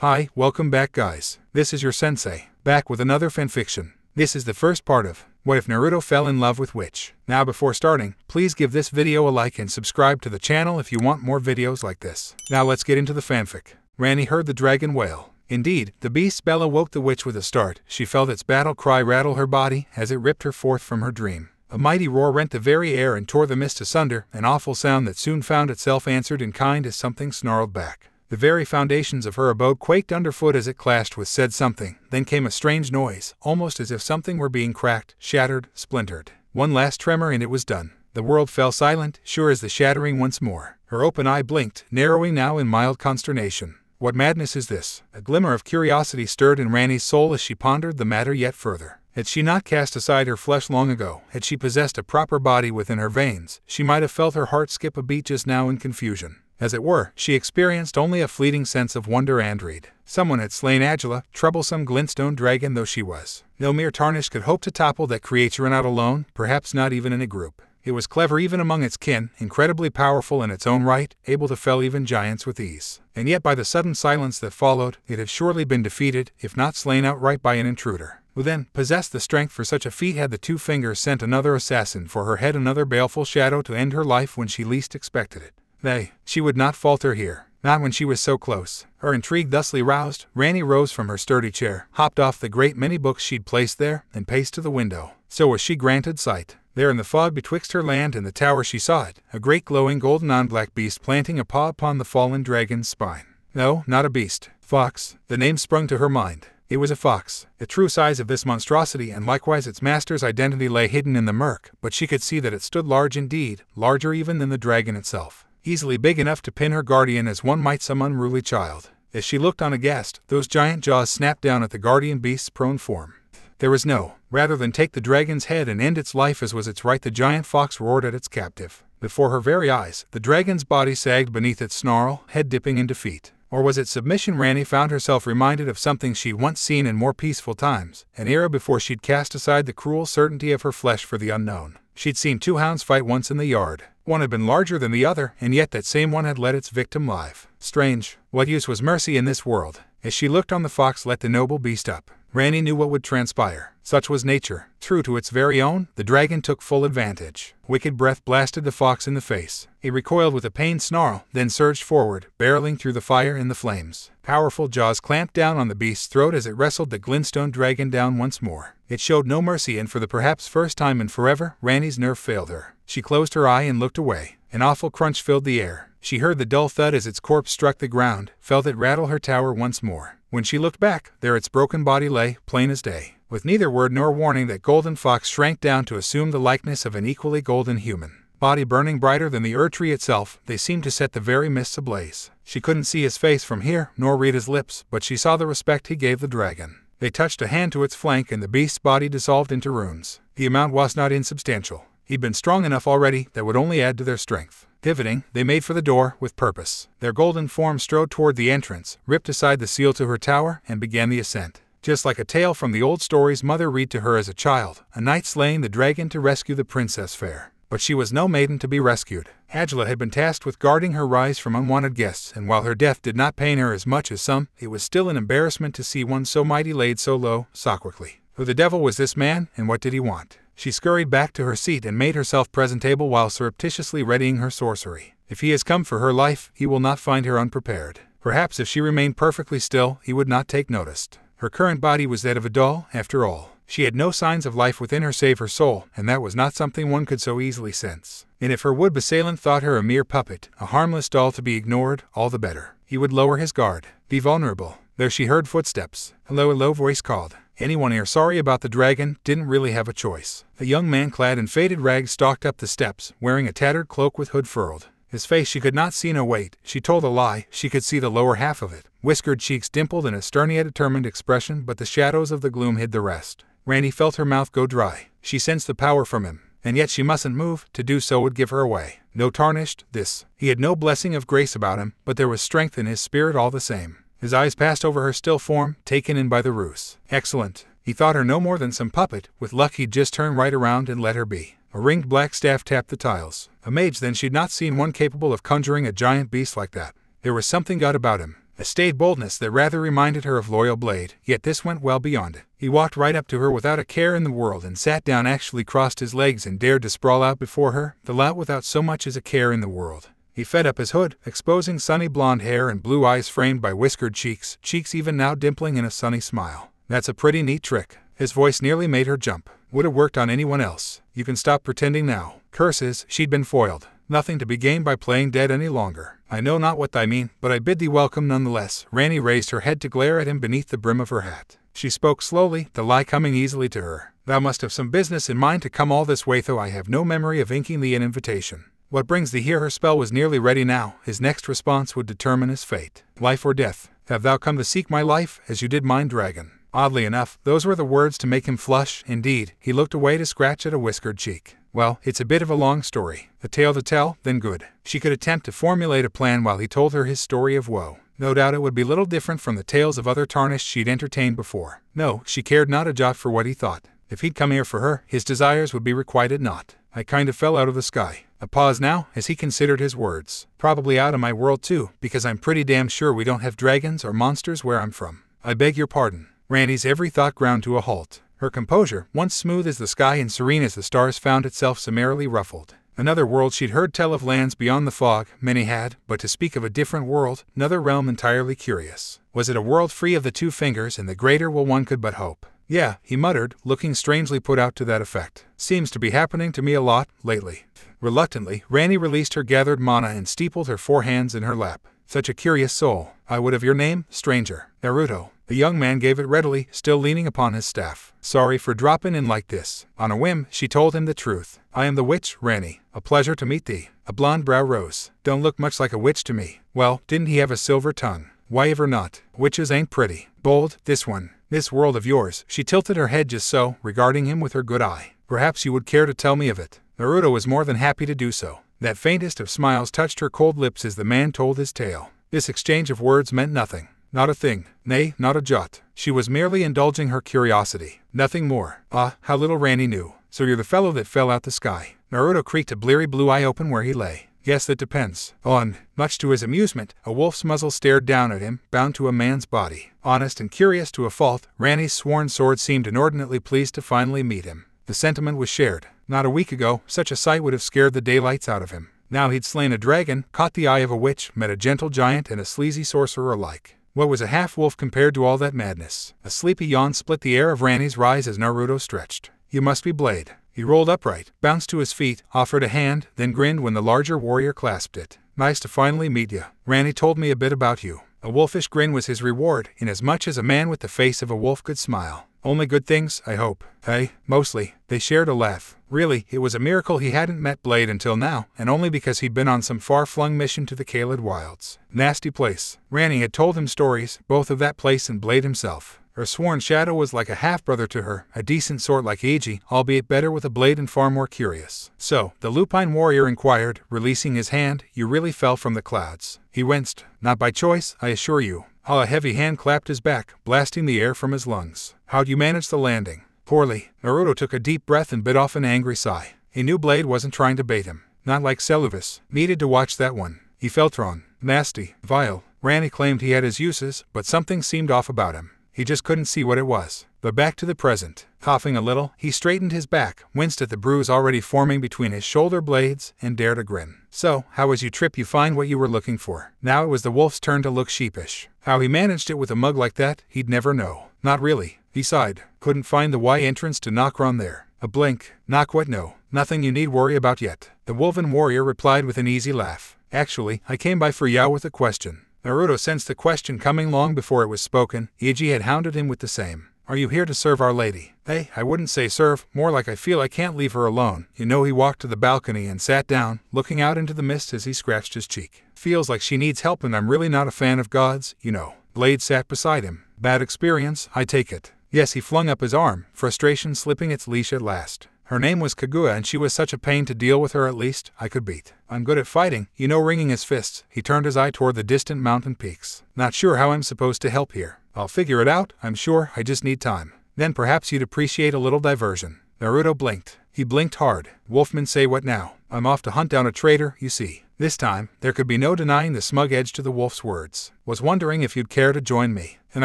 Hi, welcome back guys. This is your sensei, back with another fanfiction. This is the first part of What if Naruto fell in love with Witch? Now before starting, please give this video a like and subscribe to the channel if you want more videos like this. Now let's get into the fanfic. Ranni heard the dragon wail. Indeed, the beast's bell awoke the witch with a start. She felt its battle cry rattle her body as it ripped her forth from her dream. A mighty roar rent the very air and tore the mist asunder, an awful sound that soon found itself answered in kind as something snarled back. The very foundations of her abode quaked underfoot as it clashed with said something. Then came a strange noise, almost as if something were being cracked, shattered, splintered. One last tremor and it was done. The world fell silent, sure as the shattering once more. Her open eye blinked, narrowing now in mild consternation. What madness is this? A glimmer of curiosity stirred in Ranni's soul as she pondered the matter yet further. Had she not cast aside her flesh long ago, had she possessed a proper body within her veins, she might have felt her heart skip a beat just now in confusion. As it were, she experienced only a fleeting sense of wonder and dread. Someone had slain Agila, troublesome glintstone dragon though she was. No mere tarnish could hope to topple that creature and out alone, perhaps not even in a group. It was clever even among its kin, incredibly powerful in its own right, able to fell even giants with ease. And yet by the sudden silence that followed, it had surely been defeated, if not slain outright by an intruder. Who then possessed the strength for such a feat had the two fingers sent another assassin for her head another baleful shadow to end her life when she least expected it. They, she would not falter here, not when she was so close. Her intrigue thusly roused, Ranni rose from her sturdy chair, hopped off the great many books she'd placed there, and paced to the window. So was she granted sight. There in the fog betwixt her land and the tower she saw it, a great glowing golden on-black beast planting a paw upon the fallen dragon's spine. No, not a beast. Fox. The name sprung to her mind. It was a fox. The true size of this monstrosity and likewise its master's identity lay hidden in the murk, but she could see that it stood large indeed, larger even than the dragon itself easily big enough to pin her guardian as one might some unruly child. As she looked on aghast, those giant jaws snapped down at the guardian beast's prone form. There was no, rather than take the dragon's head and end its life as was its right, the giant fox roared at its captive. Before her very eyes, the dragon's body sagged beneath its snarl, head dipping in defeat. Or was it submission? Ranni found herself reminded of something she'd once seen in more peaceful times, an era before she'd cast aside the cruel certainty of her flesh for the unknown. She'd seen two hounds fight once in the yard. One had been larger than the other, and yet that same one had let its victim live. Strange. What use was mercy in this world? As she looked on the fox let the noble beast up, Ranni knew what would transpire. Such was nature. True to its very own, the dragon took full advantage. Wicked breath blasted the fox in the face. It recoiled with a pained snarl, then surged forward, barreling through the fire and the flames. Powerful jaws clamped down on the beast's throat as it wrestled the glintstone dragon down once more. It showed no mercy, and for the perhaps first time in forever, Ranni's nerve failed her. She closed her eye and looked away. An awful crunch filled the air. She heard the dull thud as its corpse struck the ground, felt it rattle her tower once more. When she looked back, there its broken body lay, plain as day. With neither word nor warning, that golden fox shrank down to assume the likeness of an equally golden human. Body burning brighter than the Erdtree itself, they seemed to set the very mists ablaze. She couldn't see his face from here, nor read his lips, but she saw the respect he gave the dragon. They touched a hand to its flank, and the beast's body dissolved into runes. The amount was not insubstantial. He'd been strong enough already that would only add to their strength. Pivoting, they made for the door with purpose. Their golden form strode toward the entrance, ripped aside the seal to her tower, and began the ascent. Just like a tale from the old stories mother read to her as a child, a knight slaying the dragon to rescue the princess fair. But she was no maiden to be rescued. Agila had been tasked with guarding her rise from unwanted guests, and while her death did not pain her as much as some, it was still an embarrassment to see one so mighty laid so low, so quickly. Who the devil was this man, and what did he want? She scurried back to her seat and made herself presentable while surreptitiously readying her sorcery. If he has come for her life, he will not find her unprepared. Perhaps if she remained perfectly still, he would not take notice. Her current body was that of a doll, after all. She had no signs of life within her save her soul, and that was not something one could so easily sense. And if her wood assailant thought her a mere puppet, a harmless doll to be ignored, all the better. He would lower his guard, be vulnerable. There she heard footsteps. Hello, a low voice called. Anyone here sorry about the dragon didn't really have a choice. A young man clad in faded rags stalked up the steps, wearing a tattered cloak with hood furled. His face she could not see no weight. She told a lie, she could see the lower half of it. Whiskered cheeks dimpled in a stern yet determined expression, but the shadows of the gloom hid the rest. Ranni felt her mouth go dry. She sensed the power from him, and yet she mustn't move, to do so would give her away. No tarnished, this. He had no blessing of grace about him, but there was strength in his spirit all the same. His eyes passed over her still form, taken in by the ruse. Excellent. He thought her no more than some puppet. With luck, he'd just turn right around and let her be. A ringed black staff tapped the tiles. A mage then she'd not seen one capable of conjuring a giant beast like that. There was something gut about him. a staid boldness that rather reminded her of loyal Blaidd, yet this went well beyond it. He walked right up to her without a care in the world and sat down actually crossed his legs and dared to sprawl out before her, the lot without so much as a care in the world. He fed up his hood, exposing sunny blonde hair and blue eyes framed by whiskered cheeks, cheeks even now dimpling in a sunny smile. That's a pretty neat trick. His voice nearly made her jump. Would have worked on anyone else. You can stop pretending now. Curses, she'd been foiled. Nothing to be gained by playing dead any longer. I know not what I mean, but I bid thee welcome nonetheless. Ranni raised her head to glare at him beneath the brim of her hat. She spoke slowly, the lie coming easily to her. Thou must have some business in mind to come all this way, though I have no memory of inking thee an invitation. What brings thee here? Her spell was nearly ready now. His next response would determine his fate. Life or death. Have thou come to seek my life, as you did mine dragon? Oddly enough, those were the words to make him flush. Indeed, he looked away to scratch at a whiskered cheek. Well, it's a bit of a long story. A tale to tell, then good. She could attempt to formulate a plan while he told her his story of woe. No doubt it would be little different from the tales of other tarnished she'd entertained before. No, she cared not a jot for what he thought. If he'd come here for her, his desires would be requited not. I kind of fell out of the sky. A pause now, as he considered his words. Probably out of my world too, because I'm pretty damn sure we don't have dragons or monsters where I'm from. I beg your pardon. Ranni's every thought ground to a halt. Her composure, once smooth as the sky and serene as the stars, found itself summarily ruffled. Another world she'd heard tell of lands beyond the fog, many had, but to speak of a different world, another realm entirely curious. Was it a world free of the two fingers and the greater will one could but hope? Yeah, he muttered, looking strangely put out to that effect. Seems to be happening to me a lot, lately. Reluctantly, Ranni released her gathered mana and steepled her four hands in her lap. Such a curious soul. I would have your name, stranger. Naruto. The young man gave it readily, still leaning upon his staff. Sorry for dropping in like this. On a whim, she told him the truth. I am the witch, Ranni. A pleasure to meet thee. A blonde brow rose. Don't look much like a witch to me. Well, didn't he have a silver tongue? Why ever not? Witches ain't pretty. Bold, this one. This world of yours. She tilted her head just so, regarding him with her good eye. Perhaps you would care to tell me of it. Naruto was more than happy to do so. That faintest of smiles touched her cold lips as the man told his tale. This exchange of words meant nothing. Not a thing, nay, not a jot. She was merely indulging her curiosity, nothing more. Ah, how little Ranni knew. So you're the fellow that fell out the sky. Naruto creaked a bleary blue eye open where he lay. Yes, that depends. On, much to his amusement, a wolf's muzzle stared down at him, bound to a man's body. Honest and curious to a fault, Ranni's sworn sword seemed inordinately pleased to finally meet him. The sentiment was shared. Not a week ago, such a sight would have scared the daylights out of him. Now he'd slain a dragon, caught the eye of a witch, met a gentle giant and a sleazy sorcerer alike. What was a half-wolf compared to all that madness? A sleepy yawn split the air of Ranni's rise as Naruto stretched. You must be Blaidd. He rolled upright, bounced to his feet, offered a hand, then grinned when the larger warrior clasped it. Nice to finally meet you. Ranni told me a bit about you. A wolfish grin was his reward, inasmuch as a man with the face of a wolf could smile. Only good things, I hope. Hey, mostly. They shared a laugh. Really, it was a miracle he hadn't met Blaidd until now, and only because he'd been on some far-flung mission to the Caelid Wilds. Nasty place. Ranni had told him stories, both of that place and Blaidd himself. Her sworn shadow was like a half-brother to her, a decent sort like Iji, albeit better with a blade and far more curious. So, the lupine warrior inquired, releasing his hand, you really fell from the clouds. He winced. Not by choice, I assure you. How a heavy hand clapped his back, blasting the air from his lungs. How'd you manage the landing? Poorly. Naruto took a deep breath and bit off an angry sigh. He knew Blaidd wasn't trying to bait him. Not like Seluvis. Needed to watch that one. He felt wrong. Nasty. Vile. Ranni claimed he had his uses, but something seemed off about him. He just couldn't see what it was. But back to the present. Coughing a little, he straightened his back, winced at the bruise already forming between his shoulder blades, and dared a grin. So, how was you trip you find what you were looking for? Now it was the wolf's turn to look sheepish. How he managed it with a mug like that, he'd never know. Not really. He sighed. Couldn't find the Y entrance to Nokron there. A blink. Knock what no. Nothing you need worry about yet. The Wolven warrior replied with an easy laugh. Actually, I came by for Yao with a question. Naruto sensed the question coming long before it was spoken. Iji had hounded him with the same. Are you here to serve Our Lady? Hey, I wouldn't say serve, more like I feel I can't leave her alone. You know he walked to the balcony and sat down, looking out into the mist as he scratched his cheek. Feels like she needs help and I'm really not a fan of gods, you know. Blaidd sat beside him. Bad experience, I take it. Yes, he flung up his arm, frustration slipping its leash at last. Her name was Kaguya and she was such a pain to deal with her at least, I could beat. I'm good at fighting, you know wringing his fists, he turned his eye toward the distant mountain peaks. Not sure how I'm supposed to help here. I'll figure it out, I'm sure, I just need time. Then perhaps you'd appreciate a little diversion. Naruto blinked. He blinked hard. Wolfman say what now? I'm off to hunt down a traitor, you see. This time, there could be no denying the smug edge to the wolf's words. Was wondering if you'd care to join me. An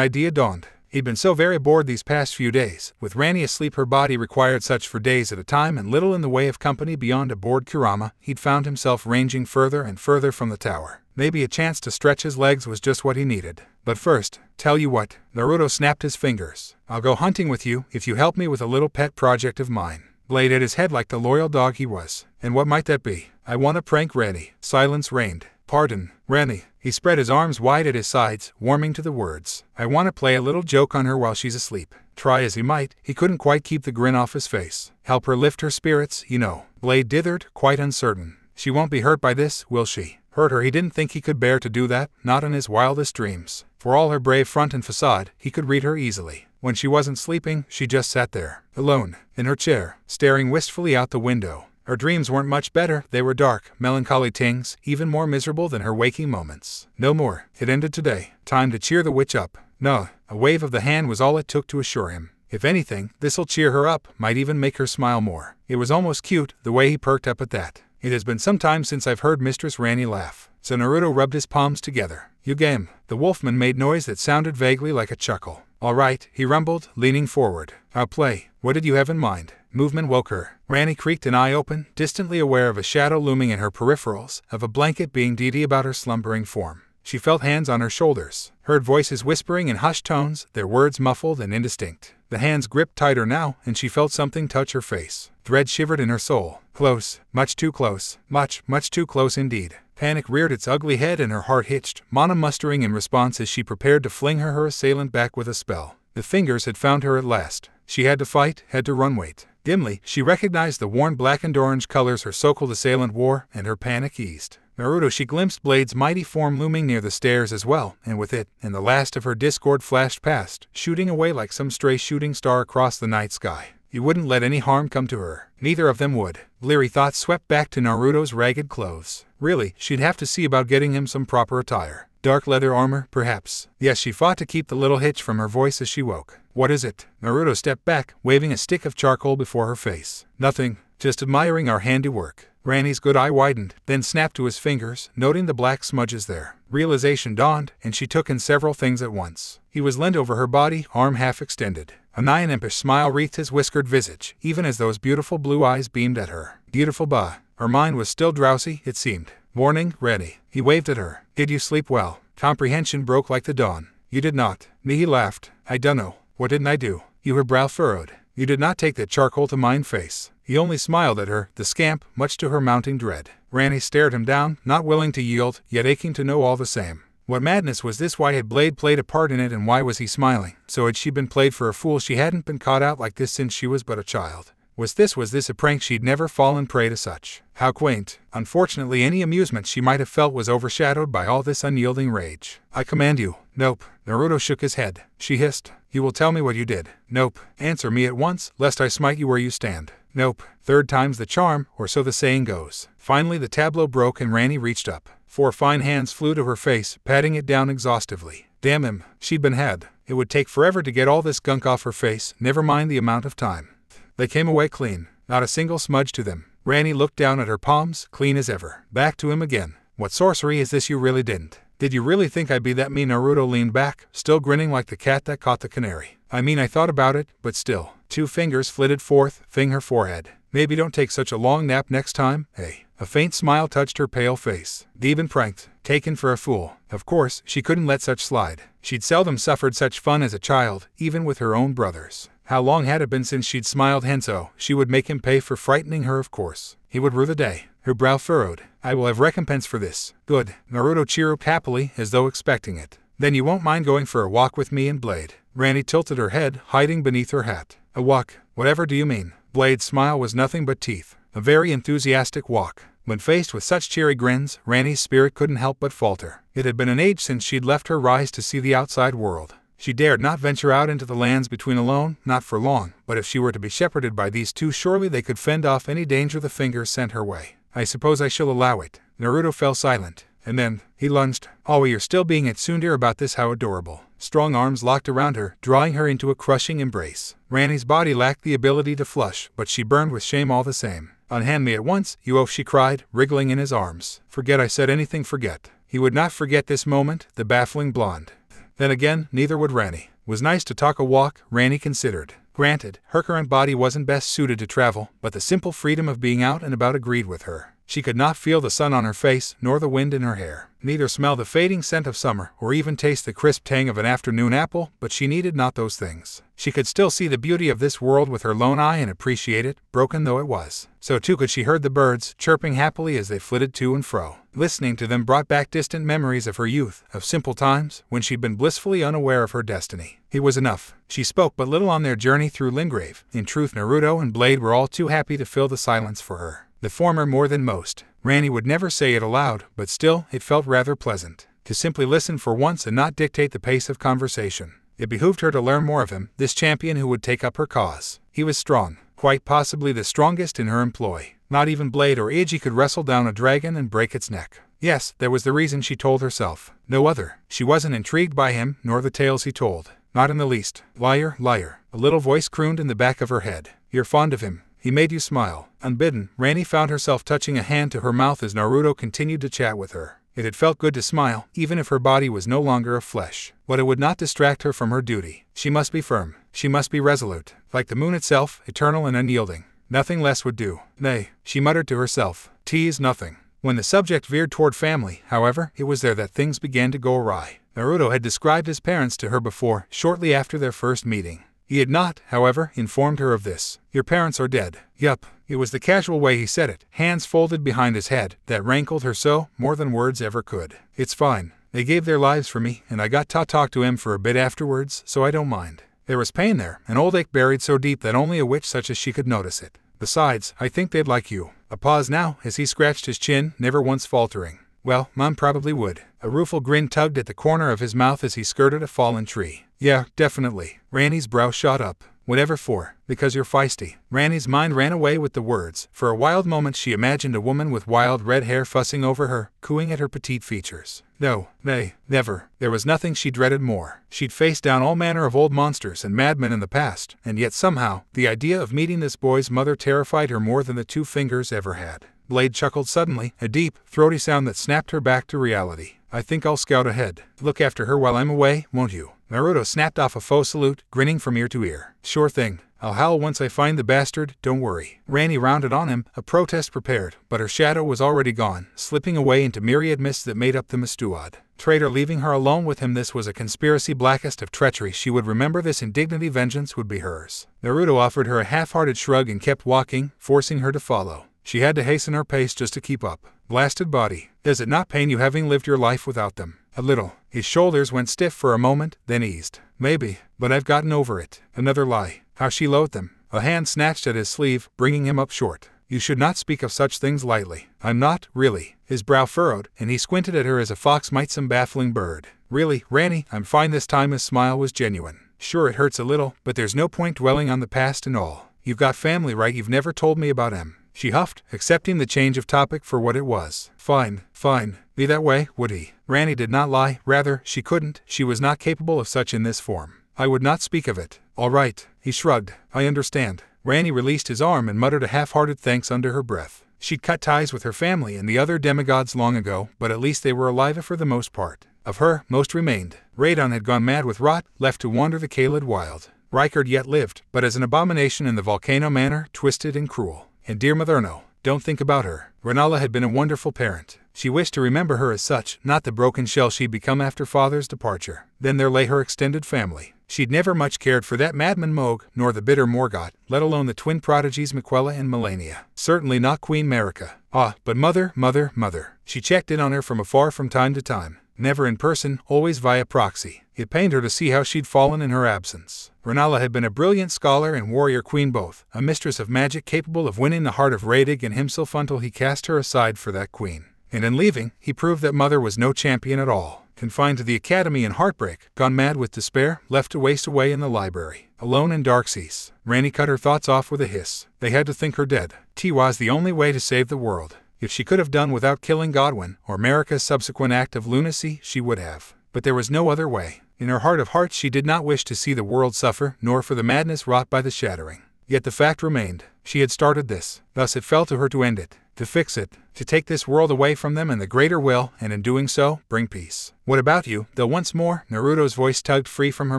idea dawned. He'd been so very bored these past few days. With Ranni asleep, her body required such for days at a time and little in the way of company beyond a bored Kurama, he'd found himself ranging further and further from the tower. Maybe a chance to stretch his legs was just what he needed. But first, tell you what, Naruto snapped his fingers. I'll go hunting with you if you help me with a little pet project of mine. Blaidd at his head like the loyal dog he was. And what might that be? I want to prank Ranni. Silence reigned. Pardon, Ranni. He spread his arms wide at his sides, warming to the words. I want to play a little joke on her while she's asleep. Try as he might, he couldn't quite keep the grin off his face. Help her lift her spirits, you know. Blaidd dithered, quite uncertain. She won't be hurt by this, will she? Hurt her, he didn't think he could bear to do that, not in his wildest dreams. For all her brave front and facade, he could read her easily. When she wasn't sleeping, she just sat there, alone, in her chair, staring wistfully out the window. Her dreams weren't much better, they were dark, melancholy things, even more miserable than her waking moments. No more, it ended today. Time to cheer the witch up. No, a wave of the hand was all it took to assure him. If anything, this'll cheer her up, might even make her smile more. It was almost cute, the way he perked up at that. It has been some time since I've heard Mistress Ranni laugh. So Naruto rubbed his palms together. You game. The wolfman made noise that sounded vaguely like a chuckle. All right, he rumbled, leaning forward. I'll play. What did you have in mind? Movement woke her. Ranni creaked an eye open, distantly aware of a shadow looming in her peripherals, of a blanket being deedy about her slumbering form. She felt hands on her shoulders, heard voices whispering in hushed tones, their words muffled and indistinct. The hands gripped tighter now, and she felt something touch her face. Dread shivered in her soul. Close, much too close, much, much too close indeed. Panic reared its ugly head and her heart hitched, Mana mustering in response as she prepared to fling her her assailant back with a spell. The fingers had found her at last. She had to fight, had to run wait. Dimly, she recognized the worn black and orange colors her so-called assailant wore, and her panic eased. Naruto she glimpsed Blaidd's mighty form looming near the stairs as well, and with it, and the last of her discord flashed past, shooting away like some stray shooting star across the night sky. He wouldn't let any harm come to her. Neither of them would. Bleary thoughts swept back to Naruto's ragged clothes. Really, she'd have to see about getting him some proper attire. Dark leather armor, perhaps. Yes, she fought to keep the little hitch from her voice as she woke. What is it? Naruto stepped back, waving a stick of charcoal before her face. Nothing, just admiring our handiwork. Ranni's good eye widened, then snapped to his fingers, noting the black smudges there. Realization dawned, and she took in several things at once. He was leant over her body, arm half extended. A nigh impish smile wreathed his whiskered visage, even as those beautiful blue eyes beamed at her. Beautiful ba. Her mind was still drowsy, it seemed. Morning, ready. He waved at her. Did you sleep well? Comprehension broke like the dawn. You did not. Me he laughed. I dunno. What didn't I do? You her brow furrowed. You did not take that charcoal to mine face. He only smiled at her, the scamp, much to her mounting dread. Ranni stared him down, not willing to yield, yet aching to know all the same. What madness was this? Why had Blaidd played a part in it, and why was he smiling? So had she been played for a fool? She hadn't been caught out like this since she was but a child. Was this was this a prank she'd never fallen prey to such? How quaint. Unfortunately, any amusement she might have felt was overshadowed by all this unyielding rage. I command you. Nope. Naruto shook his head. She hissed. You will tell me what you did. Nope. Answer me at once, lest I smite you where you stand. Nope. Third time's the charm, or so the saying goes. Finally, the tableau broke and Ranni reached up. Four fine hands flew to her face, patting it down exhaustively. Damn him. She'd been had. It would take forever to get all this gunk off her face, never mind the amount of time. They came away clean, not a single smudge to them. Ranni looked down at her palms, clean as ever. Back to him again. What sorcery is this you really didn't? Did you really think I'd be that mean? Naruto leaned back, still grinning like the cat that caught the canary. I mean, I thought about it, but still. Two fingers flitted forth, fing her forehead. Maybe don't take such a long nap next time, hey. A faint smile touched her pale face. Even pranked, taken for a fool. Of course, she couldn't let such slide. She'd seldom suffered such fun as a child, even with her own brothers. How long had it been since she'd smiled Henso? She would make him pay for frightening her, of course. He would rue the day. Her brow furrowed. I will have recompense for this. Good. Naruto chirruped happily, as though expecting it. Then you won't mind going for a walk with me and Blaidd. Ranni tilted her head, hiding beneath her hat. A walk? Whatever do you mean? Blaidd's smile was nothing but teeth. A very enthusiastic walk. When faced with such cheery grins, Ranni's spirit couldn't help but falter. It had been an age since she'd left her rise to see the outside world. She dared not venture out into the lands between alone, not for long, but if she were to be shepherded by these two, surely they could fend off any danger the fingers sent her way. I suppose I shall allow it. Naruto fell silent, and then, he lunged. Oh, you're still being at tsundere about this, how adorable. Strong arms locked around her, drawing her into a crushing embrace. Ranni's body lacked the ability to flush, but she burned with shame all the same. Unhand me at once, you oaf, she cried, wriggling in his arms. Forget I said anything, forget. He would not forget this moment, the baffling blonde. Then again, neither would Ranni. Was nice to talk a walk, Ranni considered. Granted, her current body wasn't best suited to travel, but the simple freedom of being out and about agreed with her. She could not feel the sun on her face, nor the wind in her hair, neither smell the fading scent of summer, or even taste the crisp tang of an afternoon apple, but she needed not those things. She could still see the beauty of this world with her lone eye and appreciate it, broken though it was. So too could she heard the birds, chirping happily as they flitted to and fro. Listening to them brought back distant memories of her youth, of simple times, when she'd been blissfully unaware of her destiny. It was enough. She spoke but little on their journey through Limgrave. In truth, Naruto and Blade were all too happy to fill the silence for her the former more than most. Ranni would never say it aloud, but still, it felt rather pleasant to simply listen for once and not dictate the pace of conversation. It behooved her to learn more of him, this champion who would take up her cause. He was strong, quite possibly the strongest in her employ. Not even Blaidd or Iji could wrestle down a dragon and break its neck. Yes, there was the reason she told herself. No other. She wasn't intrigued by him, nor the tales he told. Not in the least. Liar, liar. A little voice crooned in the back of her head. You're fond of him. He made you smile. Unbidden, Ranni found herself touching a hand to her mouth as Naruto continued to chat with her. It had felt good to smile, even if her body was no longer of flesh. But it would not distract her from her duty. She must be firm. She must be resolute. Like the moon itself, eternal and unyielding. Nothing less would do. Nay, she muttered to herself, tease nothing. When the subject veered toward family, however, it was there that things began to go awry. Naruto had described his parents to her before, shortly after their first meeting. He had not, however, informed her of this. Your parents are dead. Yup. It was the casual way he said it, hands folded behind his head, that rankled her so, more than words ever could. It's fine. They gave their lives for me, and I got to talk to him for a bit afterwards, so I don't mind. There was pain there, an old ache buried so deep that only a witch such as she could notice it. Besides, I think they'd like you. A pause now, as he scratched his chin, never once faltering. Well, Mom probably would. A rueful grin tugged at the corner of his mouth as he skirted a fallen tree. Yeah, definitely. Ranni's brow shot up. Whatever for, because you're feisty. Ranni's mind ran away with the words. For a wild moment she imagined a woman with wild red hair fussing over her, cooing at her petite features. No, nay, never. There was nothing she dreaded more. She'd faced down all manner of old monsters and madmen in the past, and yet somehow, the idea of meeting this boy's mother terrified her more than the two fingers ever had. Blaidd chuckled suddenly, a deep, throaty sound that snapped her back to reality. I think I'll scout ahead. Look after her while I'm away, won't you? Naruto snapped off a faux salute, grinning from ear to ear. Sure thing. I'll howl once I find the bastard, don't worry. Ranni rounded on him, a protest prepared, but her shadow was already gone, slipping away into myriad mists that made up the Mistwood. Traitor leaving her alone with him this was a conspiracy blackest of treachery she would remember this indignity vengeance would be hers. Naruto offered her a half-hearted shrug and kept walking, forcing her to follow. She had to hasten her pace just to keep up. Blasted body, does it not pain you having lived your life without them? A little. His shoulders went stiff for a moment, then eased. Maybe, but I've gotten over it. Another lie. How she loathed him. A hand snatched at his sleeve, bringing him up short. You should not speak of such things lightly. I'm not, really. His brow furrowed, and he squinted at her as a fox might some baffling bird. Really, Ranni, I'm fine this time his smile was genuine. Sure, it hurts a little, but there's no point dwelling on the past and all. You've got family, right? You've never told me about him. She huffed, accepting the change of topic for what it was. Fine, fine. Be that way, would he? Ranni did not lie, rather, she couldn't, she was not capable of such in this form. I would not speak of it. All right, he shrugged. I understand. Ranni released his arm and muttered a half-hearted thanks under her breath. She'd cut ties with her family and the other demigods long ago, but at least they were alive for the most part. Of her, most remained. Radahn had gone mad with rot, left to wander the Caelid wild. Rykard yet lived, but as an abomination in the Volcano Manor, twisted and cruel. And dear Motherno, don't think about her. Rennala had been a wonderful parent. She wished to remember her as such, not the broken shell she'd become after father's departure. Then there lay her extended family. She'd never much cared for that madman Mohg, nor the bitter Morgott, let alone the twin prodigies Miquella and Malenia. Certainly not Queen Marika. Ah, but mother, mother, mother. She checked in on her from afar from time to time. Never in person, always via proxy. It pained her to see how she'd fallen in her absence. Rennala had been a brilliant scholar and warrior queen both, a mistress of magic capable of winning the heart of Radagon himself until he cast her aside for that queen. And in leaving, he proved that Mother was no champion at all. Confined to the academy in heartbreak, gone mad with despair, left to waste away in the library. Alone in dark seas, Ranni cut her thoughts off with a hiss. They had to think her dead. T was the only way to save the world. If she could have done without killing Godwyn, or Marika's subsequent act of lunacy, she would have. But there was no other way. In her heart of hearts she did not wish to see the world suffer, nor for the madness wrought by the shattering. Yet the fact remained. She had started this, thus it fell to her to end it, to fix it, to take this world away from them and the greater will, and in doing so, bring peace. What about you? Though once more, Naruto's voice tugged free from her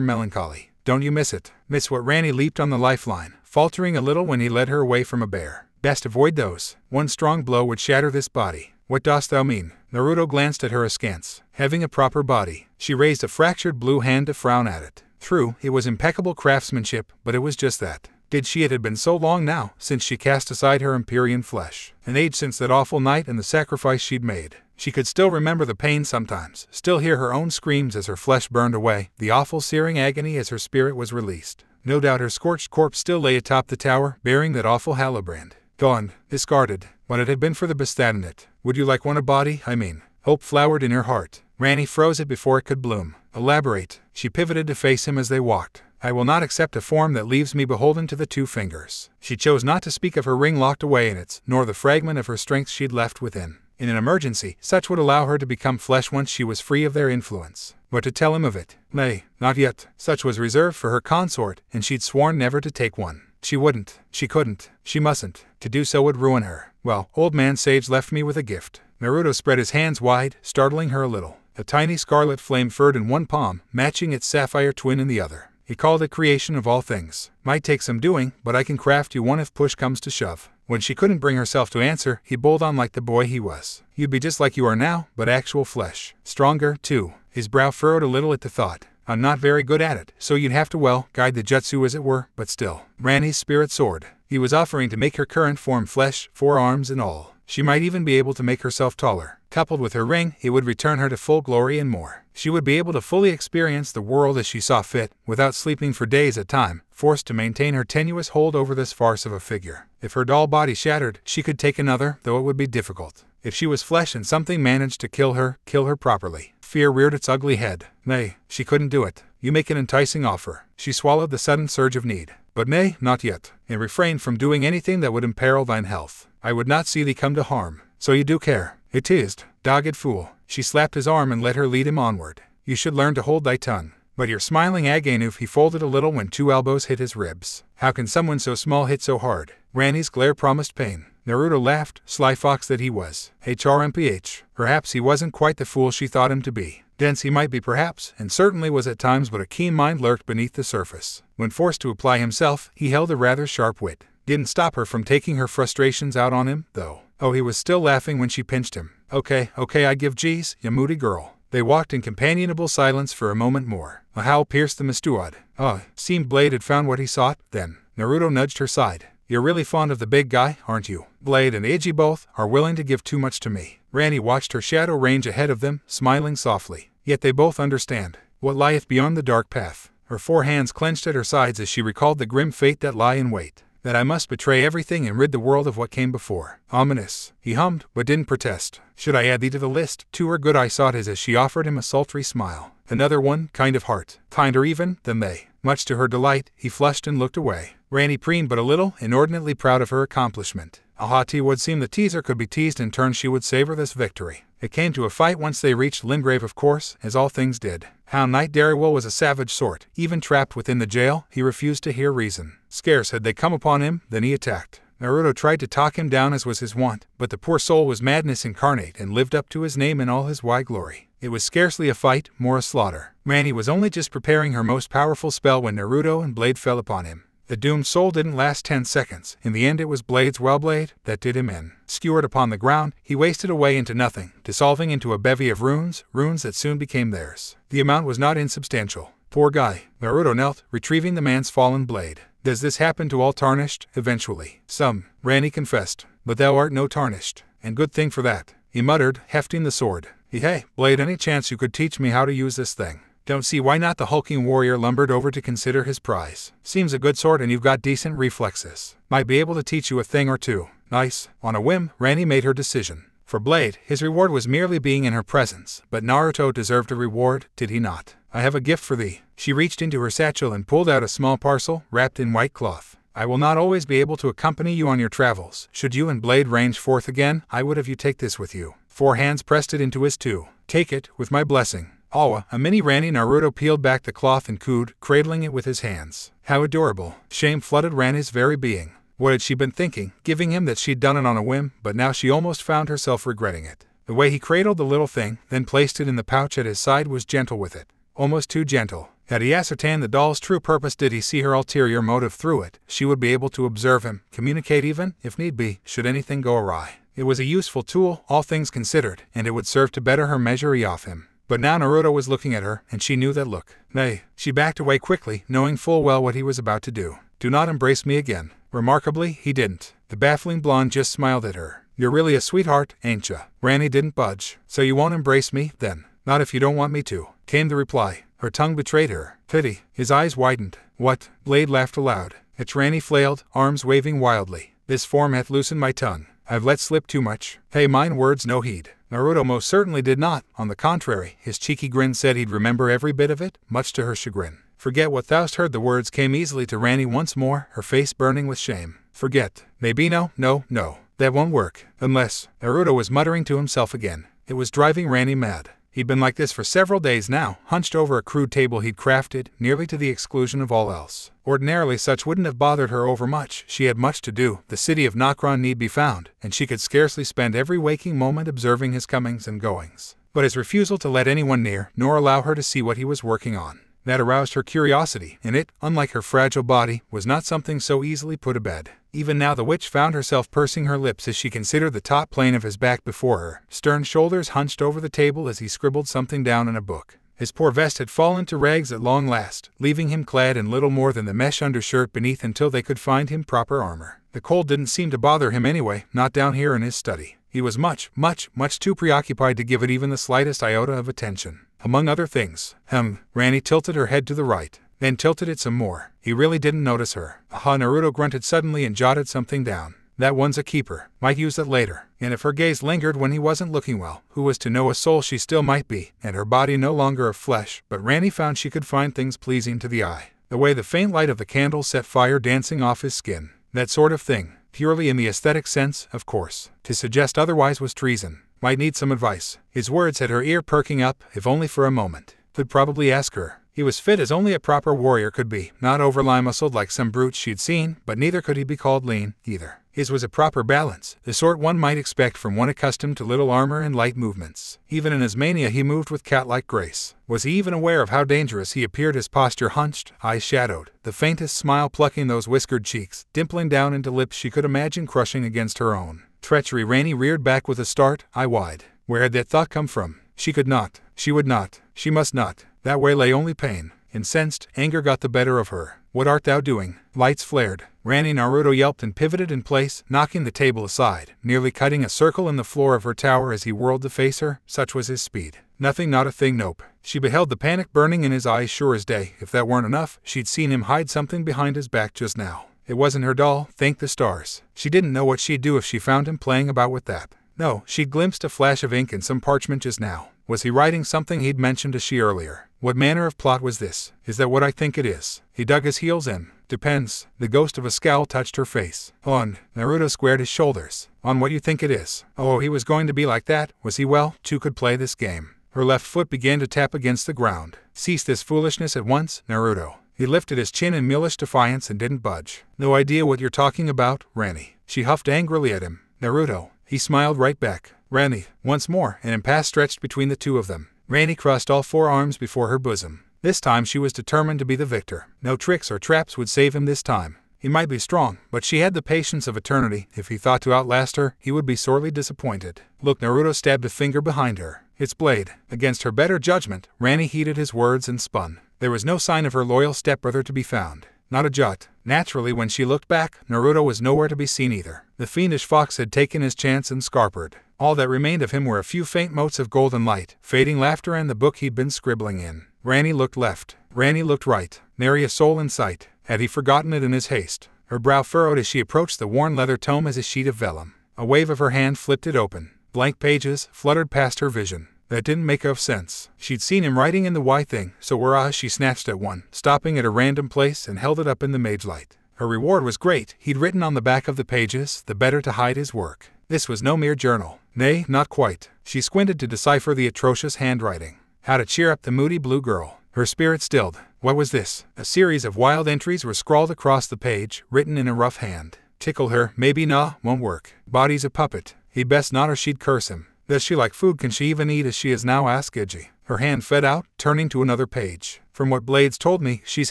melancholy. Don't you miss it? Miss what Ranni leaped on the lifeline, faltering a little when he led her away from a bear. Best avoid those. One strong blow would shatter this body. What dost thou mean? Naruto glanced at her askance. Having a proper body, she raised a fractured blue hand to frown at it. True, it was impeccable craftsmanship, but it was just that. Did she it had been so long now, since she cast aside her Empyrean flesh. An age since that awful night and the sacrifice she'd made. She could still remember the pain sometimes, still hear her own screams as her flesh burned away, the awful searing agony as her spirit was released. No doubt her scorched corpse still lay atop the tower, bearing that awful Hallobrand. Gone, discarded, what it had been for the Bestadinate. Would you like one a body, I mean? Hope flowered in her heart. Ranni froze it before it could bloom. Elaborate. She pivoted to face him as they walked. I will not accept a form that leaves me beholden to the two fingers. She chose not to speak of her ring locked away in it, nor the fragment of her strength she'd left within. In an emergency, such would allow her to become flesh once she was free of their influence. But to tell him of it, nay, not yet. Such was reserved for her consort, and she'd sworn never to take one. She wouldn't, she couldn't, she mustn't. To do so would ruin her. Well, old man Sage left me with a gift. Naruto spread his hands wide, startling her a little. A tiny scarlet flame furred in one palm, matching its sapphire twin in the other. He called it creation of all things. Might take some doing, but I can craft you one if push comes to shove. When she couldn't bring herself to answer, he bowled on like the boy he was. You'd be just like you are now, but actual flesh. Stronger, too. His brow furrowed a little at the thought. I'm not very good at it, so you'd have to, well, guide the jutsu as it were, but still. Ranni's spirit soared. He was offering to make her current form flesh, forearms and all. She might even be able to make herself taller. Coupled with her ring, it would return her to full glory and more. She would be able to fully experience the world as she saw fit, without sleeping for days at a time, forced to maintain her tenuous hold over this farce of a figure. If her doll body shattered, she could take another, though it would be difficult. If she was flesh and something managed to kill her, kill her properly. Fear reared its ugly head. Nay, she couldn't do it. You make an enticing offer. She swallowed the sudden surge of need. But nay, not yet, and refrain from doing anything that would imperil thine health. I would not see thee come to harm. So you do care. It teased, dogged fool. She slapped his arm and let her lead him onward. You should learn to hold thy tongue. But your smiling Agenuf he folded a little when two elbows hit his ribs. How can someone so small hit so hard? Ranni's glare promised pain. Naruto laughed, sly fox that he was. HRMPH. Perhaps he wasn't quite the fool she thought him to be. Dense he might be perhaps, and certainly was at times but a keen mind lurked beneath the surface. When forced to apply himself, he held a rather sharp wit. Didn't stop her from taking her frustrations out on him, though. Oh, he was still laughing when she pinched him. Okay, okay, I give G's, you moody girl. They walked in companionable silence for a moment more. A howl pierced the Mistwood. Oh, ah, seemed Blaidd had found what he sought, then. Naruto nudged her side. You're really fond of the big guy, aren't you? Blaidd and Iji both are willing to give too much to me. Ranni watched her shadow range ahead of them, smiling softly. Yet they both understand what lieth beyond the dark path. Her four hands clenched at her sides as she recalled the grim fate that lie in wait. That I must betray everything and rid the world of what came before. Ominous. He hummed, but didn't protest. Should I add thee to the list? To her good I sought his as she offered him a sultry smile. Another one, kind of heart. Kinder even than they. Much to her delight, he flushed and looked away. Ranni preened but a little, inordinately proud of her accomplishment. Ahati would seem the teaser could be teased in turn she would savor this victory. It came to a fight once they reached Limgrave of course, as all things did. How Knight Darriwil was a savage sort. Even trapped within the jail, he refused to hear reason. Scarce had they come upon him, than he attacked. Naruto tried to talk him down as was his wont, but the poor soul was madness incarnate and lived up to his name in all his wide glory. It was scarcely a fight, more a slaughter. Ranni was only just preparing her most powerful spell when Naruto and Blaidd fell upon him. The doomed soul didn't last ten seconds. In the end, it was Blaidd's Wellblade that did him in. Skewered upon the ground, he wasted away into nothing, dissolving into a bevy of runes, runes that soon became theirs. The amount was not insubstantial. Poor guy. Naruto knelt, retrieving the man's fallen blade. Does this happen to all tarnished? Eventually. Some, Ranni confessed. But thou art no tarnished. And good thing for that. He muttered, hefting the sword. Hey, Blaidd, any chance you could teach me how to use this thing? Don't see why not the hulking warrior lumbered over to consider his prize. Seems a good sort and you've got decent reflexes. Might be able to teach you a thing or two. Nice. On a whim, Ranni made her decision. For Blaidd, his reward was merely being in her presence, but Naruto deserved a reward, did he not? I have a gift for thee. She reached into her satchel and pulled out a small parcel, wrapped in white cloth. I will not always be able to accompany you on your travels. Should you and Blaidd range forth again, I would have you take this with you. Four hands pressed it into his two. Take it, with my blessing. Awa, a mini Ranni Naruto peeled back the cloth and cooed, cradling it with his hands. How adorable. Shame flooded Ranni's very being. What had she been thinking, giving him that she'd done it on a whim, but now she almost found herself regretting it. The way he cradled the little thing, then placed it in the pouch at his side was gentle with it. Almost too gentle. Had he ascertained the doll's true purpose, did he see her ulterior motive through it, she would be able to observe him, communicate even, if need be, should anything go awry. It was a useful tool, all things considered, and it would serve to better her measure off him. But now Naruto was looking at her, and she knew that look. Nay, she backed away quickly, knowing full well what he was about to do. Do not embrace me again. Remarkably, he didn't. The baffling blonde just smiled at her. You're really a sweetheart, ain't ya? Ranni didn't budge. So you won't embrace me, then? Not if you don't want me to, came the reply. Her tongue betrayed her. Pity. His eyes widened. What? Blaidd laughed aloud. Its Ranni flailed, arms waving wildly. This form hath loosened my tongue. I've let slip too much. Hey, mine words no heed. Naruto most certainly did not. On the contrary, his cheeky grin said he'd remember every bit of it, much to her chagrin. Forget what thou'st heard the words came easily to Ranni once more, her face burning with shame. Forget. Maybe no, no, no. That won't work. Unless. Naruto was muttering to himself again. It was driving Ranni mad. He'd been like this for several days now, hunched over a crude table he'd crafted, nearly to the exclusion of all else. Ordinarily, such wouldn't have bothered her overmuch. She had much to do, the city of Nokron need be found, and she could scarcely spend every waking moment observing his comings and goings. But his refusal to let anyone near, nor allow her to see what he was working on, that aroused her curiosity, and it, unlike her fragile body, was not something so easily put to bed. Even now the witch found herself pursing her lips as she considered the top plane of his back before her, stern shoulders hunched over the table as he scribbled something down in a book. His poor vest had fallen to rags at long last, leaving him clad in little more than the mesh undershirt beneath until they could find him proper armor. The cold didn't seem to bother him anyway, not down here in his study. He was much, much, much too preoccupied to give it even the slightest iota of attention. Among other things, hem, Ranni tilted her head to the right, then tilted it some more. He really didn't notice her. Aha, Naruto grunted suddenly and jotted something down. That one's a keeper. Might use it later. And if her gaze lingered when he wasn't looking well, who was to know a soul she still might be, and her body no longer of flesh, but Ranni found she could find things pleasing to the eye. The way the faint light of the candle set fire dancing off his skin. That sort of thing. Purely in the aesthetic sense, of course. To suggest otherwise was treason. Might need some advice. His words had her ear perking up, if only for a moment. Could probably ask her. He was fit as only a proper warrior could be, not overly muscled like some brutes she'd seen, but neither could he be called lean, either. His was a proper balance, the sort one might expect from one accustomed to little armor and light movements. Even in his mania he moved with cat-like grace. Was he even aware of how dangerous he appeared his posture hunched, eyes shadowed, the faintest smile plucking those whiskered cheeks, dimpling down into lips she could imagine crushing against her own. Treachery Ranni reared back with a start, eye wide. Where had that thought come from? She could not. She would not. She must not. That way lay only pain. Incensed, anger got the better of her. What art thou doing? Lights flared. Ranni Naruto yelped and pivoted in place, knocking the table aside, nearly cutting a circle in the floor of her tower as he whirled to face her, such was his speed. Nothing, not a thing, nope. She beheld the panic burning in his eyes sure as day. If that weren't enough, she'd seen him hide something behind his back just now. It wasn't her doll, thank the stars. She didn't know what she'd do if she found him playing about with that. No, she'd glimpsed a flash of ink and some parchment just now. Was he writing something he'd mentioned to she earlier? What manner of plot was this? Is that what I think it is? He dug his heels in. Depends. The ghost of a scowl touched her face. On. Naruto squared his shoulders. On what you think it is. Oh, he was going to be like that, was he? Well, two could play this game. Her left foot began to tap against the ground. Cease this foolishness at once, Naruto. He lifted his chin in mulish defiance and didn't budge. No idea what you're talking about, Ranni. She huffed angrily at him. Naruto. He smiled right back. Ranni. Once more, an impasse stretched between the two of them. Ranni crossed all four arms before her bosom. This time she was determined to be the victor. No tricks or traps would save him this time. He might be strong, but she had the patience of eternity. If he thought to outlast her, he would be sorely disappointed. Look, Naruto stabbed a finger behind her. Its Blaidd. Against her better judgment, Ranni heeded his words and spun. There was no sign of her loyal stepbrother to be found. Not a jot. Naturally, when she looked back, Naruto was nowhere to be seen either. The fiendish fox had taken his chance and scarpered. All that remained of him were a few faint motes of golden light, fading laughter, and the book he'd been scribbling in. Ranni looked left. Ranni looked right. Nary a soul in sight. Had he forgotten it in his haste? Her brow furrowed as she approached the worn leather tome as a sheet of vellum. A wave of her hand flipped it open. Blank pages fluttered past her vision. That didn't make of sense. She'd seen him writing in the Y thing, so whereas she snatched at one, stopping at a random place and held it up in the mage light. Her reward was great. He'd written on the back of the pages, the better to hide his work. This was no mere journal. Nay, not quite. She squinted to decipher the atrocious handwriting. How to cheer up the moody blue girl. Her spirit stilled. What was this? A series of wild entries were scrawled across the page, written in a rough hand. Tickle her, maybe nah, won't work. Body's a puppet. He'd best not or she'd curse him. Does she like food? Can she even eat as she is now? asked Iggy. Her hand fed out, turning to another page. From what Blades told me, she's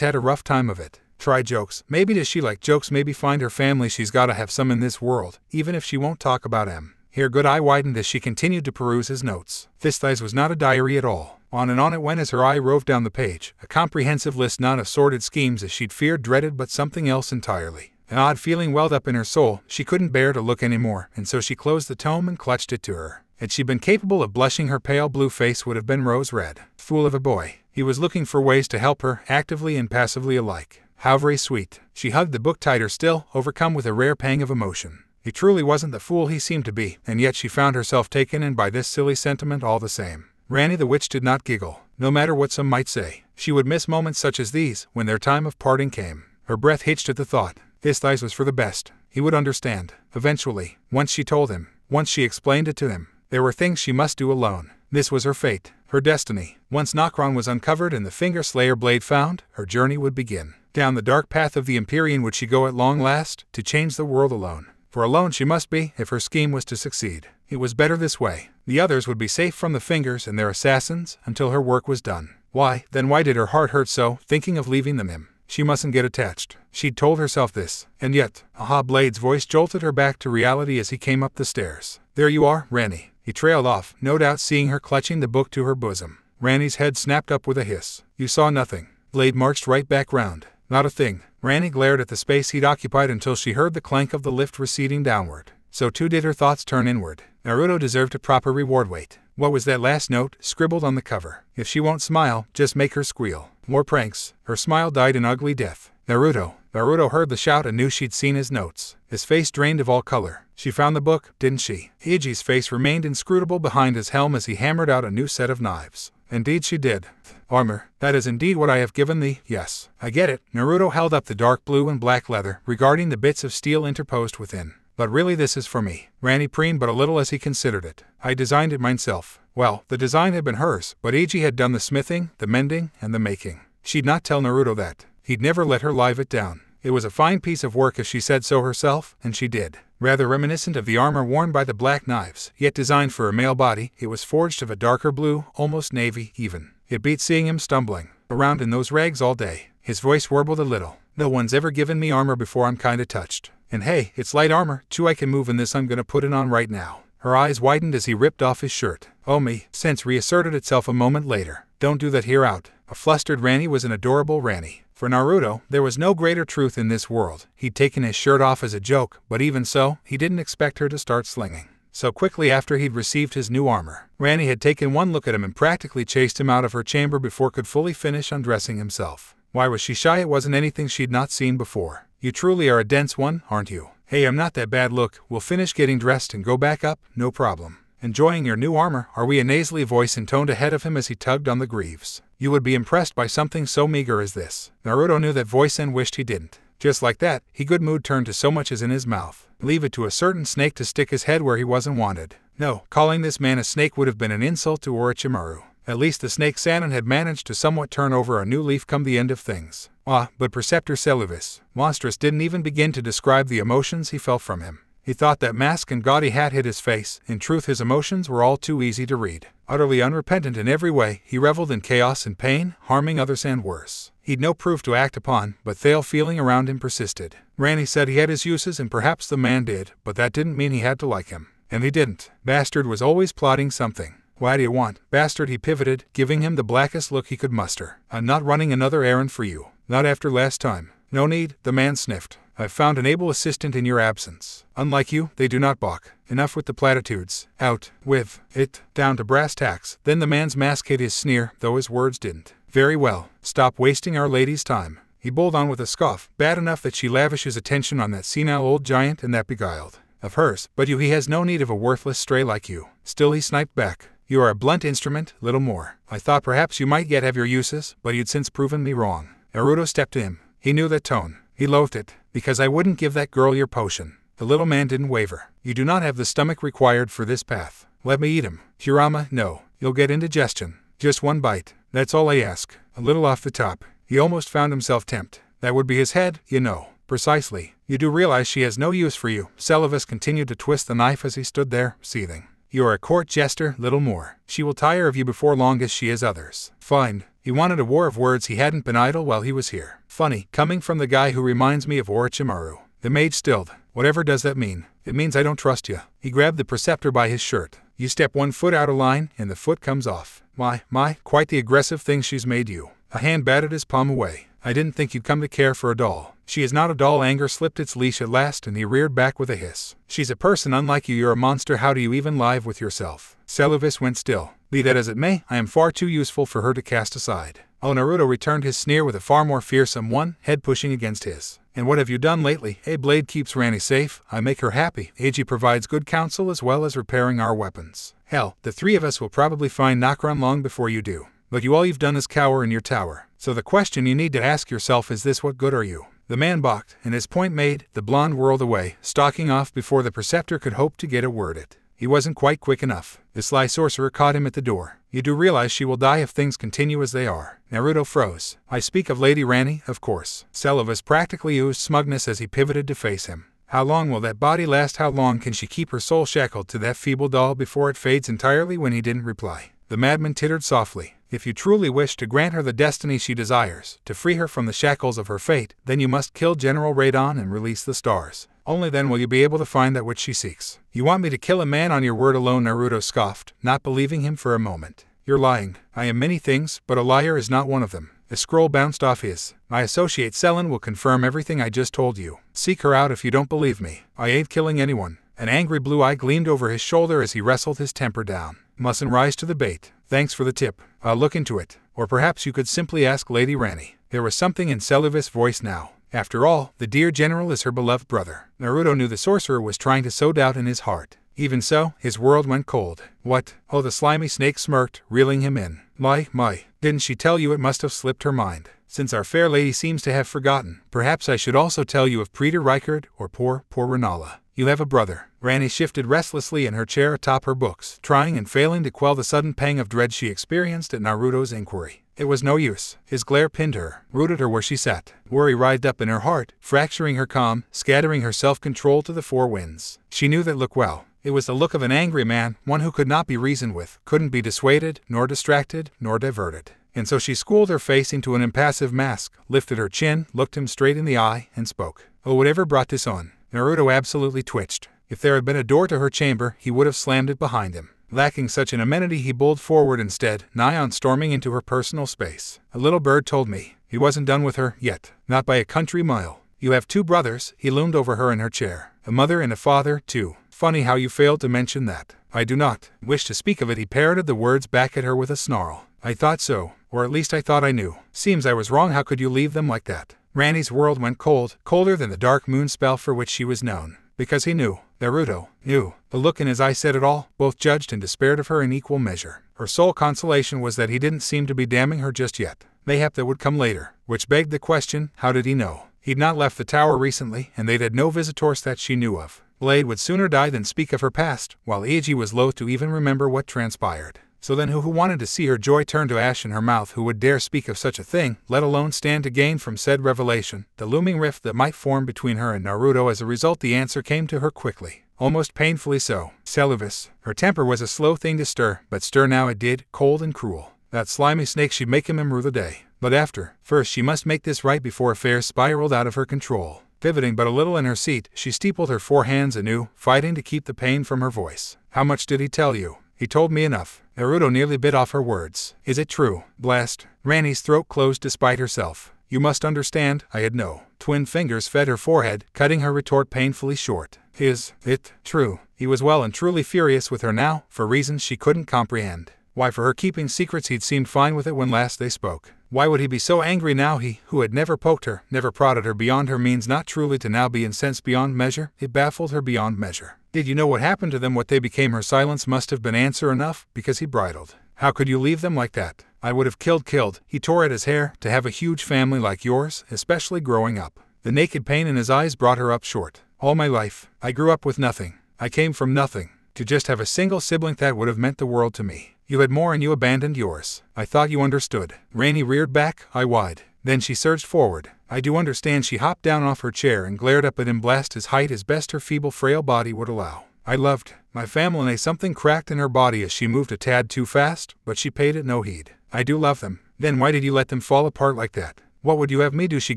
had a rough time of it. Try jokes. Maybe does she like jokes? Maybe find her family. She's gotta have some in this world, even if she won't talk about em. Her good eye widened as she continued to peruse his notes. This thighs was not a diary at all. On and on it went as her eye roved down the page, a comprehensive list not of sordid schemes as she'd feared dreaded but something else entirely. An odd feeling welled up in her soul. She couldn't bear to look any more, and so she closed the tome and clutched it to her. Had she been capable of blushing, her pale blue face would have been rose red. Fool of a boy. He was looking for ways to help her, actively and passively alike. How very sweet. She hugged the book tighter still, overcome with a rare pang of emotion. He truly wasn't the fool he seemed to be, and yet she found herself taken in by this silly sentiment all the same. Ranni the witch did not giggle, no matter what some might say. She would miss moments such as these when their time of parting came. Her breath hitched at the thought. This thighs was for the best. He would understand. Eventually, once she told him, once she explained it to him, there were things she must do alone. This was her fate, her destiny. Once Nokron was uncovered and the Finger Slayer blade found, her journey would begin. Down the dark path of the Empyrean would she go at long last, to change the world alone. For alone she must be, if her scheme was to succeed. It was better this way. The others would be safe from the Fingers and their assassins until her work was done. Why, then why did her heart hurt so, thinking of leaving them him? She mustn't get attached. She'd told herself this. And yet, Aha Blaidd's voice jolted her back to reality as he came up the stairs. There you are, Ranni. He trailed off, no doubt seeing her clutching the book to her bosom. Ranni's head snapped up with a hiss. You saw nothing. Blaidd marched right back round. Not a thing. Ranni glared at the space he'd occupied until she heard the clank of the lift receding downward. So too did her thoughts turn inward. Naruto deserved a proper reward weight. What was that last note, scribbled on the cover? If she won't smile, just make her squeal. More pranks. Her smile died an ugly death. Naruto. Naruto heard the shout and knew she'd seen his notes. His face drained of all color. She found the book, didn't she? Iji's face remained inscrutable behind his helm as he hammered out a new set of knives. Indeed she did. Armor, that is indeed what I have given thee, yes. I get it. Naruto held up the dark blue and black leather, regarding the bits of steel interposed within. But really this is for me. Ranni preened but a little as he considered it. I designed it myself. Well, the design had been hers, but Iji had done the smithing, the mending, and the making. She'd not tell Naruto that. He'd never let her live it down. It was a fine piece of work if she said so herself, and she did. Rather reminiscent of the armor worn by the Black Knives, yet designed for a male body, it was forged of a darker blue, almost navy, even. It beat seeing him stumbling around in those rags all day. His voice warbled a little. No one's ever given me armor before I'm kinda touched. And hey, it's light armor, too I can move in this I'm gonna put it on right now. Her eyes widened as he ripped off his shirt. Oh me, sense reasserted itself a moment later. Don't do that here out. A flustered Ranni was an adorable Ranni. For Naruto, there was no greater truth in this world. He'd taken his shirt off as a joke, but even so, he didn't expect her to start slinging. So quickly after he'd received his new armor, Ranni had taken one look at him and practically chased him out of her chamber before could fully finish undressing himself. Why was she shy? It wasn't anything she'd not seen before. You truly are a dense one, aren't you? Hey, I'm not that bad. Look, we'll finish getting dressed and go back up, no problem. Enjoying your new armor, are we? A nasally voice intoned ahead of him as he tugged on the greaves. You would be impressed by something so meager as this. Naruto knew that voice and wished he didn't. Just like that, he good mood turned to so much as in his mouth. Leave it to a certain snake to stick his head where he wasn't wanted. No, calling this man a snake would have been an insult to Orochimaru. At least the snake Sannin had managed to somewhat turn over a new leaf come the end of things. Ah, but Preceptor Seluvis, monstrous didn't even begin to describe the emotions he felt from him. He thought that mask and gaudy hat hid his face. In truth, his emotions were all too easy to read. Utterly unrepentant in every way, he reveled in chaos and pain, harming others and worse. He'd no proof to act upon, but Thale feeling around him persisted. Ranni said he had his uses and perhaps the man did, but that didn't mean he had to like him. And he didn't. Bastard was always plotting something. Why do you want? Bastard, he pivoted, giving him the blackest look he could muster. I'm not running another errand for you. Not after last time. No need, the man sniffed. I've found an able assistant in your absence. Unlike you, they do not balk. Enough with the platitudes. Out with it, down to brass tacks. Then the man's mask hid his sneer, though his words didn't. Very well, stop wasting Our Lady's time. He bowled on with a scoff, bad enough that she lavishes attention on that senile old giant and that beguiled. Of hers, but you he has no need of a worthless stray like you. Still he sniped back. You are a blunt instrument, little more. I thought perhaps you might yet have your uses, but you'd since proven me wrong. Naruto stepped to him. He knew that tone. He loathed it, because I wouldn't give that girl your potion. The little man didn't waver. You do not have the stomach required for this path. Let me eat him. Kurama, no. You'll get indigestion. Just one bite. That's all I ask. A little off the top. He almost found himself tempted. That would be his head, you know. Precisely. You do realize she has no use for you. Seluvis continued to twist the knife as he stood there, seething. You are a court jester, little more. She will tire of you before long as she is others. Fine. He wanted a war of words he hadn't been idle while he was here. Funny, coming from the guy who reminds me of Orochimaru. The mage stilled. Whatever does that mean? It means I don't trust you. He grabbed the preceptor by his shirt. You step one foot out of line, and the foot comes off. My, my, quite the aggressive thing she's made you. A hand batted his palm away. I didn't think you'd come to care for a doll. She is not a doll. Anger slipped its leash at last, and he reared back with a hiss. She's a person unlike you. You're a monster. How do you even live with yourself? Seluvis went still. Be that as it may, I am far too useful for her to cast aside. Oh, Naruto returned his sneer with a far more fearsome one, head pushing against his. And what have you done lately? A Blaidd keeps Ranni safe. I make her happy. Iji provides good counsel as well as repairing our weapons. Hell, the three of us will probably find Nokron long before you do. But you all you've done is cower in your tower. So the question you need to ask yourself is this what good are you? The man balked, and his point made, the blonde whirled away, stalking off before the preceptor could hope to get a word it. He wasn't quite quick enough. The sly sorcerer caught him at the door. You do realize she will die if things continue as they are. Naruto froze. I speak of Lady Ranni, of course. Seluvis practically oozed smugness as he pivoted to face him. How long will that body last? How long can she keep her soul shackled to that feeble doll before it fades entirely when he didn't reply? The madman tittered softly. If you truly wish to grant her the destiny she desires, to free her from the shackles of her fate, then you must kill General Radahn and release the stars. Only then will you be able to find that which she seeks. You want me to kill a man on your word alone, Naruto scoffed, not believing him for a moment. You're lying. I am many things, but a liar is not one of them. A scroll bounced off his. My associate Sellen will confirm everything I just told you. Seek her out if you don't believe me. I ain't killing anyone. An angry blue eye gleamed over his shoulder as he wrestled his temper down. Mustn't rise to the bait. Thanks for the tip. I'll look into it. Or perhaps you could simply ask Lady Ranni. There was something in Seluvis' voice now. After all, the dear general is her beloved brother. Naruto knew the sorcerer was trying to sow doubt in his heart. Even so, his world went cold. What? Oh, the slimy snake smirked, reeling him in. My, my, didn't she tell you it must have slipped her mind? Since our fair lady seems to have forgotten, perhaps I should also tell you of Praetor Rykard or poor, poor Rennala. You have a brother. Ranni shifted restlessly in her chair atop her books, trying and failing to quell the sudden pang of dread she experienced at Naruto's inquiry. It was no use. His glare pinned her, rooted her where she sat. Worry writhed up in her heart, fracturing her calm, scattering her self-control to the four winds. She knew that look well. It was the look of an angry man, one who could not be reasoned with, couldn't be dissuaded, nor distracted, nor diverted. And so she schooled her face into an impassive mask, lifted her chin, looked him straight in the eye, and spoke. Oh, whatever brought this on? Naruto absolutely twitched. If there had been a door to her chamber, he would have slammed it behind him. Lacking such an amenity, he bowled forward instead, nigh on storming into her personal space. A little bird told me he wasn't done with her yet, not by a country mile. You have two brothers, he loomed over her in her chair. A mother and a father, too. Funny how you failed to mention that. I do not wish to speak of it, he parroted the words back at her with a snarl. I thought so, or at least I thought I knew. Seems I was wrong, how could you leave them like that? Ranni's world went cold, colder than the dark moon spell for which she was known because he knew, Naruto, knew. The look in his eye said it all, both judged and despaired of her in equal measure. Her sole consolation was that he didn't seem to be damning her just yet. Mayhap that would come later, which begged the question, how did he know? He'd not left the tower recently, and they'd had no visitors that she knew of. Blaidd would sooner die than speak of her past, while Iji was loath to even remember what transpired. So then who who wanted to see her joy turn to ash in her mouth who would dare speak of such a thing, let alone stand to gain from said revelation, the looming rift that might form between her and Naruto as a result the answer came to her quickly. Almost painfully so. Seluvis. Her temper was a slow thing to stir, but stir now it did, cold and cruel. That slimy snake she'd make him rue the day. But after, first she must make this right before affairs spiraled out of her control. Pivoting but a little in her seat, she steepled her four hands anew, fighting to keep the pain from her voice. How much did he tell you? He told me enough. Naruto nearly bit off her words. Is it true? Blast. Ranni's throat closed despite herself. You must understand, I had no. Twin fingers fed her forehead, cutting her retort painfully short. Is it true? He was well and truly furious with her now, for reasons she couldn't comprehend. Why, for her keeping secrets, he'd seemed fine with it when last they spoke. Why would he be so angry now? He, who had never poked her, never prodded her beyond her means, not truly to now be incensed beyond measure, it baffled her beyond measure. Did you know what happened to them? What they became? Her silence must have been answer enough, because he bridled. How could you leave them like that? I would have killed, killed. He tore at his hair, to have a huge family like yours, especially growing up. The naked pain in his eyes brought her up short. All my life, I grew up with nothing. I came from nothing. To just have a single sibling that would have meant the world to me. You had more and you abandoned yours. I thought you understood. Rainy reared back, I wide. Then she surged forward. I do understand she hopped down off her chair and glared up at him blast his height as best her feeble frail body would allow. I loved my family. Something cracked in her body as she moved a tad too fast, but she paid it no heed. I do love them. Then why did you let them fall apart like that? What would you have me do? She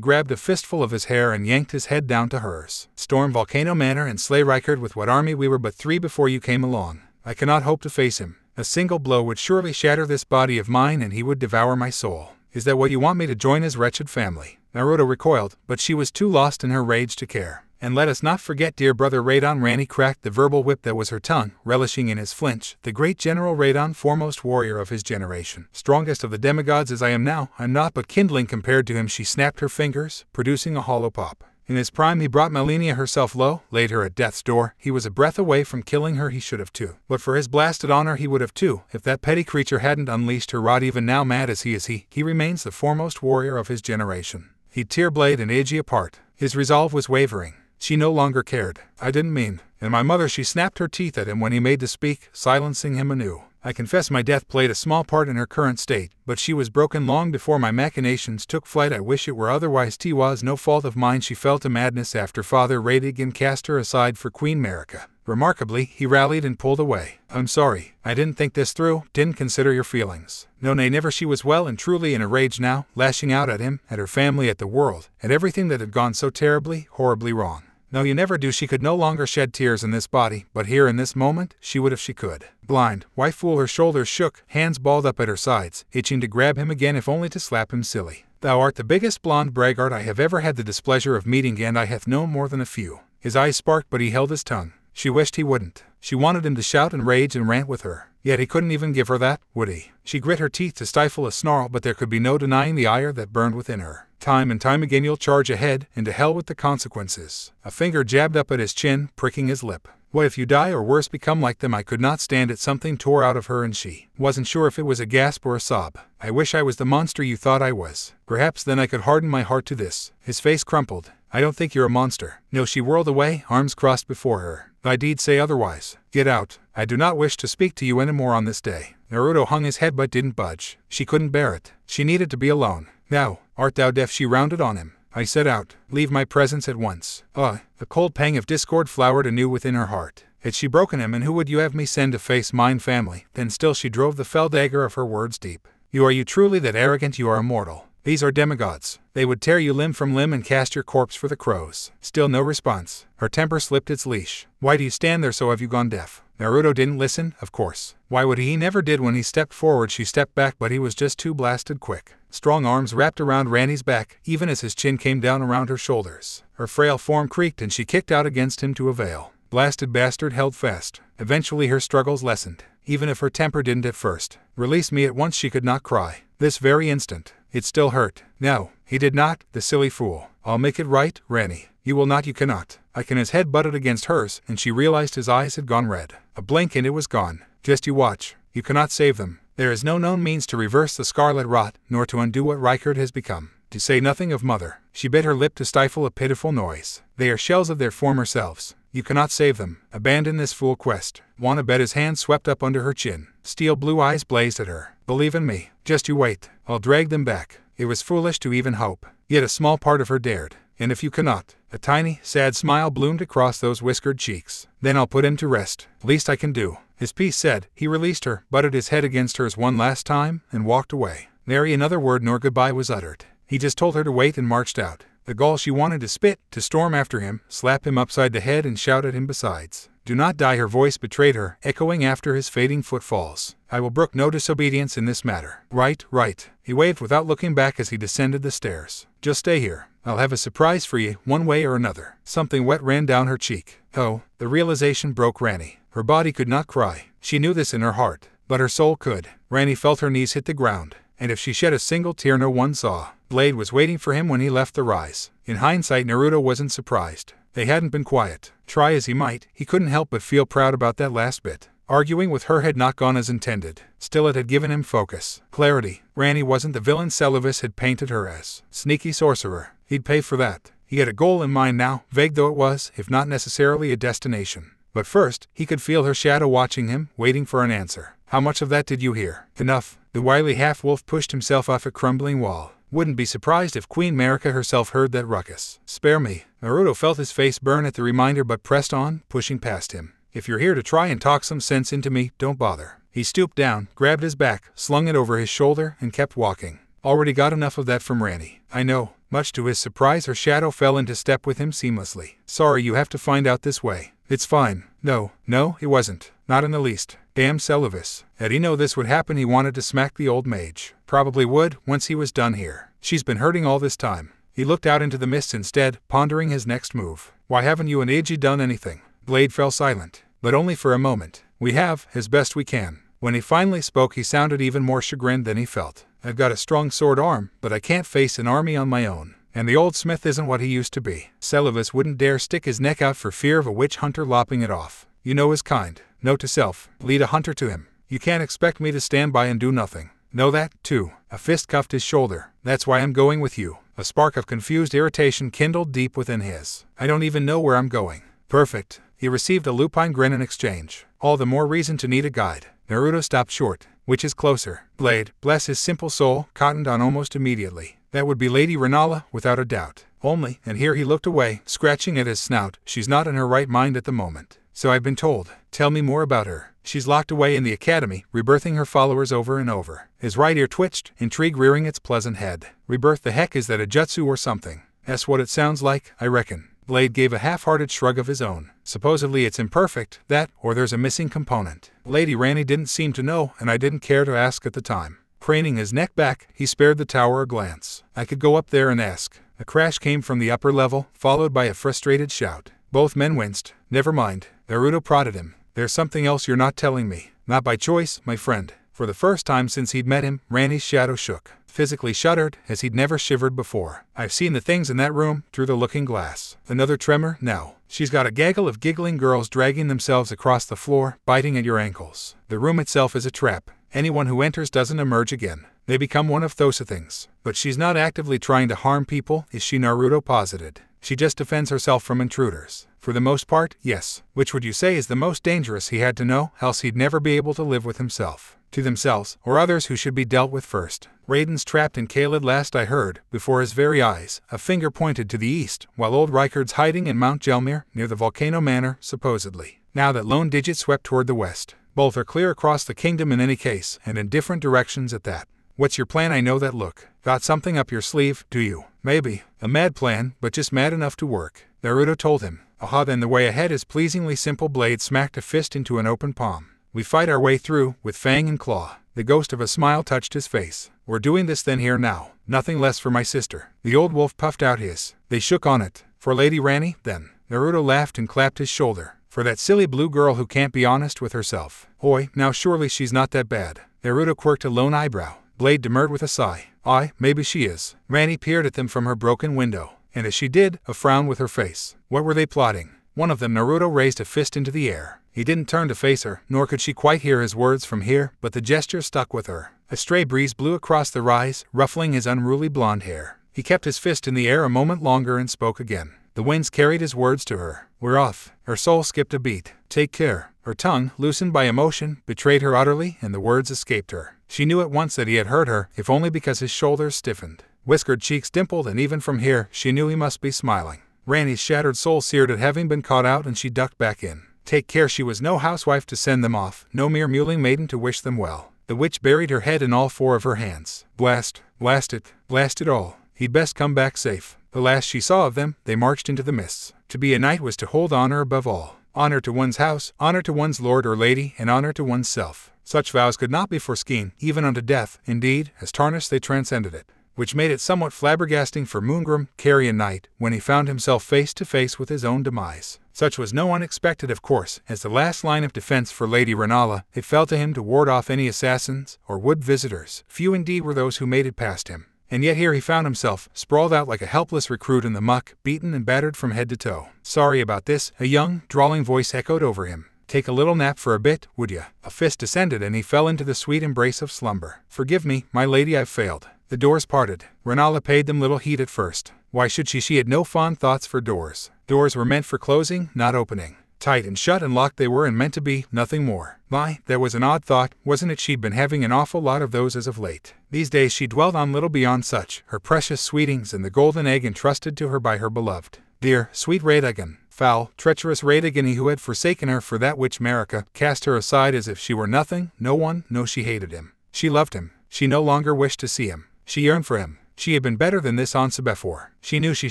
grabbed a fistful of his hair and yanked his head down to hers. Storm Volcano Manor and slay Rykard with what army we were but three before you came along. I cannot hope to face him. A single blow would surely shatter this body of mine and he would devour my soul. Is that what you want me to join his wretched family? Naruto recoiled, but she was too lost in her rage to care. And let us not forget dear brother Radahn Ranni cracked the verbal whip that was her tongue, relishing in his flinch, the great General Radahn foremost warrior of his generation. Strongest of the demigods as I am now, I'm not but kindling compared to him she snapped her fingers, producing a hollow pop. In his prime he brought Malenia herself low, laid her at death's door, he was a breath away from killing her he should have too. But for his blasted honor he would have too, if that petty creature hadn't unleashed her rod even now mad as he is he, he remains the foremost warrior of his generation. He'd tear Blaidd and Iji apart. His resolve was wavering. She no longer cared. I didn't mean. And my mother, she snapped her teeth at him when he made to speak, silencing him anew. I confess my death played a small part in her current state, but she was broken long before my machinations took flight. I wish it were otherwise. T was no fault of mine. She fell to madness after Father Radagon cast her aside for Queen Marika. Remarkably, he rallied and pulled away. I'm sorry. I didn't think this through, didn't consider your feelings. No, nay, never. She was well and truly in a rage now, lashing out at him, at her family, at the world, at everything that had gone so terribly, horribly wrong. No, you never do. She could no longer shed tears in this body, but here in this moment, she would if she could. Blind, why fool her shoulders shook, hands balled up at her sides, itching to grab him again if only to slap him silly. Thou art the biggest blonde braggart I have ever had the displeasure of meeting, and I have known more than a few. His eyes sparked, but he held his tongue. She wished he wouldn't. She wanted him to shout and rage and rant with her. Yet he couldn't even give her that, would he? She grit her teeth to stifle a snarl, but there could be no denying the ire that burned within her. Time and time again you'll charge ahead, and to hell with the consequences. A finger jabbed up at his chin, pricking his lip. What if you die or worse become like them? I could not stand it. Something tore out of her and she wasn't sure if it was a gasp or a sob. I wish I was the monster you thought I was. Perhaps then I could harden my heart to this. His face crumpled. I don't think you're a monster. No, she whirled away, arms crossed before her. Thy deeds say otherwise. Get out. I do not wish to speak to you any more on this day. Naruto hung his head but didn't budge. She couldn't bear it. She needed to be alone. Now, Art thou deaf? She rounded on him. I set out. Leave my presence at once. Ah, the cold pang of discord flowered anew within her heart. Had she broken him, and who would you have me send to face mine family? Then still she drove the fell dagger of her words deep. You are you truly that arrogant? You are immortal. These are demigods. They would tear you limb from limb and cast your corpse for the crows. Still no response. Her temper slipped its leash. Why do you stand there so have you gone deaf? Naruto didn't listen, of course. Why would he? He never did when he stepped forward she stepped back but he was just too blasted quick. Strong arms wrapped around Ranni's back, even as his chin came down around her shoulders. Her frail form creaked and she kicked out against him to avail. Blasted bastard held fast. Eventually her struggles lessened, even if her temper didn't at first. Release me at once she could not cry. This very instant. It still hurt. No, he did not, the silly fool. I'll make it right, Ranni. You will not, you cannot. I can. His head butted against hers, and she realized his eyes had gone red. A blink and it was gone. Just you watch. You cannot save them. There is no known means to reverse the scarlet rot, nor to undo what Rykard has become. To say nothing of mother. She bit her lip to stifle a pitiful noise. They are shells of their former selves. You cannot save them. Abandon this fool quest. Wanna bet his hand swept up under her chin. Steel blue eyes blazed at her. Believe in me. Just you wait. I'll drag them back. It was foolish to even hope. Yet a small part of her dared. And if you cannot, a tiny, sad smile bloomed across those whiskered cheeks. Then I'll put him to rest. Least I can do. His piece said, he released her, butted his head against hers one last time, and walked away. Nary another word nor goodbye was uttered. He just told her to wait and marched out. The gall she wanted to spit, to storm after him, slap him upside the head, and shout at him besides. Do not die, her voice betrayed her, echoing after his fading footfalls. I will brook no disobedience in this matter. Right, right. He waved without looking back as he descended the stairs. Just stay here. I'll have a surprise for you, one way or another. Something wet ran down her cheek. Oh, the realization broke Ranni. Her body could not cry. She knew this in her heart, but her soul could. Ranni felt her knees hit the ground, and if she shed a single tear no one saw. Blaidd was waiting for him when he left the rise. In hindsight, Naruto wasn't surprised. They hadn't been quiet. Try as he might, he couldn't help but feel proud about that last bit. Arguing with her had not gone as intended. Still, it had given him focus, clarity. Ranni wasn't the villain Seluvis had painted her as. Sneaky sorcerer. He'd pay for that. He had a goal in mind now, vague though it was, if not necessarily a destination. But first, he could feel her shadow watching him, waiting for an answer. How much of that did you hear? Enough. The wily half wolf pushed himself off a crumbling wall. Wouldn't be surprised if Queen Marika herself heard that ruckus. Spare me. Naruto felt his face burn at the reminder but pressed on, pushing past him. If you're here to try and talk some sense into me, don't bother. He stooped down, grabbed his back, slung it over his shoulder, and kept walking. Already got enough of that from Ranni. I know. Much to his surprise, her shadow fell into step with him seamlessly. Sorry you have to find out this way. It's fine. No, no, it wasn't. Not in the least. Damn Seluvis. Had he know this would happen, he wanted to smack the old mage. Probably would, once he was done here. She's been hurting all this time. He looked out into the mist instead, pondering his next move. Why haven't you and Iji done anything? Blaidd fell silent. But only for a moment. We have, as best we can. When he finally spoke, he sounded even more chagrined than he felt. I've got a strong sword arm, but I can't face an army on my own. And the old smith isn't what he used to be. Seluvis wouldn't dare stick his neck out for fear of a witch hunter lopping it off. You know his kind. Note to self, lead a hunter to him. You can't expect me to stand by and do nothing. Know that, too. A fist cuffed his shoulder. That's why I'm going with you. A spark of confused irritation kindled deep within his. I don't even know where I'm going. Perfect. He received a lupine grin in exchange. All the more reason to need a guide. Naruto stopped short. Which is closer? Blaidd, bless his simple soul, cottoned on almost immediately. That would be Lady Rennala, without a doubt. Only, and here he looked away, scratching at his snout, she's not in her right mind at the moment. So I've been told. Tell me more about her. She's locked away in the academy, rebirthing her followers over and over. His right ear twitched, intrigue rearing its pleasant head. Rebirth the heck is that a jutsu or something? That's what it sounds like, I reckon. Blaidd gave a half-hearted shrug of his own. Supposedly it's imperfect, that, or there's a missing component. Lady Ranni didn't seem to know, and I didn't care to ask at the time. Craning his neck back, he spared the tower a glance. I could go up there and ask. A crash came from the upper level, followed by a frustrated shout. Both men winced. Never mind. Naruto prodded him. There's something else you're not telling me. Not by choice, my friend. For the first time since he'd met him, Ranni's shadow shook physically shuddered as he'd never shivered before. I've seen the things in that room through the looking glass. Another tremor? No. She's got a gaggle of giggling girls dragging themselves across the floor, biting at your ankles. The room itself is a trap. Anyone who enters doesn't emerge again. They become one of those things. But she's not actively trying to harm people, is she Naruto posited. She just defends herself from intruders. For the most part, yes. Which would you say is the most dangerous he had to know, else he'd never be able to live with himself to themselves, or others who should be dealt with first. Radahn's trapped in Caelid last I heard, before his very eyes, a finger pointed to the east, while old Rykard's hiding in Mount Gelmir, near the Volcano Manor, supposedly. Now that Lone Digit swept toward the west. Both are clear across the kingdom in any case, and in different directions at that. What's your plan? I know that look. Got something up your sleeve, do you? Maybe. A mad plan, but just mad enough to work. Naruto told him. Aha, then the way ahead is pleasingly simple. Blaidd smacked a fist into an open palm. We fight our way through, with fang and claw. The ghost of a smile touched his face. We're doing this then here now. Nothing less for my sister. The old wolf puffed out his. They shook on it. For Lady Ranni, then. Naruto laughed and clapped his shoulder. For that silly blue girl who can't be honest with herself. Hoy, now surely she's not that bad. Naruto quirked a lone eyebrow. Blaidd demurred with a sigh. Aye, maybe she is. Ranni peered at them from her broken window. And as she did, a frown with her face. What were they plotting? One of them Naruto raised a fist into the air. He didn't turn to face her, nor could she quite hear his words from here, but the gesture stuck with her. A stray breeze blew across the rise, ruffling his unruly blonde hair. He kept his fist in the air a moment longer and spoke again. The winds carried his words to her. We're off. Her soul skipped a beat. Take care. Her tongue, loosened by emotion, betrayed her utterly, and the words escaped her. She knew at once that he had heard her, if only because his shoulders stiffened. Whiskered cheeks dimpled, and even from here, she knew he must be smiling. Ranni's shattered soul seared at having been caught out, and she ducked back in. Take care she was no housewife to send them off, no mere muling maiden to wish them well. The witch buried her head in all four of her hands. Blast, blast it, blast it all. He'd best come back safe. The last she saw of them, they marched into the mists. To be a knight was to hold honor above all. Honor to one's house, honor to one's lord or lady, and honor to one's self. Such vows could not be foreseen, even unto death. Indeed, as tarnished they transcended it which made it somewhat flabbergasting for Moongrum, Carian Knight, when he found himself face to face with his own demise. Such was no unexpected, of course, as the last line of defense for Lady Rennala, it fell to him to ward off any assassins or wood visitors. Few indeed were those who made it past him. And yet here he found himself, sprawled out like a helpless recruit in the muck, beaten and battered from head to toe. Sorry about this, a young, drawling voice echoed over him. Take a little nap for a bit, would ya? A fist descended and he fell into the sweet embrace of slumber. Forgive me, my lady, I've failed. The doors parted. Rennala paid them little heed at first. Why should she? She had no fond thoughts for doors. Doors were meant for closing, not opening. Tight and shut and locked they were and meant to be, nothing more. My, there was an odd thought, wasn't it? She'd been having an awful lot of those as of late. These days she dwelt on little beyond such, her precious sweetings and the golden egg entrusted to her by her beloved. Dear, sweet Radagon, foul, treacherous Radagon, who had forsaken her for that which Marika cast her aside as if she were nothing, no one, no she hated him. She loved him. She no longer wished to see him. She yearned for him. She had been better than this on before. She knew she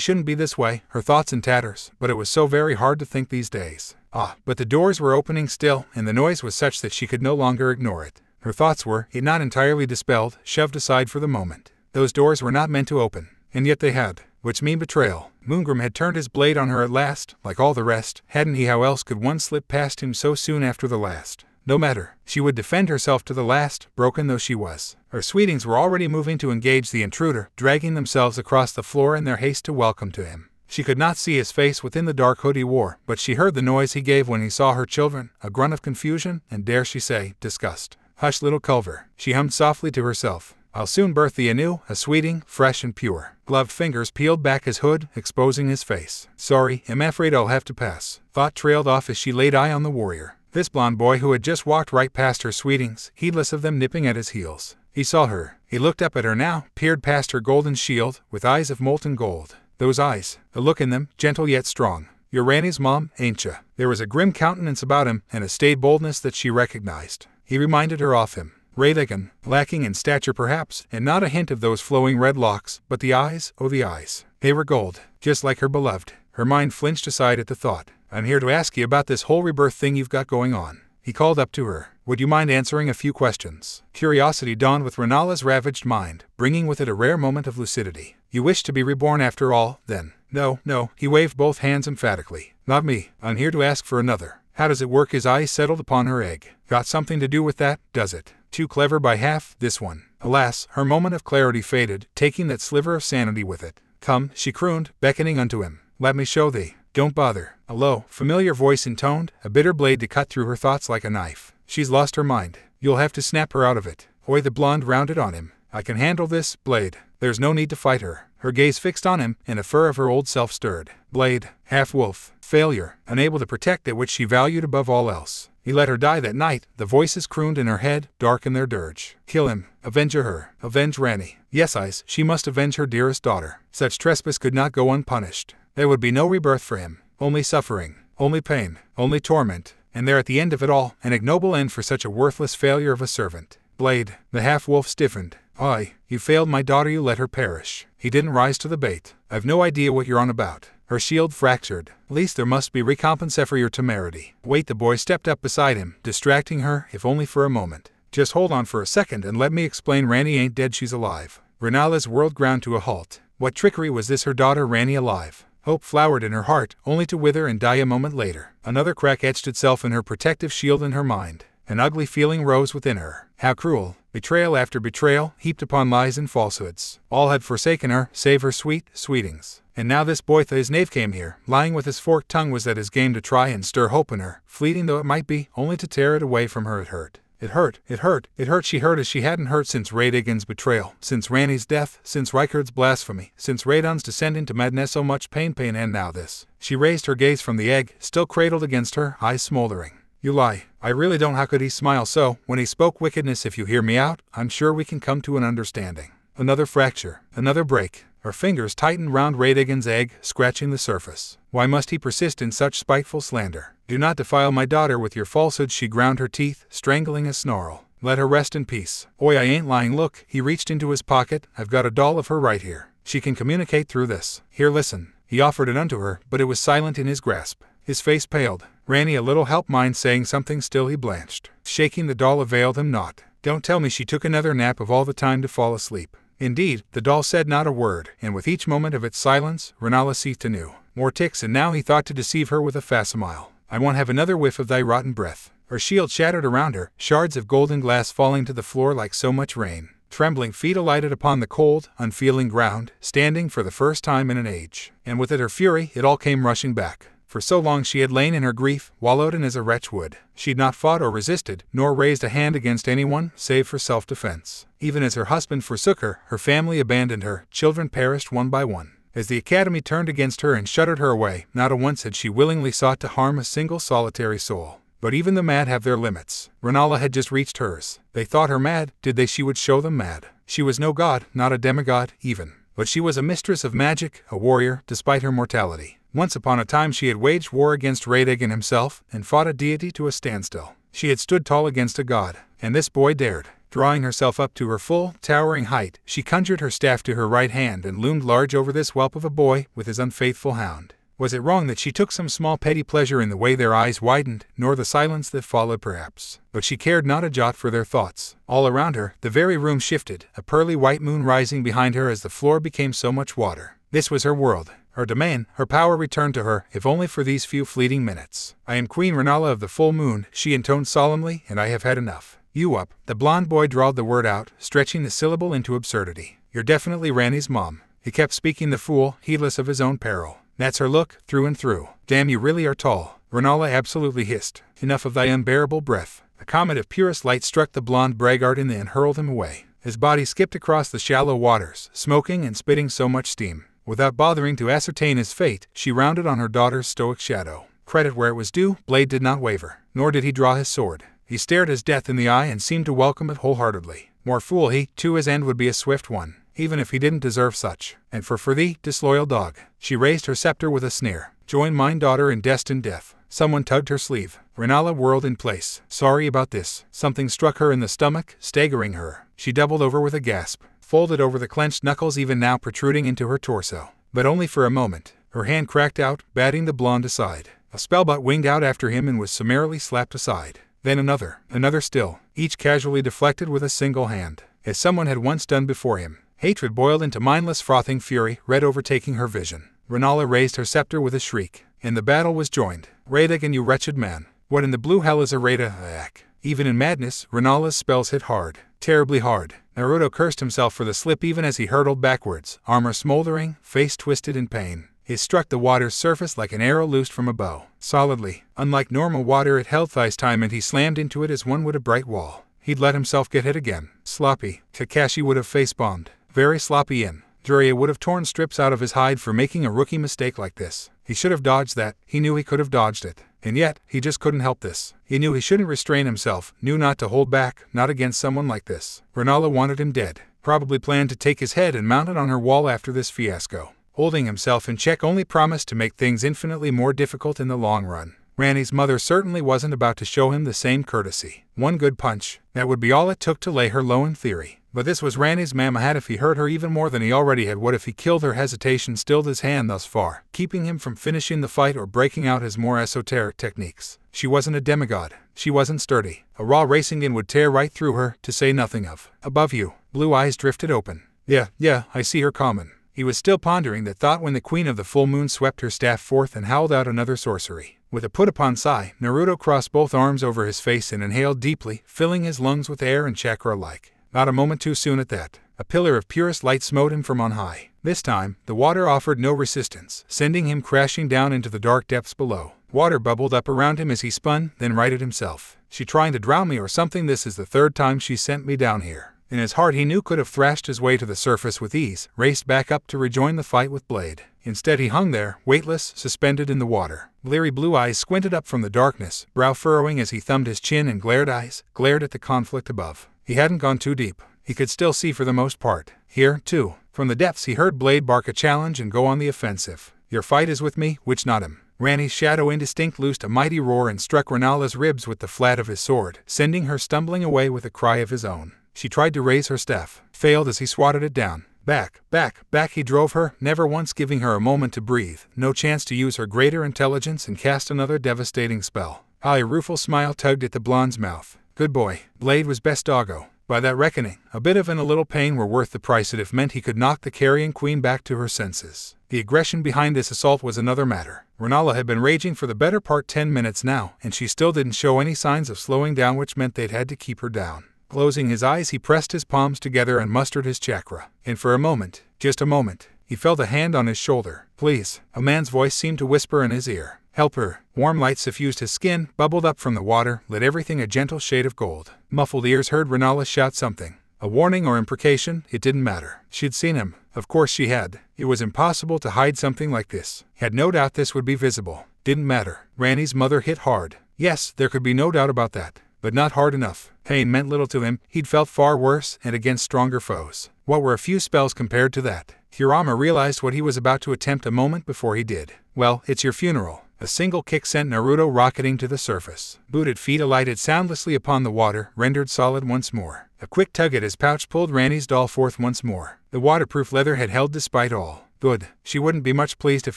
shouldn't be this way, her thoughts in tatters, but it was so very hard to think these days. Ah, but the doors were opening still, and the noise was such that she could no longer ignore it. Her thoughts were, it not entirely dispelled, shoved aside for the moment. Those doors were not meant to open, and yet they had, which mean betrayal. Moongrum had turned his blade on her at last, like all the rest, hadn't he how else could one slip past him so soon after the last? No matter, she would defend herself to the last, broken though she was. Her sweetings were already moving to engage the intruder, dragging themselves across the floor in their haste to welcome to him. She could not see his face within the dark hood he wore, but she heard the noise he gave when he saw her children, a grunt of confusion, and dare she say, disgust. Hush, little Culver, she hummed softly to herself. I'll soon birth thee anew, a sweeting, fresh and pure. Gloved fingers peeled back his hood, exposing his face. Sorry, I'm afraid I'll have to pass. Thought trailed off as she laid eye on the warrior. This blond boy who had just walked right past her sweetings, heedless of them nipping at his heels. He saw her. He looked up at her now, peered past her golden shield, with eyes of molten gold. Those eyes, the look in them, gentle yet strong. You're Ranni's mom, ain't ya? There was a grim countenance about him, and a staid boldness that she recognized. He reminded her of him. Radagon, lacking in stature perhaps, and not a hint of those flowing red locks, but the eyes, oh the eyes. They were gold, just like her beloved. Her mind flinched aside at the thought. I'm here to ask you about this whole rebirth thing you've got going on. He called up to her. Would you mind answering a few questions? Curiosity dawned with Rennala's ravaged mind, bringing with it a rare moment of lucidity. You wish to be reborn after all, then? No, no, he waved both hands emphatically. Not me. I'm here to ask for another. How does it work? His eyes settled upon her egg. Got something to do with that, does it? Too clever by half, this one. Alas, her moment of clarity faded, taking that sliver of sanity with it. Come, she crooned, beckoning unto him. Let me show thee. Don't bother. A low, familiar voice intoned, a bitter blade to cut through her thoughts like a knife. She's lost her mind. You'll have to snap her out of it. Hoy the blonde rounded on him. I can handle this, Blaidd. There's no need to fight her. Her gaze fixed on him, and a fur of her old self stirred. Blaidd, half wolf, failure, unable to protect that which she valued above all else. He let her die that night, the voices crooned in her head, dark in their dirge. Kill him, avenge her, avenge Ranni. Yes, eyes, she must avenge her dearest daughter. Such trespass could not go unpunished. There would be no rebirth for him, only suffering, only pain, only torment, and there at the end of it all, an ignoble end for such a worthless failure of a servant. Blaidd, the half wolf stiffened. Aye, you failed my daughter, you let her perish. He didn't rise to the bait. I've no idea what you're on about. Her shield fractured. At least there must be recompense for your temerity. Wait, the boy stepped up beside him, distracting her, if only for a moment. Just hold on for a second and let me explain Ranni ain't dead, she's alive. Rennala's world ground to a halt. What trickery was this her daughter Ranni alive? Hope flowered in her heart, only to wither and die a moment later. Another crack etched itself in her protective shield in her mind. An ugly feeling rose within her. How cruel! Betrayal after betrayal, heaped upon lies and falsehoods. All had forsaken her, save her sweet, sweetings. And now this Boytha his knave came here, lying with his forked tongue was at his game to try and stir hope in her, fleeting though it might be, only to tear it away from her it hurt. It hurt, it hurt, it hurt. She hurt as she hadn't hurt since Radagon's betrayal, since Ranni's death, since Rykard's blasphemy, since Radahn's descent into madness. So much pain, pain, and now this. She raised her gaze from the egg, still cradled against her, eyes smoldering. You lie. I really don't. How could he smile so? When he spoke wickedness, if you hear me out, I'm sure we can come to an understanding. Another fracture, another break. Her fingers tightened round Radagon's egg, scratching the surface. Why must he persist in such spiteful slander? Do not defile my daughter with your falsehoods, she ground her teeth, strangling a snarl. Let her rest in peace. Oi, I ain't lying. Look, he reached into his pocket. I've got a doll of her right here. She can communicate through this. Here, listen. He offered it unto her, but it was silent in his grasp. His face paled. Ranni a little help mind saying something still he blanched. Shaking the doll availed him not. Don't tell me she took another nap of all the time to fall asleep. Indeed, the doll said not a word, and with each moment of its silence, Rennala seethed anew. More ticks, and now he thought to deceive her with a facsimile. I won't have another whiff of thy rotten breath. Her shield shattered around her, shards of golden glass falling to the floor like so much rain. Trembling feet alighted upon the cold, unfeeling ground, standing for the first time in an age. And with it her fury, it all came rushing back. For so long she had lain in her grief, wallowed in as a wretch would. She'd not fought or resisted, nor raised a hand against anyone, save for self defense. Even as her husband forsook her, her family abandoned her, children perished one by one. As the Academy turned against her and shuttered her away, not a once had she willingly sought to harm a single solitary soul. But even the mad have their limits. Rennala had just reached hers. They thought her mad, did they? She would show them mad. She was no god, not a demigod, even. But she was a mistress of magic, a warrior, despite her mortality. Once upon a time she had waged war against Radagon himself and fought a deity to a standstill. She had stood tall against a god, and this boy dared. Drawing herself up to her full, towering height, she conjured her staff to her right hand and loomed large over this whelp of a boy with his unfaithful hound. Was it wrong that she took some small petty pleasure in the way their eyes widened, nor the silence that followed perhaps? But she cared not a jot for their thoughts. All around her, the very room shifted, a pearly white moon rising behind her as the floor became so much water. This was her world, her domain, her power returned to her, if only for these few fleeting minutes. I am Queen Rennala of the full moon, she intoned solemnly, and I have had enough. You up. The blond boy drawled the word out, stretching the syllable into absurdity. You're definitely Ranni's mom. He kept speaking the fool, heedless of his own peril. That's her look, through and through. Damn, you really are tall. Rennala absolutely hissed. Enough of thy unbearable breath. A comet of purest light struck the blond braggart in the and hurled him away. His body skipped across the shallow waters, smoking and spitting so much steam. Without bothering to ascertain his fate, she rounded on her daughter's stoic shadow. Credit where it was due, Blaidd did not waver, nor did he draw his sword. He stared his death in the eye and seemed to welcome it wholeheartedly. More fool he, too his end would be a swift one even if he didn't deserve such. And for for thee, disloyal dog. She raised her scepter with a sneer. Join mine daughter in destined death. Someone tugged her sleeve. Rennala whirled in place. Sorry about this. Something struck her in the stomach, staggering her. She doubled over with a gasp, folded over the clenched knuckles even now protruding into her torso. But only for a moment. Her hand cracked out, batting the blonde aside. A spellbutt winged out after him and was summarily slapped aside. Then another, another still, each casually deflected with a single hand, as someone had once done before him. Hatred boiled into mindless frothing fury, red overtaking her vision. Rennala raised her scepter with a shriek, and the battle was joined. Radagon, you wretched man. What in the blue hell is a Radagon? Even in madness, Rennala's spells hit hard, terribly hard. Naruto cursed himself for the slip even as he hurtled backwards, armor smoldering, face twisted in pain. It struck the water's surface like an arrow loosed from a bow. Solidly. Unlike normal water, it held Thai's time and he slammed into it as one would a bright wall. He'd let himself get hit again. Sloppy. Kakashi would have face bombed. Very sloppy in. Jiraiya would have torn strips out of his hide for making a rookie mistake like this. He should have dodged that. He knew he could have dodged it. And yet, he just couldn't help this. He knew he shouldn't restrain himself, knew not to hold back, not against someone like this. Rennala wanted him dead. Probably planned to take his head and mount it on her wall after this fiasco. Holding himself in check only promised to make things infinitely more difficult in the long run. Ranni's mother certainly wasn't about to show him the same courtesy. One good punch, that would be all it took to lay her low in theory. But this was Ranni's mama had if he hurt her even more than he already had. What if he killed her? Hesitation stilled his hand thus far, keeping him from finishing the fight or breaking out his more esoteric techniques. She wasn't a demigod. She wasn't sturdy. A raw racing in would tear right through her, to say nothing of. Above you, blue eyes drifted open. Yeah, yeah, I see her common. He was still pondering that thought when the queen of the full moon swept her staff forth and howled out another sorcery. With a put upon sigh, Naruto crossed both arms over his face and inhaled deeply, filling his lungs with air and chakra alike. Not a moment too soon at that. A pillar of purest light smote him from on high. This time, the water offered no resistance, sending him crashing down into the dark depths below. Water bubbled up around him as he spun, then righted himself. She trying to drown me or something this is the third time she sent me down here. In his heart he knew could have thrashed his way to the surface with ease, raced back up to rejoin the fight with Blaidd. Instead he hung there, weightless, suspended in the water. Bleary blue eyes squinted up from the darkness, brow furrowing as he thumbed his chin and glared eyes, glared at the conflict above. He hadn't gone too deep. He could still see for the most part. Here, too, from the depths he heard Blaidd bark a challenge and go on the offensive. Your fight is with me, which not him. Ranni's shadow indistinct loosed a mighty roar and struck Rennala's ribs with the flat of his sword, sending her stumbling away with a cry of his own. She tried to raise her staff, failed as he swatted it down. Back, back, back he drove her, never once giving her a moment to breathe, no chance to use her greater intelligence and cast another devastating spell. A rueful smile tugged at the blonde's mouth. Good boy. Blaidd was best doggo. By that reckoning, a bit of and a little pain were worth the price it if meant he could knock the Carian queen back to her senses. The aggression behind this assault was another matter. Rennala had been raging for the better part ten minutes now, and she still didn't show any signs of slowing down which meant they'd had to keep her down. Closing his eyes he pressed his palms together and mustered his chakra. And for a moment, just a moment, he felt a hand on his shoulder. Please, a man's voice seemed to whisper in his ear. Help her. Warm light suffused his skin, bubbled up from the water, lit everything a gentle shade of gold. Muffled ears heard Rennala shout something. A warning or imprecation, it didn't matter. She'd seen him. Of course she had. It was impossible to hide something like this. Had no doubt this would be visible. Didn't matter. Ranni's mother hit hard. Yes, there could be no doubt about that. But not hard enough. Pain meant little to him. He'd felt far worse and against stronger foes. What were a few spells compared to that? Kurama realized what he was about to attempt a moment before he did. Well, it's your funeral. A single kick sent Naruto rocketing to the surface. Booted feet alighted soundlessly upon the water, rendered solid once more. A quick tug at his pouch pulled Ranni's doll forth once more. The waterproof leather had held despite all. Good. She wouldn't be much pleased if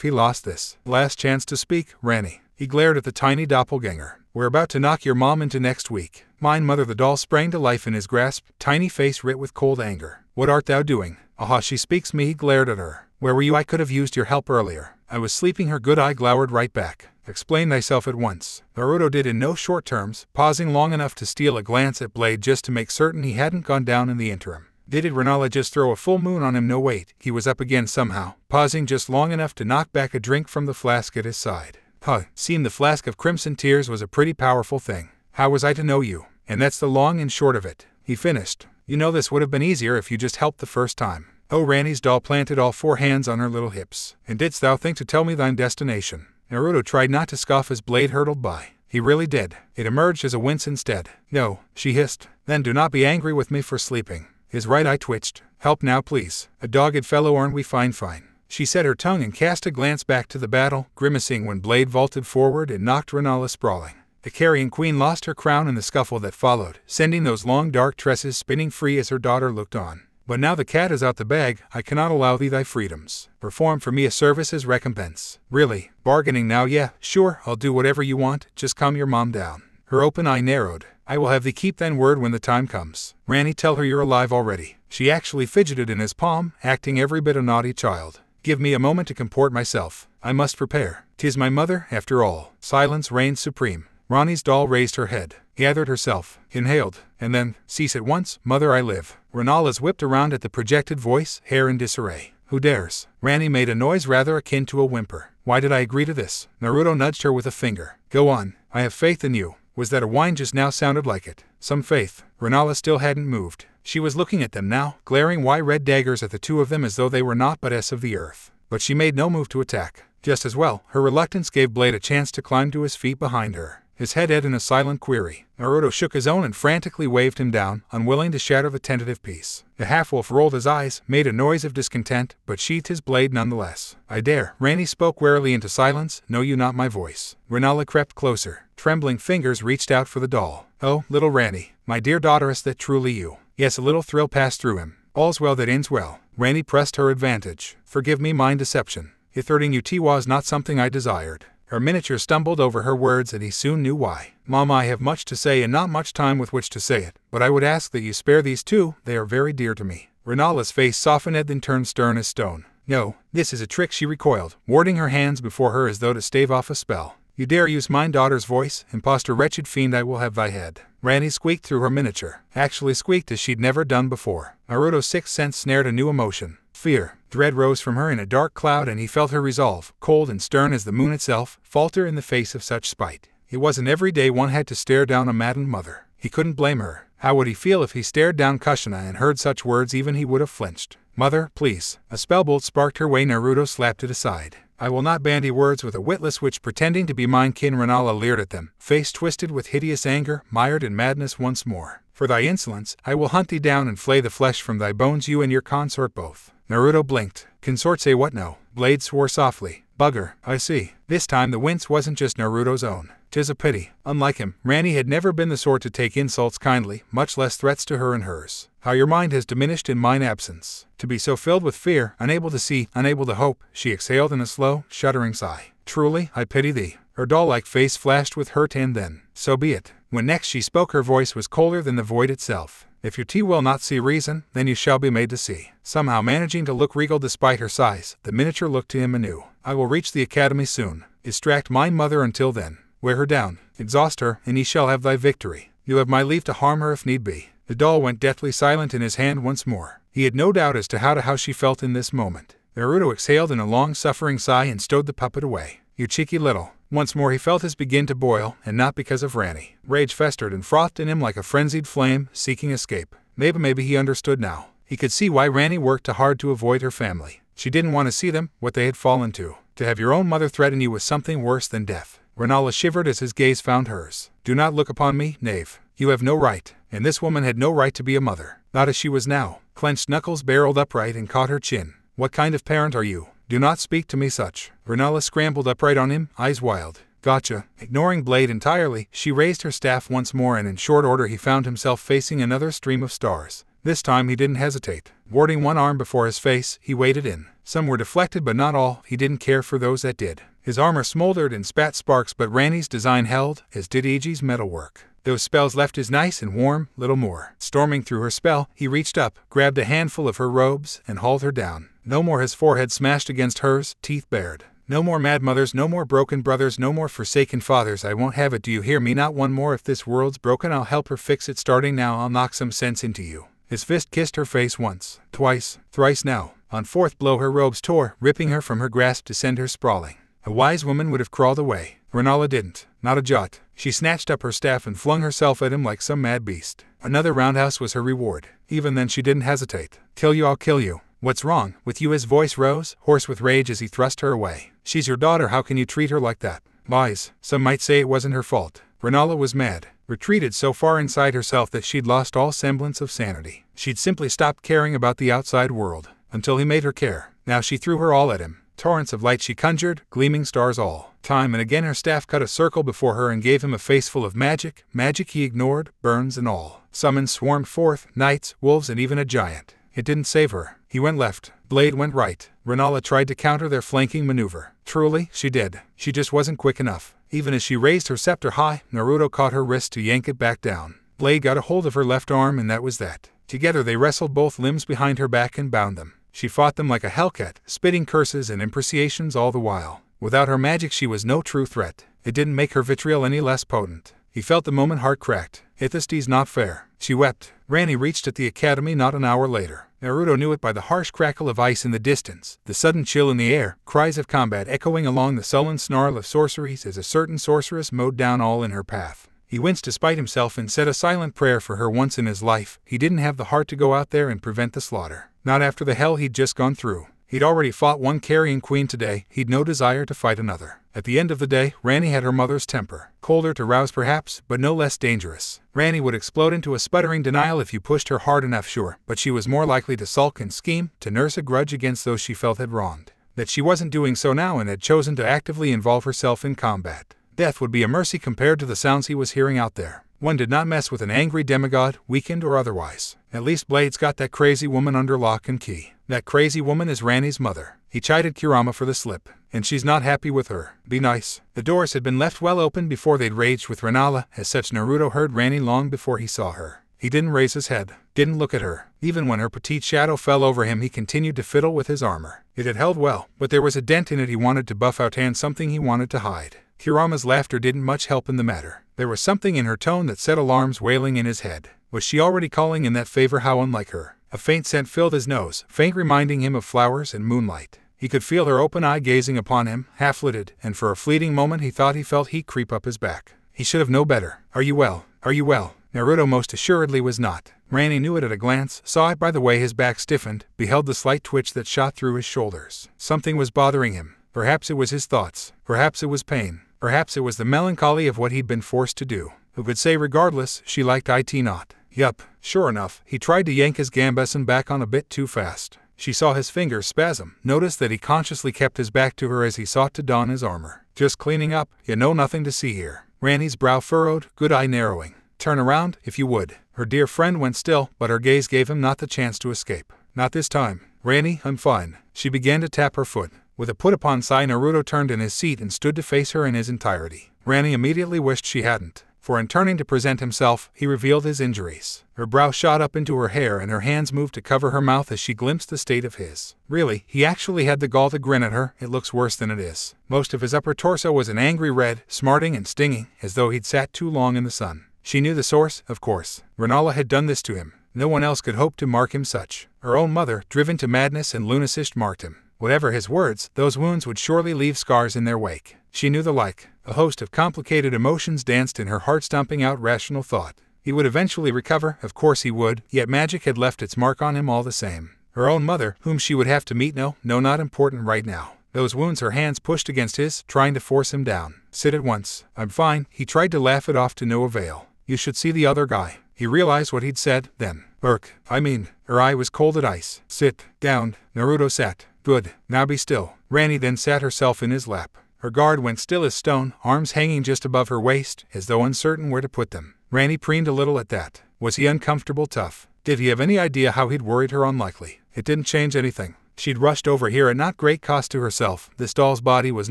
he lost this. Last chance to speak, Ranny. He glared at the tiny doppelganger. We're about to knock your mom into next week. Mine mother the doll sprang to life in his grasp, tiny face writ with cold anger. What art thou doing? Aha, she speaks me, he glared at her. Where were you? I could have used your help earlier. I was sleeping, her good eye glowered right back. Explain thyself at once. Naruto did in no short terms, pausing long enough to steal a glance at Blaidd just to make certain he hadn't gone down in the interim. Did Rennala just throw a full moon on him? No wait, he was up again somehow, pausing just long enough to knock back a drink from the flask at his side. Huh, seemed the flask of crimson tears was a pretty powerful thing. How was I to know you? And that's the long and short of it. He finished. You know this would have been easier if you just helped the first time. Oh, Ranni's doll planted all four hands on her little hips. And didst thou think to tell me thine destination? Naruto tried not to scoff as Blaidd hurtled by. He really did. It emerged as a wince instead. No, she hissed. Then do not be angry with me for sleeping. His right eye twitched. Help now, please. A dogged fellow, aren't we? Fine, fine. She set her tongue and cast a glance back to the battle, grimacing when Blaidd vaulted forward and knocked Rennala sprawling. The carrion queen lost her crown in the scuffle that followed, sending those long dark tresses spinning free as her daughter looked on. But now the cat is out the bag, I cannot allow thee thy freedoms. Perform for me a service as recompense. Really, bargaining now, yeah, sure, I'll do whatever you want, just calm your mom down. Her open eye narrowed. I will have thee keep thine word when the time comes. Ranni, tell her you're alive already. She actually fidgeted in his palm, acting every bit a naughty child. Give me a moment to comport myself. I must prepare. Tis my mother, after all. Silence reigned supreme. Ranni's doll raised her head, gathered herself, inhaled, and then, cease at once, mother I live. Rennala's whipped around at the projected voice, hair in disarray. Who dares? Ranni made a noise rather akin to a whimper. Why did I agree to this? Naruto nudged her with a finger. Go on. I have faith in you. Was that a whine just now sounded like it? Some faith. Rennala still hadn't moved. She was looking at them now, glaring white red daggers at the two of them as though they were not but s of the earth. But she made no move to attack. Just as well, her reluctance gave Blaidd a chance to climb to his feet behind her his head in a silent query. Naruto shook his own and frantically waved him down, unwilling to shatter the tentative peace. The half-wolf rolled his eyes, made a noise of discontent, but sheathed his blade nonetheless. I dare. Ranni spoke warily into silence, know you not my voice. Rennala crept closer. Trembling fingers reached out for the doll. Oh, little Ranni, my dear daughter, is that truly you? Yes, a little thrill passed through him. All's well that ends well. Ranni pressed her advantage. Forgive me mine deception. Itherding you was not something I desired. Her miniature stumbled over her words and he soon knew why. Mama, I have much to say and not much time with which to say it, but I would ask that you spare these two, they are very dear to me. Rennala's face softened then turned stern as stone. No, this is a trick, she recoiled, warding her hands before her as though to stave off a spell. You dare use mine daughter's voice, impostor wretched fiend I will have thy head. Ranni squeaked through her miniature, actually squeaked as she'd never done before. Naruto's sixth sense snared a new emotion. Fear. Dread rose from her in a dark cloud, and he felt her resolve, cold and stern as the moon itself, falter in the face of such spite. It wasn't every day one had to stare down a maddened mother. He couldn't blame her. How would he feel if he stared down Kushina and heard such words even he would have flinched. Mother, please. A spellbolt sparked her way Naruto slapped it aside. I will not bandy words with a witless witch pretending to be mine kin Rennala leered at them, face twisted with hideous anger, mired in madness once more. For thy insolence, I will hunt thee down and flay the flesh from thy bones you and your consort both. Naruto blinked. Consort say what no? Blaidd swore softly. Bugger, I see. This time the wince wasn't just Naruto's own. Tis a pity. Unlike him, Ranni had never been the sort to take insults kindly, much less threats to her and hers. How your mind has diminished in mine absence. To be so filled with fear, unable to see, unable to hope, she exhaled in a slow, shuddering sigh. Truly, I pity thee. Her doll-like face flashed with hurt and then, so be it. When next she spoke her voice was colder than the void itself. If your tea will not see reason, then you shall be made to see. Somehow managing to look regal despite her size, the miniature looked to him anew. I will reach the academy soon. Distract my mother until then. Wear her down, exhaust her, and ye shall have thy victory. You have my leave to harm her if need be. The doll went deathly silent in his hand once more. He had no doubt as to how to how she felt in this moment. Naruto exhaled in a long suffering sigh and stowed the puppet away. You cheeky little. Once more he felt his begin to boil, and not because of Ranni. Rage festered and frothed in him like a frenzied flame, seeking escape. Maybe maybe he understood now. He could see why Ranni worked hard to avoid her family. She didn't want to see them, what they had fallen to. To have your own mother threaten you with something worse than death. Rennala shivered as his gaze found hers. Do not look upon me, knave. You have no right, and this woman had no right to be a mother. Not as she was now. Clenched knuckles barreled upright and caught her chin. What kind of parent are you? Do not speak to me such. Rennala scrambled upright on him, eyes wild. Gotcha. Ignoring Blaidd entirely, she raised her staff once more and in short order he found himself facing another stream of stars. This time he didn't hesitate. Warding one arm before his face, he waded in. Some were deflected but not all, he didn't care for those that did. His armor smoldered and spat sparks but Ranni's design held, as did Iji's metalwork. Those spells left his nice and warm, little more. Storming through her spell, he reached up, grabbed a handful of her robes, and hauled her down. No more his forehead smashed against hers, teeth bared. No more mad mothers, no more broken brothers, no more forsaken fathers. I won't have it. Do you hear me? Not one more. If this world's broken, I'll help her fix it. Starting now, I'll knock some sense into you. His fist kissed her face once, twice, thrice now. On fourth blow, her robes tore, ripping her from her grasp to send her sprawling. A wise woman would have crawled away. Rennala didn't, not a jot. She snatched up her staff and flung herself at him like some mad beast. Another roundhouse was her reward. Even then, she didn't hesitate. Kill you, I'll kill you. What's wrong with you? His voice rose, hoarse with rage as he thrust her away. She's your daughter, how can you treat her like that? Lies. Some might say it wasn't her fault. Rennala was mad, retreated so far inside herself that she'd lost all semblance of sanity. She'd simply stopped caring about the outside world, until he made her care. Now she threw her all at him. Torrents of light she conjured, gleaming stars all. Time and again her staff cut a circle before her and gave him a face full of magic, magic he ignored, burns and all. Summons swarmed forth, knights, wolves, and even a giant. It didn't save her. He went left. Blaidd went right. Rennala tried to counter their flanking maneuver. Truly, she did. She just wasn't quick enough. Even as she raised her scepter high, Naruto caught her wrist to yank it back down. Blaidd got a hold of her left arm and that was that. Together they wrestled both limbs behind her back and bound them. She fought them like a hellcat, spitting curses and imprecations all the while. Without her magic she was no true threat. It didn't make her vitriol any less potent. He felt the moment heart cracked. Ithestes not fair. She wept. Ranni reached at the academy not an hour later. Naruto knew it by the harsh crackle of ice in the distance, the sudden chill in the air, cries of combat echoing along the sullen snarl of sorceries as a certain sorceress mowed down all in her path. He winced despite himself and said a silent prayer for her once in his life. He didn't have the heart to go out there and prevent the slaughter. Not after the hell he'd just gone through. He'd already fought one carrion queen today, he'd no desire to fight another. At the end of the day, Ranni had her mother's temper. Colder to rouse perhaps, but no less dangerous. Ranni would explode into a sputtering denial if you pushed her hard enough, sure, but she was more likely to sulk and scheme, to nurse a grudge against those she felt had wronged. That she wasn't doing so now and had chosen to actively involve herself in combat. Death would be a mercy compared to the sounds he was hearing out there. One did not mess with an angry demigod, weakened or otherwise. At least Blaidd's got that crazy woman under lock and key. That crazy woman is Ranni's mother. He chided Kurama for the slip, and she's not happy with her. Be nice. The doors had been left well open before they'd raged with Rennala, as such Naruto heard Ranni long before he saw her. He didn't raise his head, didn't look at her. Even when her petite shadow fell over him, he continued to fiddle with his armor. It had held well, but there was a dent in it he wanted to buff out and something he wanted to hide. Kurama's laughter didn't much help in the matter. There was something in her tone that set alarms wailing in his head. Was she already calling in that favor how unlike her? A faint scent filled his nose, faint reminding him of flowers and moonlight. He could feel her open eye gazing upon him, half-lidded, and for a fleeting moment he thought he felt heat creep up his back. He should have known better. Are you well? Are you well? Naruto most assuredly was not. Ranni knew it at a glance, saw it by the way his back stiffened, beheld the slight twitch that shot through his shoulders. Something was bothering him. Perhaps it was his thoughts. Perhaps it was pain. Perhaps it was the melancholy of what he'd been forced to do. Who could say regardless, she liked it not. Yup, sure enough, he tried to yank his gambeson back on a bit too fast. She saw his fingers spasm, noticed that he consciously kept his back to her as he sought to don his armor. Just cleaning up, you know nothing to see here. Ranni's brow furrowed, good eye narrowing. Turn around, if you would. Her dear friend went still, but her gaze gave him not the chance to escape. Not this time. Ranni, I'm fine. She began to tap her foot. With a put upon sigh, Naruto turned in his seat and stood to face her in his entirety. Ranni immediately wished she hadn't for in turning to present himself, he revealed his injuries. Her brow shot up into her hair and her hands moved to cover her mouth as she glimpsed the state of his. Really, he actually had the gall to grin at her, it looks worse than it is. Most of his upper torso was an angry red, smarting and stinging, as though he'd sat too long in the sun. She knew the source, of course. Rennala had done this to him. No one else could hope to mark him such. Her own mother, driven to madness and lunacy, marked him. Whatever his words, those wounds would surely leave scars in their wake. She knew the like. A host of complicated emotions danced in her heart, stomping out rational thought. He would eventually recover, of course he would, yet magic had left its mark on him all the same. Her own mother, whom she would have to meet, no, no, not important right now. Those wounds her hands pushed against his, trying to force him down. Sit at once. I'm fine. He tried to laugh it off to no avail. You should see the other guy. He realized what he'd said, then. Burke, I mean, her eye was cold as ice. Sit down. Naruto sat. Good. Now be still. Ranni then sat herself in his lap. Her guard went still as stone, arms hanging just above her waist, as though uncertain where to put them. Ranni preened a little at that. Was he uncomfortable tough? Did he have any idea how he'd worried her unlikely? It didn't change anything. She'd rushed over here at not great cost to herself. This doll's body was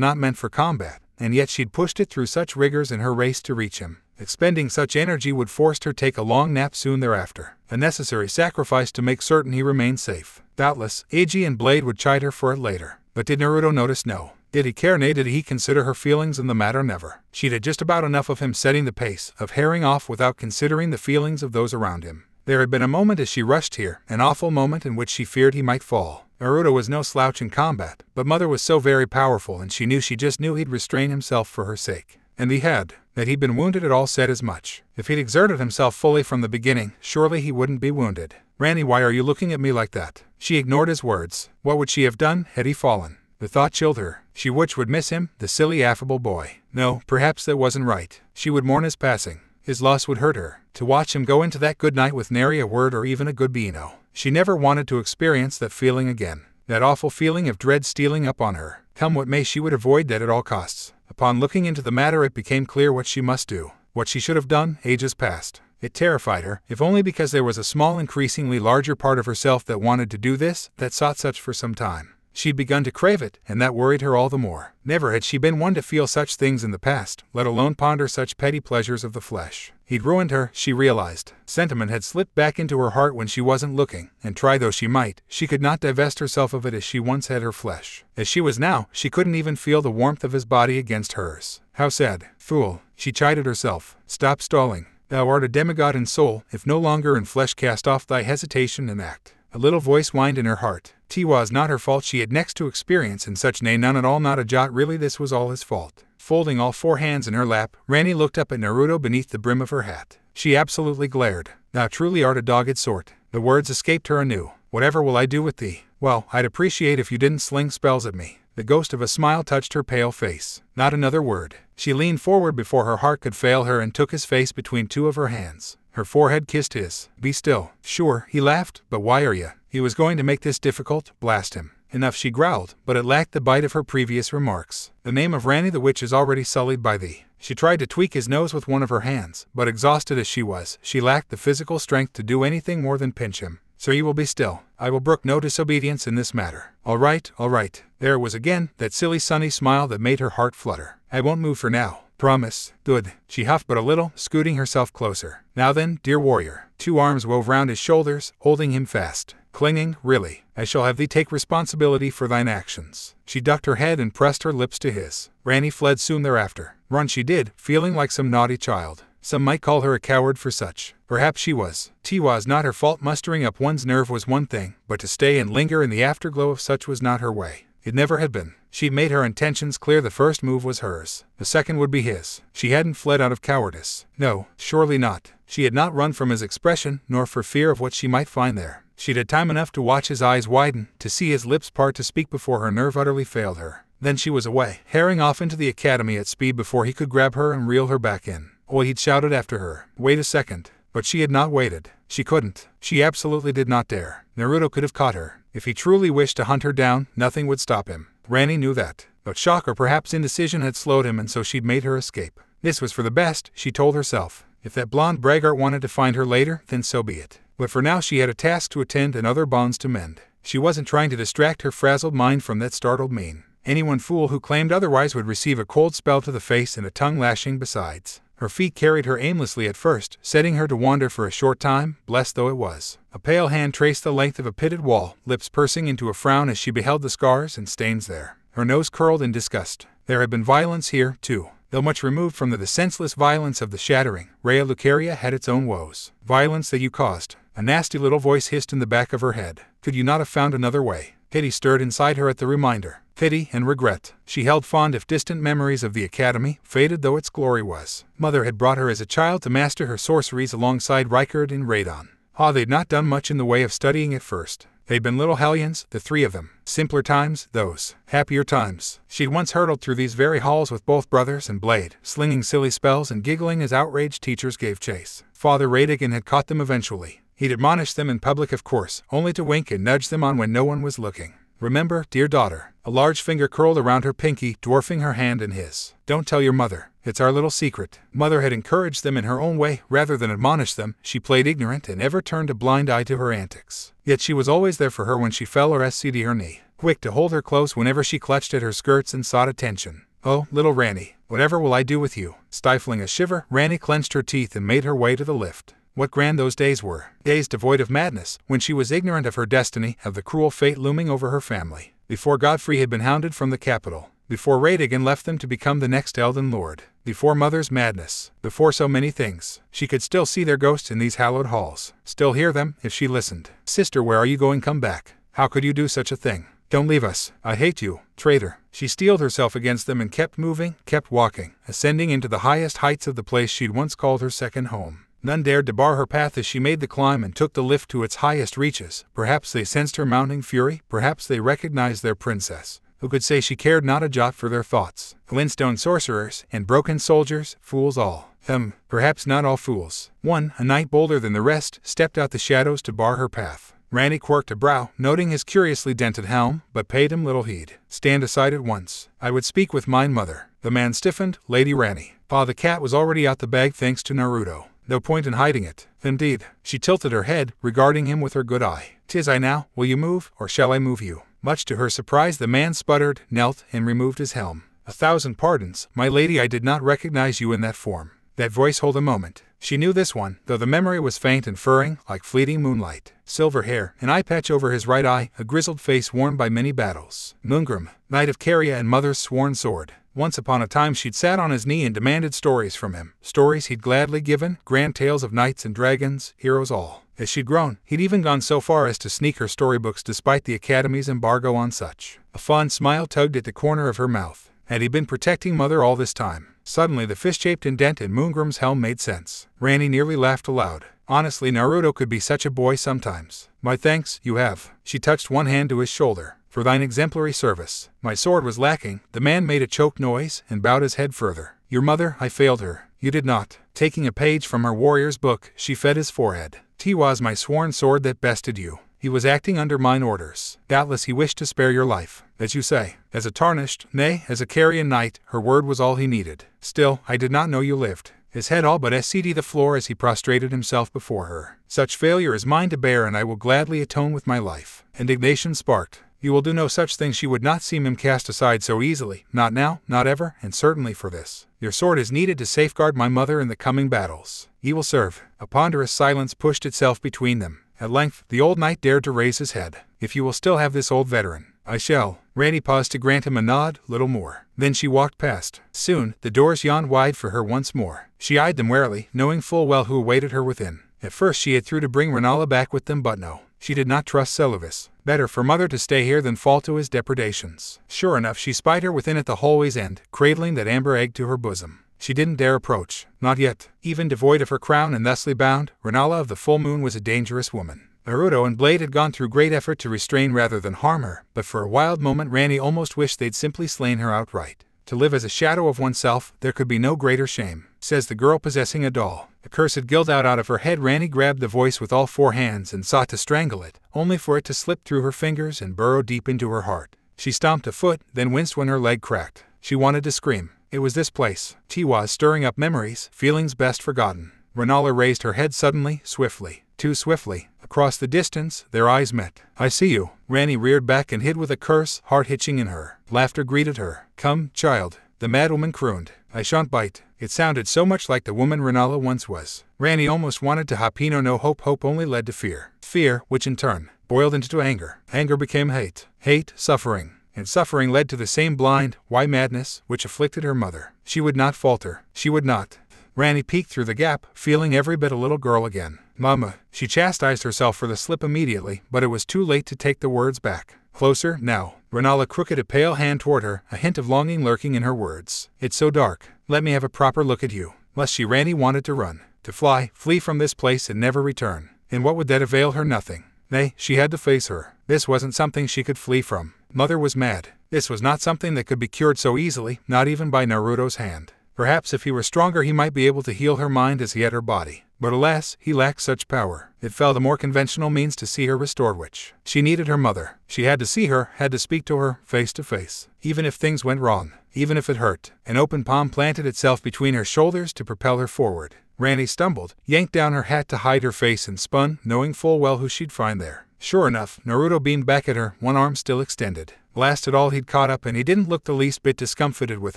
not meant for combat, and yet she'd pushed it through such rigors in her race to reach him. Expending such energy would force her to take a long nap soon thereafter, a necessary sacrifice to make certain he remained safe. Doubtless, Iji and Blaidd would chide her for it later. But did Naruto notice? No. Did he care? Nay, did he consider her feelings in the matter? Never. She'd had just about enough of him setting the pace, of herring off without considering the feelings of those around him. There had been a moment as she rushed here, an awful moment in which she feared he might fall. Naruto was no slouch in combat, but Mother was so very powerful and she knew she just knew he'd restrain himself for her sake. And he had. That he'd been wounded at all said as much. If he'd exerted himself fully from the beginning, surely he wouldn't be wounded. Ranni, why are you looking at me like that? She ignored his words. What would she have done had he fallen? The thought chilled her. She which would miss him, the silly affable boy. No, perhaps that wasn't right. She would mourn his passing. His loss would hurt her. To watch him go into that good night with nary a word or even a good beano. She never wanted to experience that feeling again. That awful feeling of dread stealing up on her. Come what may, she would avoid that at all costs. Upon looking into the matter, it became clear what she must do, what she should have done, ages past. It terrified her, if only because there was a small, increasingly larger part of herself that wanted to do this, that sought such for some time. She'd begun to crave it, and that worried her all the more. Never had she been one to feel such things in the past, let alone ponder such petty pleasures of the flesh. He'd ruined her, she realized. Sentiment had slipped back into her heart when she wasn't looking, and try though she might, she could not divest herself of it as she once had her flesh. As she was now, she couldn't even feel the warmth of his body against hers. How sad. Fool. She chided herself. Stop stalling. Thou art a demigod in soul, if no longer in flesh cast off thy hesitation and act. A little voice whined in her heart. was not her fault she had next to experience in such nay none at all not a jot really this was all his fault. Folding all four hands in her lap, Ranni looked up at Naruto beneath the brim of her hat. She absolutely glared. Thou truly art a dogged sort. The words escaped her anew. Whatever will I do with thee? Well, I'd appreciate if you didn't sling spells at me. The ghost of a smile touched her pale face. Not another word. She leaned forward before her heart could fail her and took his face between two of her hands. Her forehead kissed his. Be still. Sure, he laughed, but why are you? He was going to make this difficult, blast him. Enough, she growled, but it lacked the bite of her previous remarks. The name of Ranni the Witch is already sullied by thee. She tried to tweak his nose with one of her hands, but exhausted as she was, she lacked the physical strength to do anything more than pinch him. So you will be still. I will brook no disobedience in this matter. All right, all right. There was again that silly sunny smile that made her heart flutter. I won't move for now. Promise. Good. She huffed but a little, scooting herself closer. Now then, dear warrior. Two arms wove round his shoulders, holding him fast. Clinging, really. I shall have thee take responsibility for thine actions. She ducked her head and pressed her lips to his. Ranni fled soon thereafter. Run she did, feeling like some naughty child. Some might call her a coward for such. Perhaps she was. T was not her fault. Mustering up one's nerve was one thing, but to stay and linger in the afterglow of such was not her way. It never had been. She'd made her intentions clear the first move was hers. The second would be his. She hadn't fled out of cowardice. No, surely not. She had not run from his expression, nor for fear of what she might find there. She'd had time enough to watch his eyes widen, to see his lips part to speak before her nerve utterly failed her. Then she was away, herring off into the academy at speed before he could grab her and reel her back in. Oh, he'd shouted after her. Wait a second. But she had not waited. She couldn't. She absolutely did not dare. Naruto could have caught her. If he truly wished to hunt her down, nothing would stop him. Ranni knew that. But shock or perhaps indecision had slowed him and so she'd made her escape. This was for the best, she told herself. If that blonde braggart wanted to find her later, then so be it. But for now she had a task to attend and other bonds to mend. She wasn't trying to distract her frazzled mind from that startled mien. Anyone fool who claimed otherwise would receive a cold spell to the face and a tongue lashing besides. Her feet carried her aimlessly at first, setting her to wander for a short time, blessed though it was. A pale hand traced the length of a pitted wall, lips pursing into a frown as she beheld the scars and stains there. Her nose curled in disgust. There had been violence here, too. Though much removed from the, the senseless violence of the shattering, Raya Lucaria had its own woes. Violence that you caused. A nasty little voice hissed in the back of her head. Could you not have found another way? Pity stirred inside her at the reminder. Pity, and regret. She held fond if distant memories of the academy, faded though its glory was. Mother had brought her as a child to master her sorceries alongside Rykard and Radahn. Ah, they'd not done much in the way of studying at first. They'd been little hellions, the three of them. Simpler times, those. Happier times. She'd once hurtled through these very halls with both brothers and Blaidd, slinging silly spells and giggling as outraged teachers gave chase. Father Radagon had caught them eventually. He'd admonished them in public, of course, only to wink and nudge them on when no one was looking. Remember, dear daughter, a large finger curled around her pinky, dwarfing her hand in his. Don't tell your mother. It's our little secret. Mother had encouraged them in her own way, rather than admonish them. She played ignorant and ever turned a blind eye to her antics. Yet she was always there for her when she fell or SCD her knee, quick to hold her close whenever she clutched at her skirts and sought attention. Oh, little Ranni, whatever will I do with you? Stifling a shiver, Ranni clenched her teeth and made her way to the lift. What grand those days were, days devoid of madness, when she was ignorant of her destiny, of the cruel fate looming over her family before Godfrey had been hounded from the capital, before Radagon left them to become the next Elden Lord, before Mother's madness, before so many things, she could still see their ghosts in these hallowed halls, still hear them if she listened. Sister, where are you going? Come back. How could you do such a thing? Don't leave us. I hate you, traitor. She steeled herself against them and kept moving, kept walking, ascending into the highest heights of the place she'd once called her second home. None dared to bar her path as she made the climb and took the lift to its highest reaches. Perhaps they sensed her mounting fury, perhaps they recognized their princess. Who could say she cared not a jot for their thoughts? Glintstone sorcerers and broken soldiers, fools all. Um, perhaps not all fools. One, a knight bolder than the rest, stepped out the shadows to bar her path. Ranni quirked a brow, noting his curiously dented helm, but paid him little heed. Stand aside at once. I would speak with mine mother. The man stiffened, Lady Ranni. Pa the cat was already out the bag thanks to Naruto. No point in hiding it. Indeed, she tilted her head, regarding him with her good eye. Tis I now, will you move, or shall I move you? Much to her surprise, the man sputtered, knelt, and removed his helm. A thousand pardons, my lady, I did not recognize you in that form. That voice hold a moment. She knew this one, though the memory was faint and furring, like fleeting moonlight. Silver hair, an eye patch over his right eye, a grizzled face worn by many battles. Moongrum, knight of Caria and mother's sworn sword. Once upon a time she'd sat on his knee and demanded stories from him. Stories he'd gladly given, grand tales of knights and dragons, heroes all. As she'd grown, he'd even gone so far as to sneak her storybooks despite the Academy's embargo on such. A fond smile tugged at the corner of her mouth. Had he been protecting Mother all this time? Suddenly the fish-shaped indent in Moongrum's helm made sense. Ranni nearly laughed aloud. Honestly, Naruto could be such a boy sometimes. My thanks, you have. She touched one hand to his shoulder for thine exemplary service. My sword was lacking. The man made a choked noise and bowed his head further. Your mother, I failed her. You did not. Taking a page from her warrior's book, she fed his forehead. T was my sworn sword that bested you. He was acting under mine orders. Doubtless he wished to spare your life, as you say. As a tarnished, nay, as a Carian knight, her word was all he needed. Still, I did not know you lived. His head all but SCD the floor as he prostrated himself before her. Such failure is mine to bear, and I will gladly atone with my life. Indignation sparked. You will do no such thing she would not seem him cast aside so easily, not now, not ever, and certainly for this. Your sword is needed to safeguard my mother in the coming battles. Ye will serve. A ponderous silence pushed itself between them. At length, the old knight dared to raise his head. If you will still have this old veteran, I shall. Ranni paused to grant him a nod, little more. Then she walked past. Soon, the doors yawned wide for her once more. She eyed them warily, knowing full well who awaited her within. At first she had through to bring Rennala back with them, but no. She did not trust Seluvis. Better for mother to stay here than fall to his depredations. Sure enough, she spied her within at the hallway's end, cradling that amber egg to her bosom. She didn't dare approach. Not yet. Even devoid of her crown and thusly bound, Rennala of the full moon was a dangerous woman. Naruto and Blaidd had gone through great effort to restrain rather than harm her, but for a wild moment Ranni almost wished they'd simply slain her outright. To live as a shadow of oneself, there could be no greater shame, says the girl possessing a doll. A cursed guilt out out of her head, Ranni grabbed the voice with all four hands and sought to strangle it, only for it to slip through her fingers and burrow deep into her heart. She stomped a foot, then winced when her leg cracked. She wanted to scream. It was this place. Tiwa stirring up memories, feelings best forgotten. Rennala raised her head suddenly, swiftly, too swiftly. Across the distance, their eyes met. I see you. Ranni reared back and hid with a curse, heart hitching in her. Laughter greeted her. Come, child. The madwoman crooned. I shan't bite. It sounded so much like the woman Rennala once was. Ranni almost wanted to Hapino no hope hope only led to fear. Fear, which in turn boiled into anger. Anger became hate. Hate, suffering. And suffering led to the same blind, why madness, which afflicted her mother. She would not falter. She would not. Ranni peeked through the gap, feeling every bit a little girl again. Mama. She chastised herself for the slip immediately, but it was too late to take the words back. Closer, now. Rennala crooked a pale hand toward her, a hint of longing lurking in her words. It's so dark. Let me have a proper look at you. Lest she Ranni wanted to run, to fly, flee from this place and never return. And what would that avail her? Nothing. Nay, she had to face her. This wasn't something she could flee from. Mother was mad. This was not something that could be cured so easily, not even by Naruto's hand. Perhaps if he were stronger he might be able to heal her mind as he had her body. But alas, he lacked such power. It fell to more conventional means to see her restored which. She needed her mother. She had to see her, had to speak to her, face to face. Even if things went wrong, even if it hurt. An open palm planted itself between her shoulders to propel her forward. Ranni stumbled, yanked down her hat to hide her face and spun, knowing full well who she'd find there. Sure enough, Naruto beamed back at her, one arm still extended. Blasted all he'd caught up and he didn't look the least bit discomfited with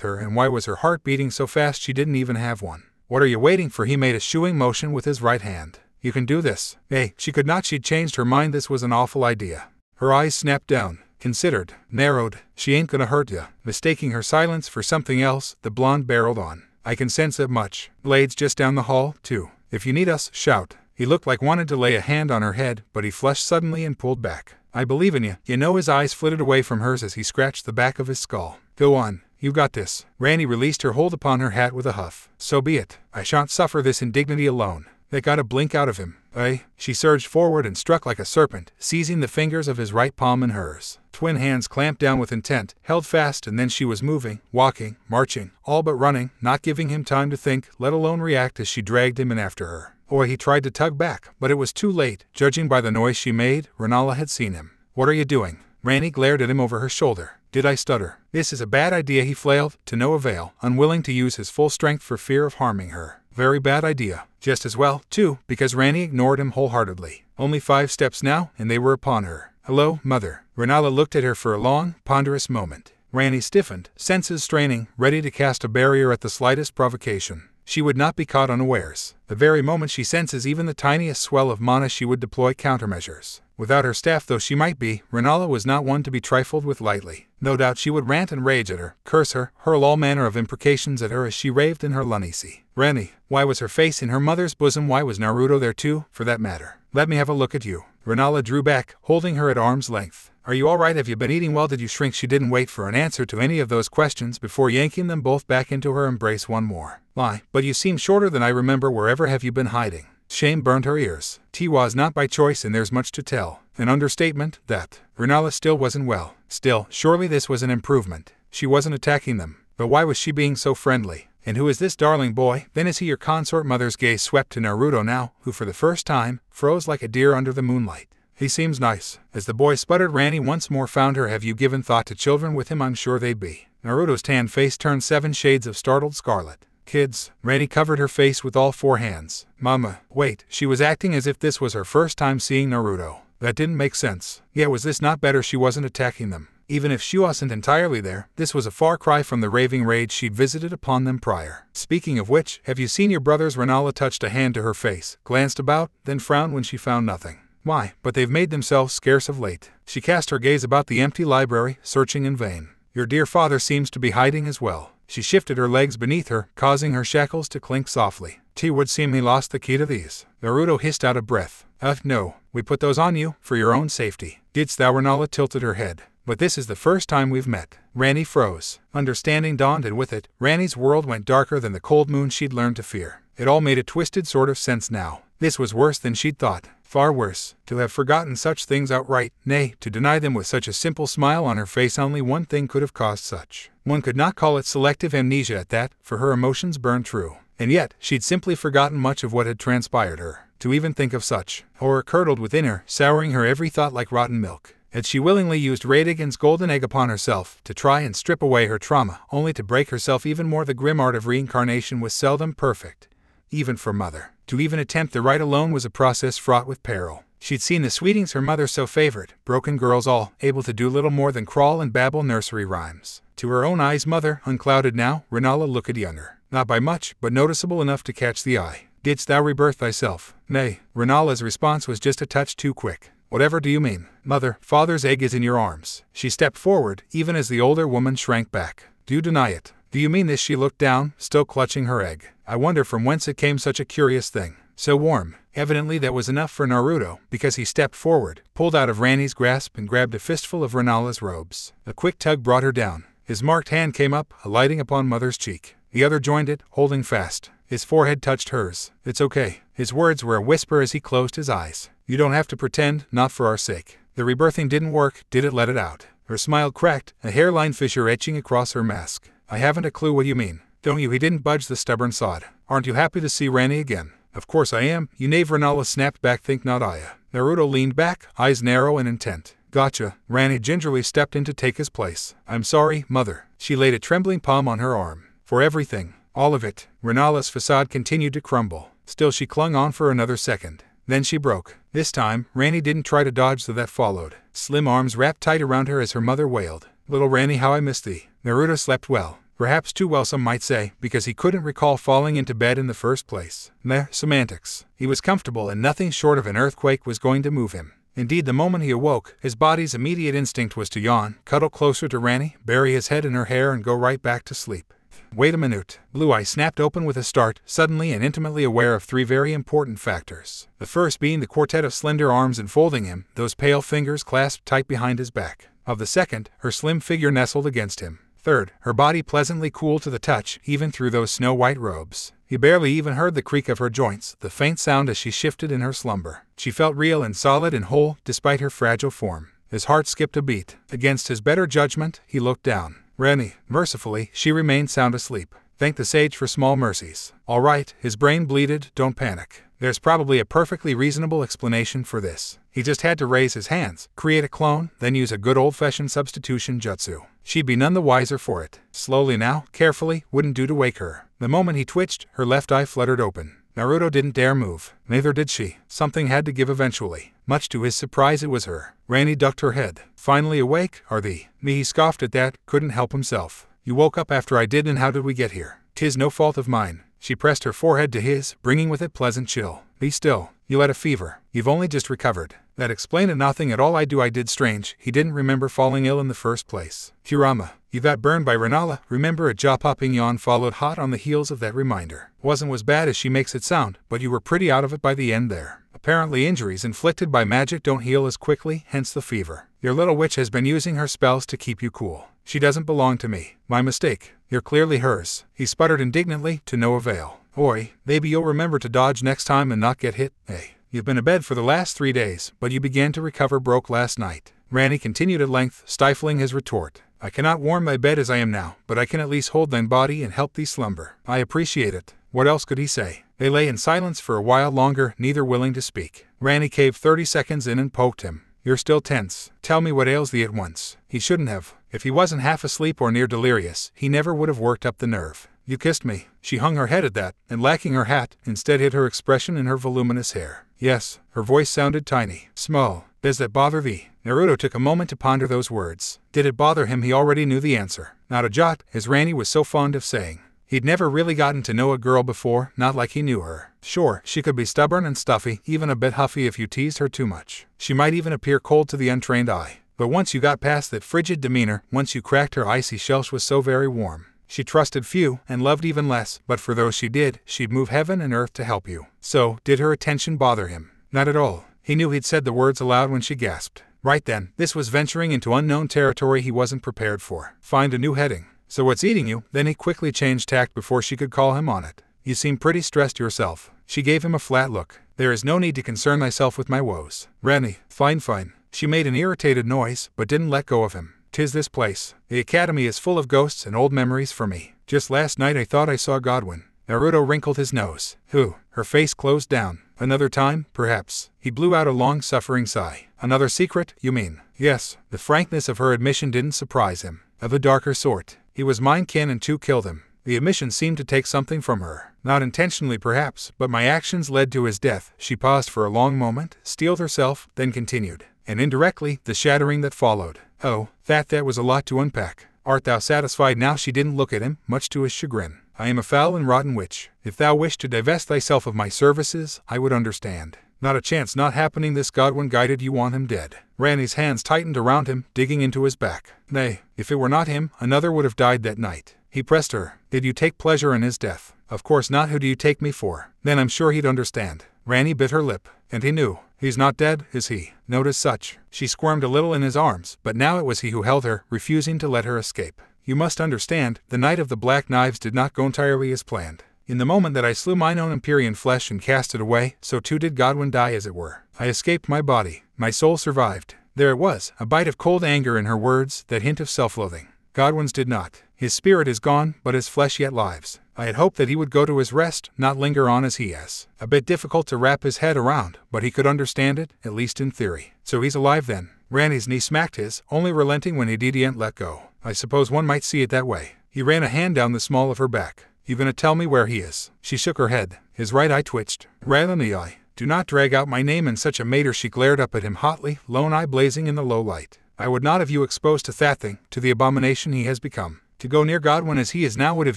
her and why was her heart beating so fast she didn't even have one. What are you waiting for? He made a shooing motion with his right hand. You can do this. Hey, she could not. She'd changed her mind. This was an awful idea. Her eyes snapped down, considered, narrowed. She ain't gonna hurt ya. Mistaking her silence for something else, the blonde barreled on. I can sense it much. Blaidd's just down the hall, too. If you need us, shout. He looked like wanted to lay a hand on her head, but he flushed suddenly and pulled back. I believe in you. You know his eyes flitted away from hers as he scratched the back of his skull. Go on. You got this. Ranni released her hold upon her hat with a huff. So be it. I shan't suffer this indignity alone. They got a blink out of him. Eh? She surged forward and struck like a serpent, seizing the fingers of his right palm in hers. Twin hands clamped down with intent, held fast, and then she was moving, walking, marching, all but running, not giving him time to think, let alone react as she dragged him in after her. Or he tried to tug back, but it was too late. Judging by the noise she made, Rennala had seen him. What are you doing? Ranni glared at him over her shoulder. Did I stutter? This is a bad idea, he flailed, to no avail, unwilling to use his full strength for fear of harming her. Very bad idea. Just as well, too, because Ranni ignored him wholeheartedly. Only five steps now, and they were upon her. Hello, mother. Rennala looked at her for a long, ponderous moment. Ranni stiffened, senses straining, ready to cast a barrier at the slightest provocation. She would not be caught unawares. The very moment she senses even the tiniest swell of mana she would deploy countermeasures. Without her staff though she might be, Rennala was not one to be trifled with lightly. No doubt she would rant and rage at her, curse her, hurl all manner of imprecations at her as she raved in her lunacy. Ranni, why was her face in her mother's bosom? Why was Naruto there too, for that matter? Let me have a look at you. Rennala drew back, holding her at arm's length. Are you all right? Have you been eating well? Did you shrink? She didn't wait for an answer to any of those questions before yanking them both back into her embrace one more. Lie, but you seem shorter than I remember. Wherever have you been hiding? Shame burned her ears. Tiwa's not by choice and there's much to tell. An understatement, that. Rennala still wasn't well. Still, surely this was an improvement. She wasn't attacking them. But why was she being so friendly? And who is this darling boy? Then is he your consort? Mother's gaze swept to Naruto now, who for the first time, froze like a deer under the moonlight. He seems nice. As the boy sputtered, Ranni once more found her. Have you given thought to children with him? I'm sure they'd be. Naruto's tan face turned seven shades of startled scarlet. Kids, Ranni covered her face with all four hands. Mama, wait, she was acting as if this was her first time seeing Naruto. That didn't make sense. Yet was this not better she wasn't attacking them? Even if she wasn't entirely there, this was a far cry from the raving rage she'd visited upon them prior. Speaking of which, have you seen your brothers? Rennala touched a hand to her face, glanced about, then frowned when she found nothing. Why, but they've made themselves scarce of late. She cast her gaze about the empty library, searching in vain. Your dear father seems to be hiding as well. She shifted her legs beneath her, causing her shackles to clink softly. T would seem he lost the key to these. Naruto hissed out a breath. Uh, no, we put those on you, for your own safety. Didst thou? Rennala tilted her head. But this is the first time we've met. Ranni froze. Understanding dawned, and with it, Ranni's world went darker than the cold moon she'd learned to fear. It all made a twisted sort of sense now. This was worse than she'd thought. Far worse, to have forgotten such things outright, nay, to deny them with such a simple smile on her face only one thing could have caused such. One could not call it selective amnesia at that, for her emotions burned true. And yet, she'd simply forgotten much of what had transpired her. To even think of such, horror curdled within her, souring her every thought like rotten milk. Had she willingly used Radagon's golden egg upon herself, to try and strip away her trauma, only to break herself even more the grim art of reincarnation was seldom perfect, even for mother. To even attempt the right alone was a process fraught with peril. She'd seen the sweetings her mother so favored, broken girls all, able to do little more than crawl and babble nursery rhymes. To her own eyes, mother, unclouded now, Rennala looked at younger. Not by much, but noticeable enough to catch the eye. Didst thou rebirth thyself? Nay, Rennala's response was just a touch too quick. Whatever do you mean? Mother, father's egg is in your arms. She stepped forward, even as the older woman shrank back. Do you deny it? Do you mean this? She looked down, still clutching her egg. I wonder from whence it came such a curious thing. so warm. Evidently that was enough for Naruto, because he stepped forward, pulled out of Ranni's grasp and grabbed a fistful of Rennala's robes. A quick tug brought her down. His marked hand came up, alighting upon Mother's cheek. The other joined it, holding fast. His forehead touched hers. It's okay. His words were a whisper as he closed his eyes. You don't have to pretend, not for our sake. The rebirthing didn't work, did it let it out? Her smile cracked, a hairline fissure etching across her mask. I haven't a clue what you mean. Don't you? He didn't budge the stubborn sod. Aren't you happy to see Ranni again? Of course I am. You knave Rennala snapped back, think not Aya. Naruto leaned back, eyes narrow and intent. Gotcha. Ranni gingerly stepped in to take his place. I'm sorry, mother. She laid a trembling palm on her arm. For everything. All of it. Rennala's facade continued to crumble. Still she clung on for another second. Then she broke. This time, Ranni didn't try to dodge the that followed. Slim arms wrapped tight around her as her mother wailed. Little Ranni, how I miss thee. Naruto slept well. Perhaps too well, some might say, because he couldn't recall falling into bed in the first place. Meh, semantics. He was comfortable and nothing short of an earthquake was going to move him. Indeed, the moment he awoke, his body's immediate instinct was to yawn, cuddle closer to Ranni, bury his head in her hair, and go right back to sleep. Wait a minute. Blue Eye snapped open with a start, suddenly and intimately aware of three very important factors. The first being the quartet of slender arms enfolding him, those pale fingers clasped tight behind his back. Of the second, her slim figure nestled against him. Third, her body pleasantly cool to the touch, even through those snow white robes. He barely even heard the creak of her joints, the faint sound as she shifted in her slumber. She felt real and solid and whole, despite her fragile form. His heart skipped a beat. Against his better judgment, he looked down. Ranni, mercifully, she remained sound asleep. Thank the sage for small mercies. All right, his brain bleated, don't panic. There's probably a perfectly reasonable explanation for this. He just had to raise his hands, create a clone, then use a good old-fashioned substitution jutsu. She'd be none the wiser for it. Slowly now, carefully, wouldn't do to wake her. The moment he twitched, her left eye fluttered open. Naruto didn't dare move. Neither did she. Something had to give eventually. Much to his surprise, it was her. Ranni ducked her head. Finally awake, are thee? Me, he scoffed at that, couldn't help himself. You woke up after I did, and how did we get here? Tis no fault of mine. She pressed her forehead to his, bringing with it pleasant chill. Be still. You had a fever. You've only just recovered. That explained it nothing at all I do I did strange. He didn't remember falling ill in the first place. Kurama. You got burned by Rennala. Remember a jaw-popping yawn followed hot on the heels of that reminder. Wasn't as bad as she makes it sound, but you were pretty out of it by the end there. Apparently injuries inflicted by magic don't heal as quickly, hence the fever. Your little witch has been using her spells to keep you cool. She doesn't belong to me. My mistake. You're clearly hers. He sputtered indignantly, to no avail. Oi, maybe you'll remember to dodge next time and not get hit. Hey, you've been abed for the last three days, but you began to recover broke last night. Ranni continued at length, stifling his retort. I cannot warm thy bed as I am now, but I can at least hold thine body and help thee slumber. I appreciate it. What else could he say? They lay in silence for a while longer, neither willing to speak. Ranni caved thirty seconds in and poked him. You're still tense. Tell me what ails thee at once. He shouldn't have. If he wasn't half asleep or near delirious, he never would have worked up the nerve. You kissed me. She hung her head at that, and lacking her hat, instead hid her expression in her voluminous hair. Yes, her voice sounded tiny, small. Does that bother thee? Naruto took a moment to ponder those words. Did it bother him? He already knew the answer. Not a jot, as Ranni was so fond of saying. He'd never really gotten to know a girl before, not like he knew her. Sure, she could be stubborn and stuffy, even a bit huffy if you teased her too much. She might even appear cold to the untrained eye. But once you got past that frigid demeanor, once you cracked her icy shell, she was so very warm. She trusted few and loved even less, but for those she did, she'd move heaven and earth to help you. So, did her attention bother him? Not at all. He knew he'd said the words aloud when she gasped. Right then, this was venturing into unknown territory he wasn't prepared for. Find a new heading. So what's eating you? Then he quickly changed tact before she could call him on it. You seem pretty stressed yourself. She gave him a flat look. There is no need to concern thyself with my woes. Ranni, fine, fine. She made an irritated noise, but didn't let go of him. Tis this place. The academy is full of ghosts and old memories for me. Just last night I thought I saw Godwyn. Naruto wrinkled his nose. Who? Her face closed down. Another time, perhaps. He blew out a long suffering sigh. Another secret, you mean? Yes. The frankness of her admission didn't surprise him. Of a darker sort. He was mine kin and two killed him. The admission seemed to take something from her. Not intentionally, perhaps, but my actions led to his death. She paused for a long moment, steeled herself, then continued. And indirectly, the shattering that followed. Oh, that that was a lot to unpack. Art thou satisfied now? She didn't look at him, much to his chagrin. I am a foul and rotten witch. If thou wish to divest thyself of my services, I would understand. Not a chance not happening this Godwyn guided you on him dead. Ranni's hands tightened around him, digging into his back. Nay, if it were not him, another would have died that night. He pressed her. Did you take pleasure in his death? Of course not who do you take me for? Then I'm sure he'd understand. Ranni bit her lip, and he knew. He's not dead, is he? Note as such. She squirmed a little in his arms, but now it was he who held her, refusing to let her escape. You must understand, the night of the black knives did not go entirely as planned. In the moment that I slew mine own Empyrean flesh and cast it away, so too did Godwyn die as it were. I escaped my body. My soul survived. There it was, a bite of cold anger in her words, that hint of self-loathing. Godwyn's did not. His spirit is gone, but his flesh yet lives. I had hoped that he would go to his rest, not linger on as he has. A bit difficult to wrap his head around, but he could understand it, at least in theory. So he's alive then. Ranni's knee smacked his, only relenting when he didn't let go. I suppose one might see it that way. He ran a hand down the small of her back. You gonna tell me where he is? She shook her head. His right eye twitched. Right on the eye. Do not drag out my name in such a matter. She glared up at him hotly, lone eye blazing in the low light. I would not have you exposed to that thing, to the abomination he has become. To go near Godwyn as he is now would have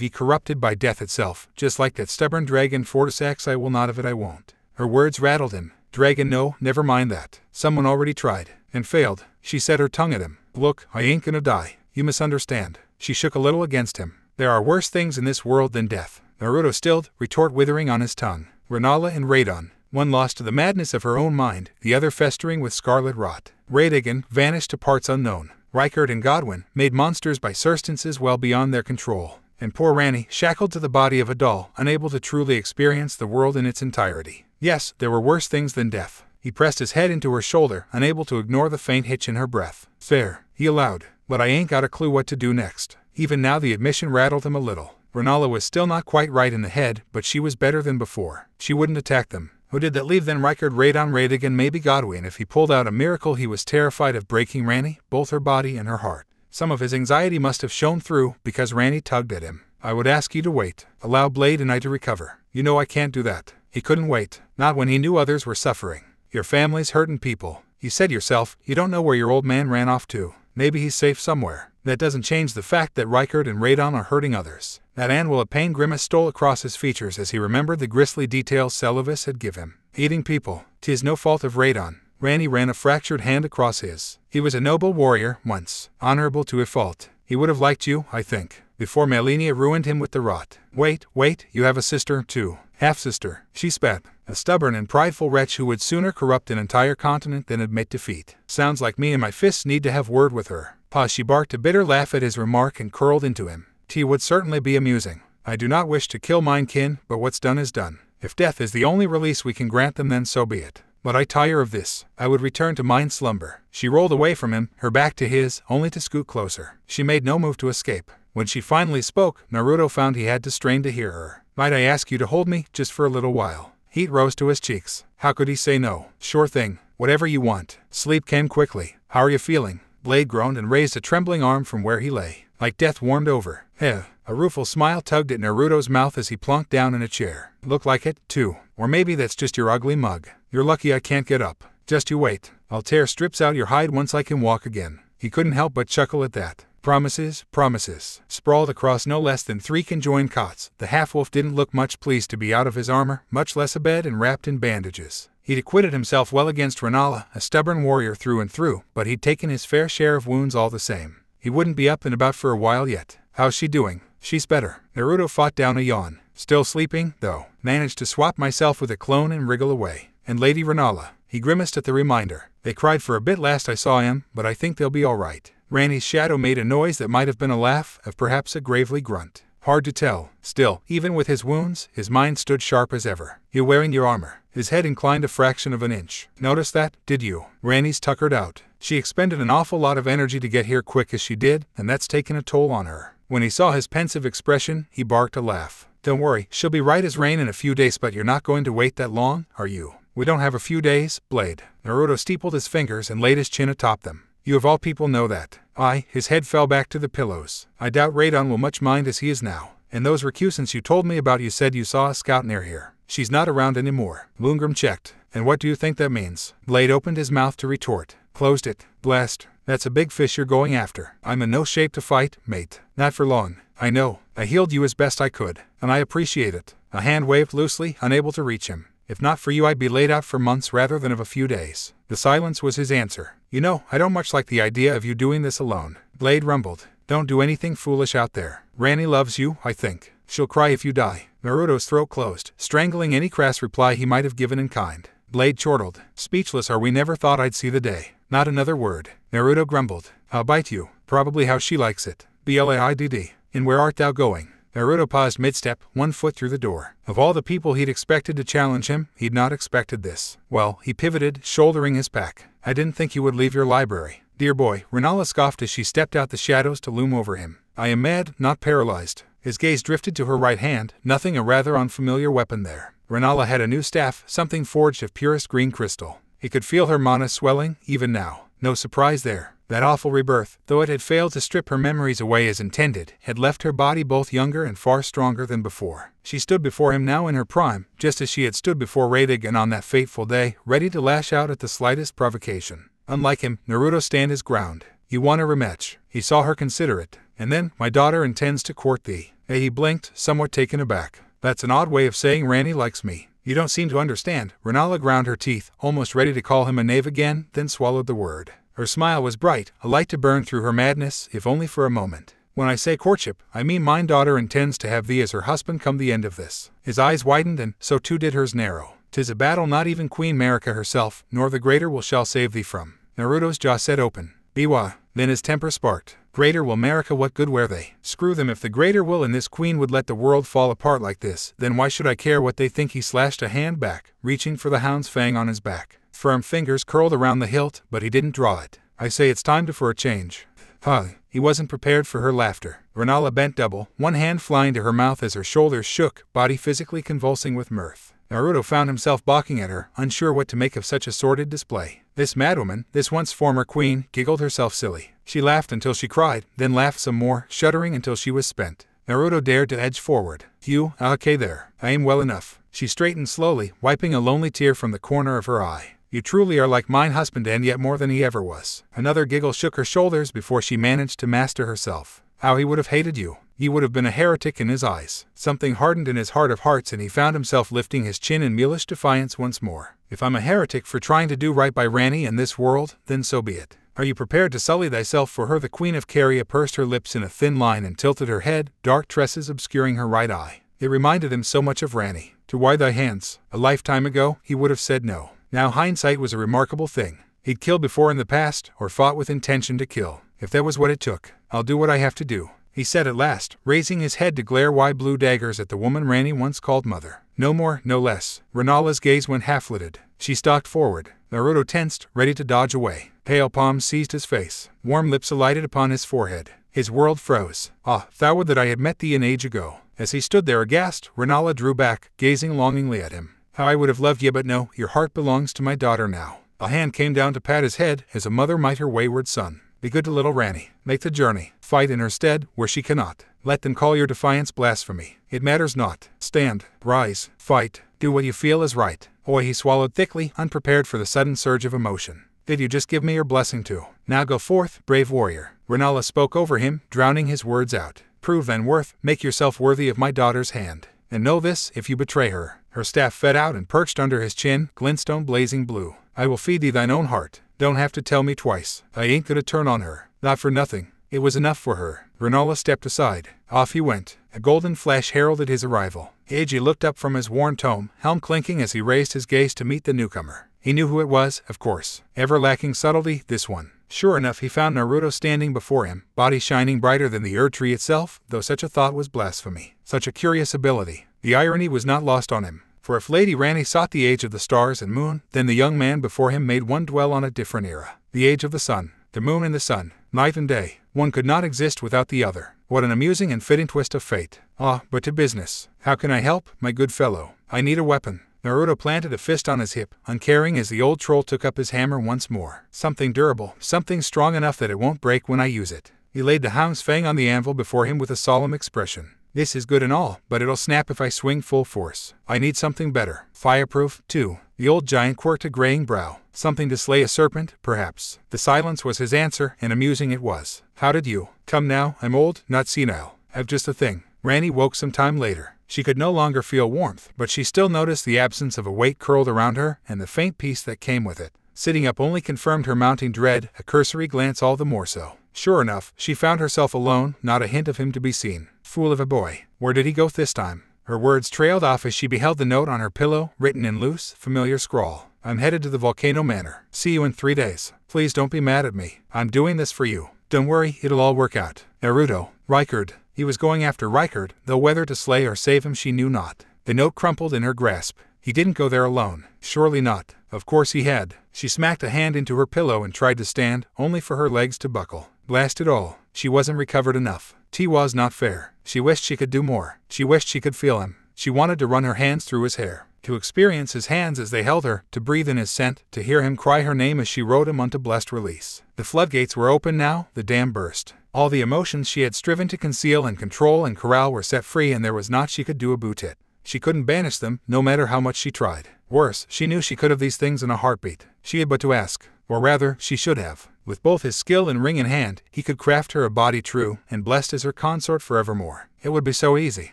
he corrupted by death itself, just like that stubborn dragon Fortissax I will not have it I won't. Her words rattled him. Dragon no, never mind that. Someone already tried, and failed. She set her tongue at him. Look, I ain't gonna die. You misunderstand. She shook a little against him. There are worse things in this world than death. Naruto stilled, retort withering on his tongue. Rennala and Radahn, one lost to the madness of her own mind, the other festering with scarlet rot. Radagon vanished to parts unknown. Rykard and Godwyn, made monsters by substances well beyond their control. And poor Ranni, shackled to the body of a doll, unable to truly experience the world in its entirety. Yes, there were worse things than death. He pressed his head into her shoulder, unable to ignore the faint hitch in her breath. Fair, he allowed, but I ain't got a clue what to do next. Even now the admission rattled him a little. Rennala was still not quite right in the head, but she was better than before. She wouldn't attack them. Who did that leave then on raid again? maybe Godwyn if he pulled out a miracle he was terrified of breaking Ranni, both her body and her heart. Some of his anxiety must have shown through because Ranni tugged at him. I would ask you to wait. Allow Blaidd and I to recover. You know I can't do that. He couldn't wait, not when he knew others were suffering. Your family's hurtin' people. You said yourself, you don't know where your old man ran off to. Maybe he's safe somewhere. That doesn't change the fact that Rykard and Radahn are hurting others. That anvil of pain grimace stole across his features as he remembered the grisly details Seluvis had given him. Eating people. Tis no fault of Radahn. Ranni ran a fractured hand across his. He was a noble warrior, once. Honorable to a fault. He would have liked you, I think, before Malenia ruined him with the rot. Wait, wait, you have a sister, too. Half-sister. She spat. A stubborn and prideful wretch who would sooner corrupt an entire continent than admit defeat. Sounds like me and my fists need to have word with her. Pa she barked a bitter laugh at his remark and curled into him. Tea would certainly be amusing. I do not wish to kill mine kin, but what's done is done. If death is the only release we can grant them, then so be it. But I tire of this. I would return to mine slumber. She rolled away from him, her back to his, only to scoot closer. She made no move to escape. When she finally spoke, Naruto found he had to strain to hear her. Might I ask you to hold me, just for a little while? Heat rose to his cheeks. How could he say no? Sure thing. Whatever you want. Sleep came quickly. How are you feeling? Blaidd groaned and raised a trembling arm from where he lay. Like death warmed over. Heh. A rueful smile tugged at Naruto's mouth as he plunked down in a chair. Look like it, too. Or maybe that's just your ugly mug. You're lucky I can't get up. Just you wait. I'll tear strips out your hide once I can walk again. He couldn't help but chuckle at that. Promises, promises. Sprawled across no less than three conjoined cots, the half-wolf didn't look much pleased to be out of his armor, much less a bed and wrapped in bandages. He'd acquitted himself well against Rennala, a stubborn warrior through and through, but he'd taken his fair share of wounds all the same. He wouldn't be up and about for a while yet. How's she doing? She's better. Naruto fought down a yawn. Still sleeping, though. Managed to swap myself with a clone and wriggle away. And Lady Rennala. He grimaced at the reminder. They cried for a bit last I saw him, but I think they'll be all right. Ranni's shadow made a noise that might have been a laugh, of perhaps a gravely grunt. Hard to tell. Still, even with his wounds, his mind stood sharp as ever. You're wearing your armor. His head inclined a fraction of an inch. Notice that, did you? Ranni's tuckered out. She expended an awful lot of energy to get here quick as she did, and that's taken a toll on her. When he saw his pensive expression, he barked a laugh. Don't worry, she'll be right as rain in a few days, but you're not going to wait that long, are you? We don't have a few days, Blaidd. Naruto steepled his fingers and laid his chin atop them. You of all people know that. I, his head fell back to the pillows. I doubt Radahn will much mind as he is now. And those recusants you told me about you said you saw a scout near here. She's not around anymore. Moongrum checked. And what do you think that means? Blaidd opened his mouth to retort. Closed it. Blast. That's a big fish you're going after. I'm in no shape to fight, mate. Not for long. I know. I healed you as best I could. And I appreciate it. A hand waved loosely, unable to reach him. If not for you, I'd be laid out for months rather than of a few days. The silence was his answer. You know, I don't much like the idea of you doing this alone. Blaidd rumbled. Don't do anything foolish out there. Ranni loves you, I think. she'll cry if you die. Naruto's throat closed, strangling any crass reply he might have given in kind. Blaidd chortled. Speechless are we never thought I'd see the day. Not another word. Naruto grumbled. I'll bite you. Probably how she likes it. B-L-A-I-D-D. And where art thou going? Naruto paused mid-step, one foot through the door. Of all the people he'd expected to challenge him, he'd not expected this. Well, he pivoted, shouldering his pack. I didn't think you would leave your library. Dear boy, Rennala scoffed as she stepped out the shadows to loom over him. I am mad, not paralyzed. His gaze drifted to her right hand, nothing a rather unfamiliar weapon there. Rennala had a new staff, something forged of purest green crystal. He could feel her mana swelling, even now. No surprise there. That awful rebirth, though it had failed to strip her memories away as intended, had left her body both younger and far stronger than before. She stood before him now in her prime, just as she had stood before Radagon on that fateful day, ready to lash out at the slightest provocation. Unlike him, Naruto stand his ground. You want a rematch. He saw her consider it. And then, my daughter intends to court thee. Hey, he blinked, somewhat taken aback. That's an odd way of saying Ranni likes me. You don't seem to understand. Rennala ground her teeth, almost ready to call him a knave again, then swallowed the word. Her smile was bright, a light to burn through her madness, if only for a moment. When I say courtship, I mean mine daughter intends to have thee as her husband come the end of this. His eyes widened, and so too did hers narrow. Tis a battle not even Queen Marika herself, nor the greater will shall save thee from. Naruto's jaw set open. Biwa. Then his temper sparked. Greater will Marika what good were they? Screw them if the greater will and this queen would let the world fall apart like this, then why should I care what they think he slashed a hand back, reaching for the hound's fang on his back. Firm fingers curled around the hilt, but he didn't draw it. I say it's time to for a change. Huh. He wasn't prepared for her laughter. Rennala bent double, one hand flying to her mouth as her shoulders shook, body physically convulsing with mirth. Naruto found himself balking at her, unsure what to make of such a sordid display. This madwoman, this once former queen, giggled herself silly. She laughed until she cried, then laughed some more, shuddering until she was spent. Naruto dared to edge forward. You, ah, okay there. I am well enough. She straightened slowly, wiping a lonely tear from the corner of her eye. You truly are like mine husband and yet more than he ever was. Another giggle shook her shoulders before she managed to master herself. How he would have hated you. He would have been a heretic in his eyes. Something hardened in his heart of hearts and he found himself lifting his chin in mulish defiance once more. If I'm a heretic for trying to do right by Ranni in this world, then so be it. Are you prepared to sully thyself for her? The Queen of Caria pursed her lips in a thin line and tilted her head, dark tresses obscuring her right eye. It reminded him so much of Ranni. To why thy hands? A lifetime ago, he would have said no. Now, hindsight was a remarkable thing. He'd killed before in the past, or fought with intention to kill. If that was what it took, I'll do what I have to do, he said at last, raising his head to glare wide blue daggers at the woman Ranni once called mother. No more, no less. Rennala's gaze went half-lidded. She stalked forward. Naruto tensed, ready to dodge away. Pale palms seized his face. Warm lips alighted upon his forehead. His world froze. Ah, thou would that I had met thee an age ago. As he stood there aghast, Rennala drew back, gazing longingly at him. How I would have loved ye, but no, your heart belongs to my daughter now. A hand came down to pat his head, as a mother might her wayward son. Be good to little Ranni. Make the journey. Fight in her stead, where she cannot. Let them call your defiance blasphemy. It matters not. Stand, rise, fight, do what you feel is right. Boy, he swallowed thickly, unprepared for the sudden surge of emotion. Did you just give me your blessing too? Now go forth, brave warrior. Rennala spoke over him, drowning his words out. Prove then worth, make yourself worthy of my daughter's hand. And know this, if you betray her, her staff fed out and perched under his chin, glintstone blazing blue. I will feed thee thine own heart. Don't have to tell me twice. I ain't gonna turn on her. Not for nothing. It was enough for her. Rennala stepped aside. Off he went. A golden flash heralded his arrival. Iji looked up from his worn tome, helm clinking as he raised his gaze to meet the newcomer. He knew who it was, of course. Ever lacking subtlety, this one. Sure enough, he found Naruto standing before him, body shining brighter than the Erdtree itself, though such a thought was blasphemy. Such a curious ability. The irony was not lost on him. For if Lady Ranni sought the age of the stars and moon, then the young man before him made one dwell on a different era. The age of the sun, the moon and the sun, night and day. One could not exist without the other. What an amusing and fitting twist of fate. Ah, but to business. How can I help, my good fellow? I need a weapon. Naruto planted a fist on his hip, uncaring as the old troll took up his hammer once more. Something durable, something strong enough that it won't break when I use it. He laid the hound's fang on the anvil before him with a solemn expression. This is good and all, but it'll snap if I swing full force. I need something better. Fireproof, too. The old giant quirked a graying brow. Something to slay a serpent, perhaps. The silence was his answer, and amusing it was. How did you? Come now, I'm old, not senile. Have just a thing. Ranni woke some time later. She could no longer feel warmth, but she still noticed the absence of a weight curled around her and the faint peace that came with it. Sitting up only confirmed her mounting dread, a cursory glance all the more so. Sure enough, she found herself alone, not a hint of him to be seen. fool of a boy. Where did he go this time? Her words trailed off as she beheld the note on her pillow, written in loose, familiar scrawl. I'm headed to the Volcano Manor. See you in three days. Please don't be mad at me. I'm doing this for you. Don't worry, it'll all work out. Naruto, Rykard. He was going after Rykard, though whether to slay or save him she knew not. The note crumpled in her grasp. He didn't go there alone. Surely not. Of course he had. She smacked a hand into her pillow and tried to stand, only for her legs to buckle. Blast it all. She wasn't recovered enough. T was not fair. She wished she could do more. She wished she could feel him. She wanted to run her hands through his hair to experience his hands as they held her, to breathe in his scent, to hear him cry her name as she rode him unto blessed release. The floodgates were open now, the dam burst. All the emotions she had striven to conceal and control and corral were set free, and there was naught she could do about it. She couldn't banish them, no matter how much she tried. Worse, she knew she could have these things in a heartbeat. She had but to ask, or rather, she should have. With both his skill and ring in hand, he could craft her a body true and blessed as her consort forevermore. It would be so easy.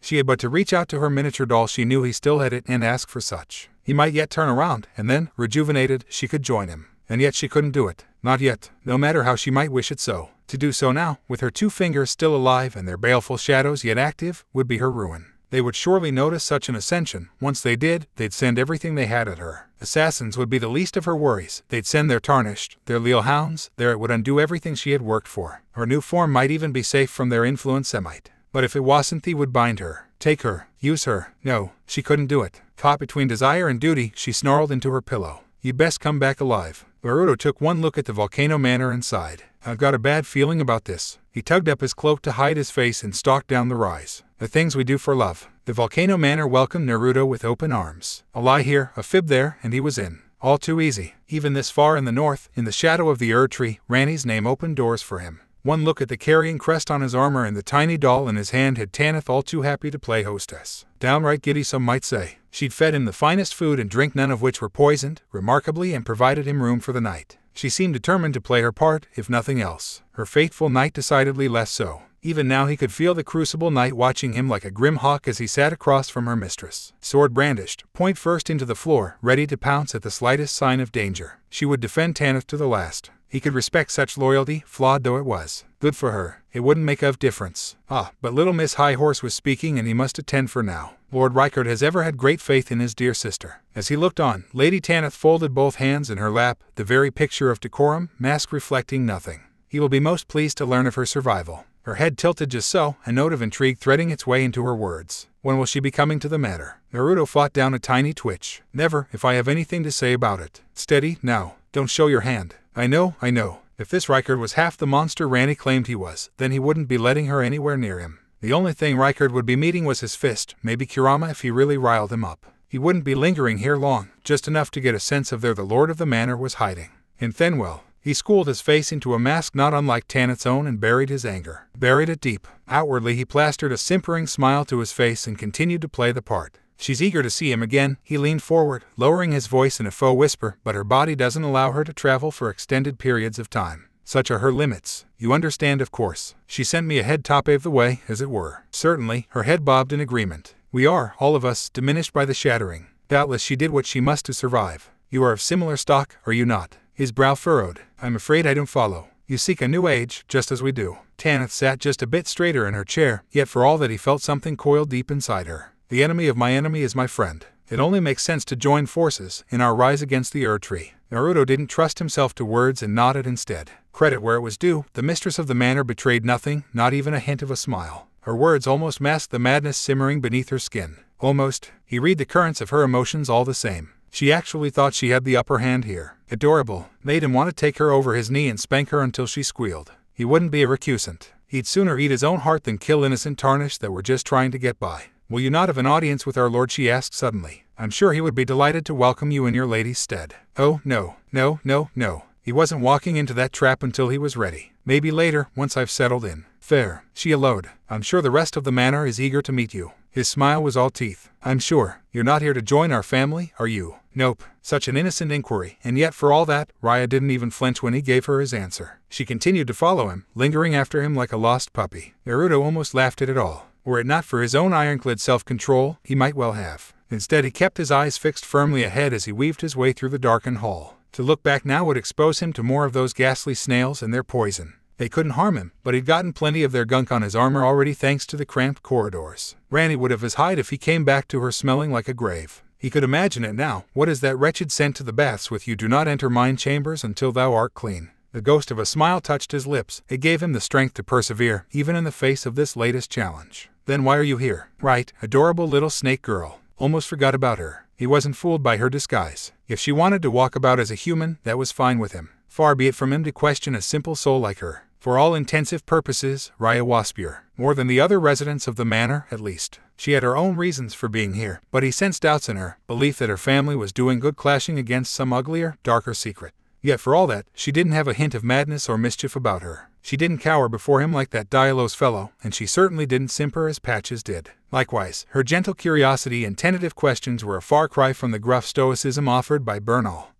She had but to reach out to her miniature doll she knew he still had it and ask for such. He might yet turn around, and then, rejuvenated, she could join him. And yet she couldn't do it. Not yet, no matter how she might wish it so. To do so now, with her two fingers still alive and their baleful shadows yet active, would be her ruin. They would surely notice such an ascension. Once they did, they'd send everything they had at her. Assassins would be the least of her worries. They'd send their tarnished, their leal hounds, there it would undo everything she had worked for. Her new form might even be safe from their influence Semite. But if it wasn't, they would bind her, take her, use her. No, she couldn't do it. Caught between desire and duty, she snarled into her pillow. You'd best come back alive. Naruto took one look at the volcano manor and sighed. I've got a bad feeling about this. He tugged up his cloak to hide his face and stalked down the rise. The things we do for love. The Volcano Manor welcomed Naruto with open arms. A lie here, a fib there, and he was in. All too easy. Even this far in the north, in the shadow of the Erdtree, Ranni's name opened doors for him. One look at the Carian crest on his armor and the tiny doll in his hand had Tanith all too happy to play hostess. Downright giddy, some might say. She'd fed him the finest food and drink, none of which were poisoned, remarkably, and provided him room for the night. She seemed determined to play her part, if nothing else. Her faithful knight decidedly less so. Even now he could feel the crucible knight watching him like a grim hawk as he sat across from her mistress, sword brandished, point first into the floor, ready to pounce at the slightest sign of danger. She would defend Tanith to the last. He could respect such loyalty, flawed though it was. Good for her. It wouldn't make of difference. Ah, but little Miss High Horse was speaking and he must attend for now. Lord Rykard has ever had great faith in his dear sister. As he looked on, Lady Tanith folded both hands in her lap, the very picture of decorum, mask reflecting nothing. He will be most pleased to learn of her survival her head tilted just so, a note of intrigue threading its way into her words. When will she be coming to the matter? Naruto fought down a tiny twitch. Never, if I have anything to say about it. Steady, now. Don't show your hand. I know, I know. If this Rykard was half the monster Ranni claimed he was, then he wouldn't be letting her anywhere near him. The only thing Rykard would be meeting was his fist, maybe Kurama if he really riled him up. He wouldn't be lingering here long, just enough to get a sense of where the lord of the manor was hiding. In Fenwell, he schooled his face into a mask not unlike Tanith's own and buried his anger. Buried it deep. Outwardly, he plastered a simpering smile to his face and continued to play the part. She's eager to see him again. He leaned forward, lowering his voice in a faux whisper, but her body doesn't allow her to travel for extended periods of time. Such are her limits. You understand, of course. She sent me ahead top of the way, as it were. Certainly, her head bobbed in agreement. We are, all of us, diminished by the shattering. Doubtless she did what she must to survive. You are of similar stock, are you not? His brow furrowed. I'm afraid I don't follow. You seek a new age, just as we do. Tanith sat just a bit straighter in her chair, yet for all that he felt something coiled deep inside her. The enemy of my enemy is my friend. It only makes sense to join forces in our rise against the Erd Tree. Naruto didn't trust himself to words and nodded instead. Credit where it was due, the mistress of the manor betrayed nothing, not even a hint of a smile. Her words almost masked the madness simmering beneath her skin. Almost, he read the currents of her emotions all the same. She actually thought she had the upper hand here. Adorable. Made him want to take her over his knee and spank her until she squealed. He wouldn't be a recusant. He'd sooner eat his own heart than kill innocent tarnish that were just trying to get by. Will you not have an audience with our lord? she asked suddenly. I'm sure he would be delighted to welcome you in your lady's stead. Oh, no, no, no, no. He wasn't walking into that trap until he was ready. Maybe later, once I've settled in. Fair. She allowed. I'm sure the rest of the manor is eager to meet you. His smile was all teeth. I'm sure. You're not here to join our family, are you? Nope. Such an innocent inquiry, and yet for all that, Raya didn't even flinch when he gave her his answer. She continued to follow him, lingering after him like a lost puppy. Naruto almost laughed at it all. Were it not for his own ironclad self-control, he might well have. Instead, he kept his eyes fixed firmly ahead as he weaved his way through the darkened hall. To look back now would expose him to more of those ghastly snails and their poison. They couldn't harm him, but he'd gotten plenty of their gunk on his armor already thanks to the cramped corridors. Ranni would have his hide if he came back to her smelling like a grave. He could imagine it now. What is that wretched scent to the baths with you do not enter mine chambers until thou art clean? The ghost of a smile touched his lips. It gave him the strength to persevere, even in the face of this latest challenge. Then why are you here? Right, adorable little snake girl. Almost forgot about her. He wasn't fooled by her disguise. If she wanted to walk about as a human, that was fine with him. Far be it from him to question a simple soul like her. For all intensive purposes, Raya Waspier, more than the other residents of the manor, at least. She had her own reasons for being here, but he sensed doubts in her, belief that her family was doing good clashing against some uglier, darker secret. Yet for all that, she didn't have a hint of madness or mischief about her. She didn't cower before him like that Diallos fellow, and she certainly didn't simper as Patches did. Likewise, her gentle curiosity and tentative questions were a far cry from the gruff stoicism offered by Bernahl,